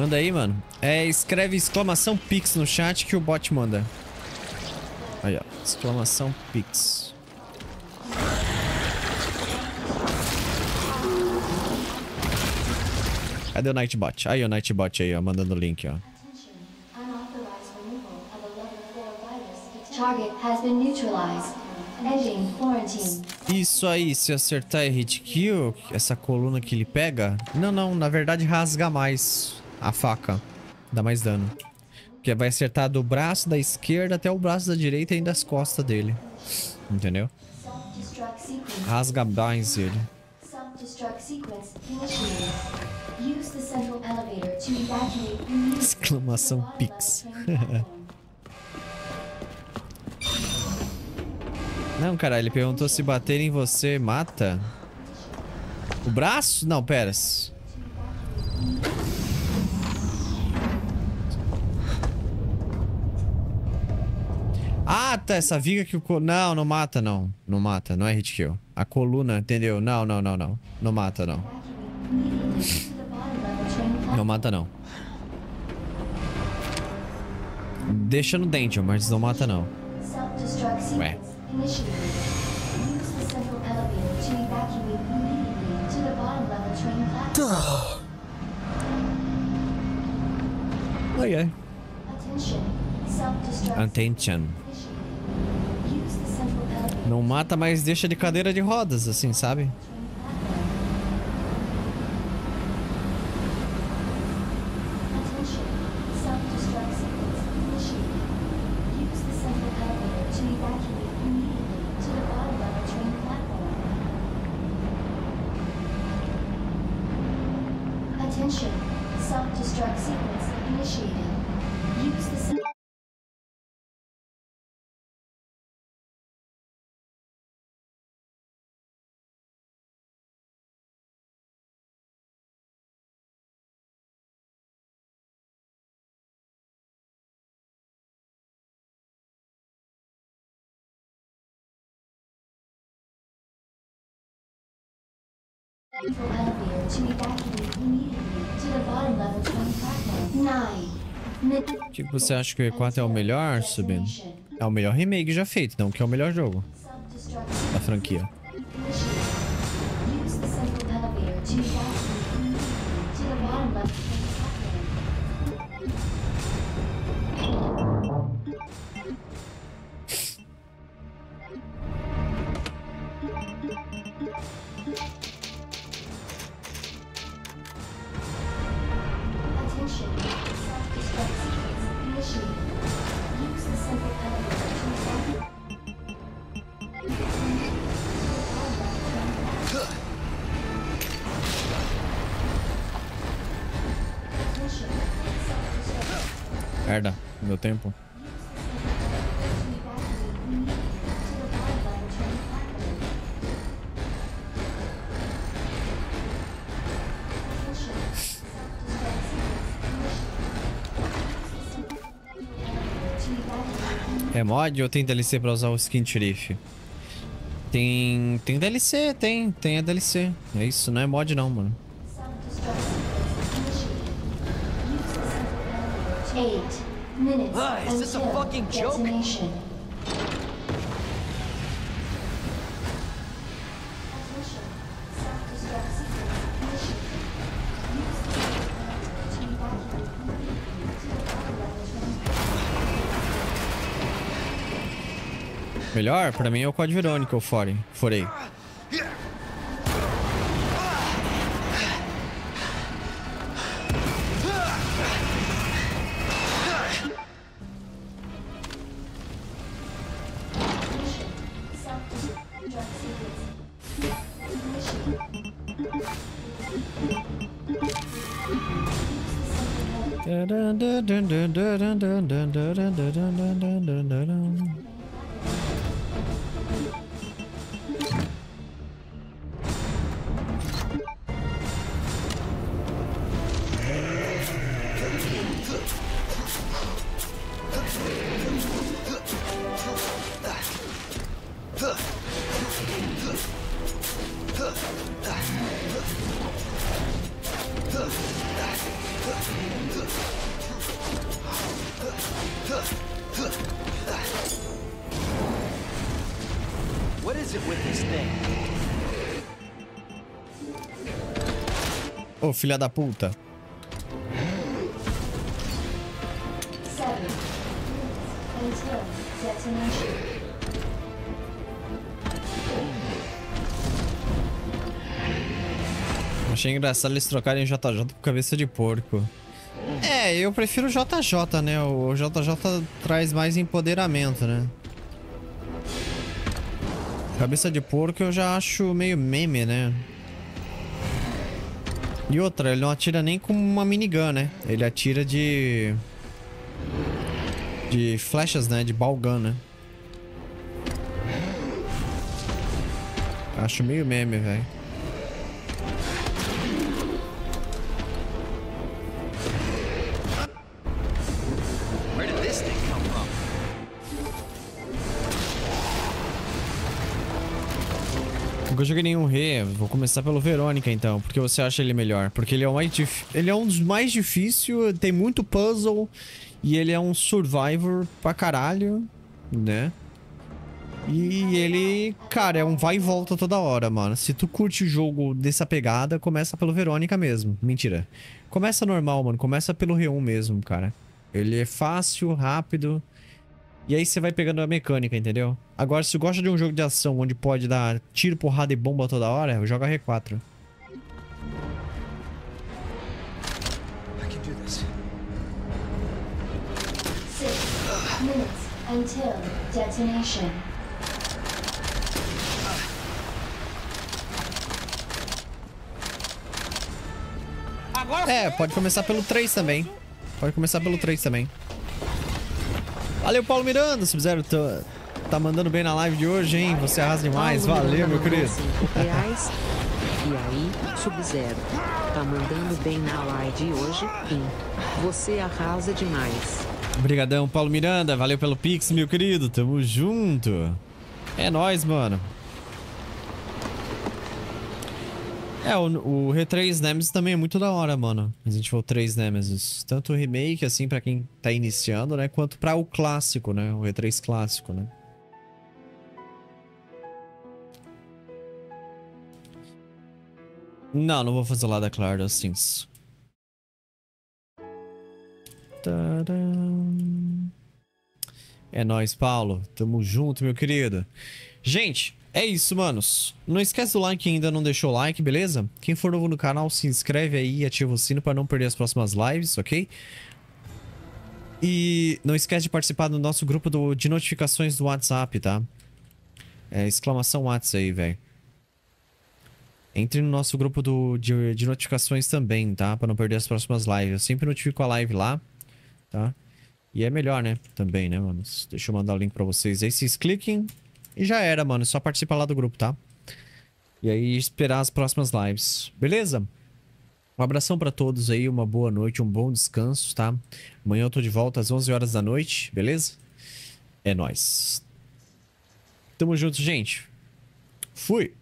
Manda aí, mano. É, escreve exclamação Pix no chat que o bot manda. Aí, ó. Exclamação Pix. Cadê o Nightbot? Aí o Nightbot aí, ó, mandando o link, ó. Unauthorized removal of a level 4 virus. Target has been neutralized. Ending quarantine. Isso aí, se acertar é hit kill, essa coluna que ele pega... Não, não, na verdade rasga mais. A faca. Dá mais dano. Porque vai acertar do braço da esquerda até o braço da direita e ainda as costas dele. Entendeu? Rasga mais ele. Exclamação Pix. Não, cara, ele perguntou se bater em você mata. O braço? Não, pera. Ah, tá, essa viga que o... co- Não, não mata, não. Não mata, não é hit kill. A coluna, entendeu? Não, não, não, não. Não mata, não. Não mata, não. Deixa no dente, mas não mata, não. Ué. sequence initiated. Use the Não mata, mas deixa de cadeira de rodas, assim, sabe? O que você acha que o E4 é o melhor, Subino? É o melhor remake já feito, não que é o melhor jogo da franquia. Use the central elevator to mod ou tem DLC pra usar o skin Sheriff? Tem. Tem DLC, tem. Tem a DLC. É isso, não é mod não, mano. Eight minutes Ah, is this a fucking joke? Melhor, pra mim, é o Code Verônica, Fore. Forei. What filha da puta. Achei engraçado eles trocarem JJ por cabeça de porco. É, eu prefiro o JJ, né? O JJ traz mais empoderamento, né? Cabeça de porco eu já acho meio meme, né? E outra, ele não atira nem com uma minigun, né? Ele atira de... De flechas, né? De balgun, né? Acho meio meme, velho. Nunca joguei nenhum Rê. Vou começar pelo Verônica, então. Porque você acha ele melhor? Porque ele é o mais dif... Ele é um dos mais difíceis, tem muito puzzle. E ele é um survivor pra caralho, né? E ele, cara, é um vai e volta toda hora, mano. Se tu curte o jogo dessa pegada, começa pelo Verônica mesmo. Mentira. Começa normal, mano. Começa pelo R1 mesmo, cara. Ele é fácil, rápido. E aí você vai pegando a mecânica, entendeu? Agora, se você gosta de um jogo de ação onde pode dar tiro, porrada e bomba toda hora, joga R4. I can do this. Six minutes until detonation. É, pode começar pelo 3 também. Pode começar pelo 3 também. Valeu, Paulo Miranda. Sub-Zero tá, tá mandando bem na live de hoje, hein? Você arrasa demais. Valeu, meu querido. reais. E aí, Sub-Zero, tá mandando bem na live de hoje? Sim. Você arrasa demais. Obrigadão, Paulo Miranda. Valeu pelo Pix, meu querido. Tamo junto. É nóis, mano. É, o, o R3 Nemesis também é muito da hora, mano. Resident Evil 3 Nemesis. Tanto o remake, assim, pra quem tá iniciando, né? Quanto pra o clássico, né? O R3 clássico, né? Não, não vou fazer lá da Clara dos. Tadam. É nóis, Paulo. Tamo junto, meu querido. Gente, é isso, manos. Não esquece do like ainda não deixou o like, beleza? Quem for novo no canal, se inscreve aí e ativa o sino para não perder as próximas lives, ok? E não esquece de participar do nosso grupo do- de notificações do WhatsApp, tá? É exclamação WhatsApp aí, velho. Entre no nosso grupo do, de, de notificações também, tá? Pra não perder as próximas lives. Eu sempre notifico a live lá, tá? E é melhor, né? Também, né, mano? Deixa eu mandar o link pra vocês aí. Vocês cliquem e já era, mano. Só participar lá do grupo, tá? E aí esperar as próximas lives. Beleza? Um abração pra todos aí. Uma boa noite, um bom descanso, tá? Amanhã eu tô de volta às 11 horas da noite, beleza? É nóis. Tamo junto, gente. Fui.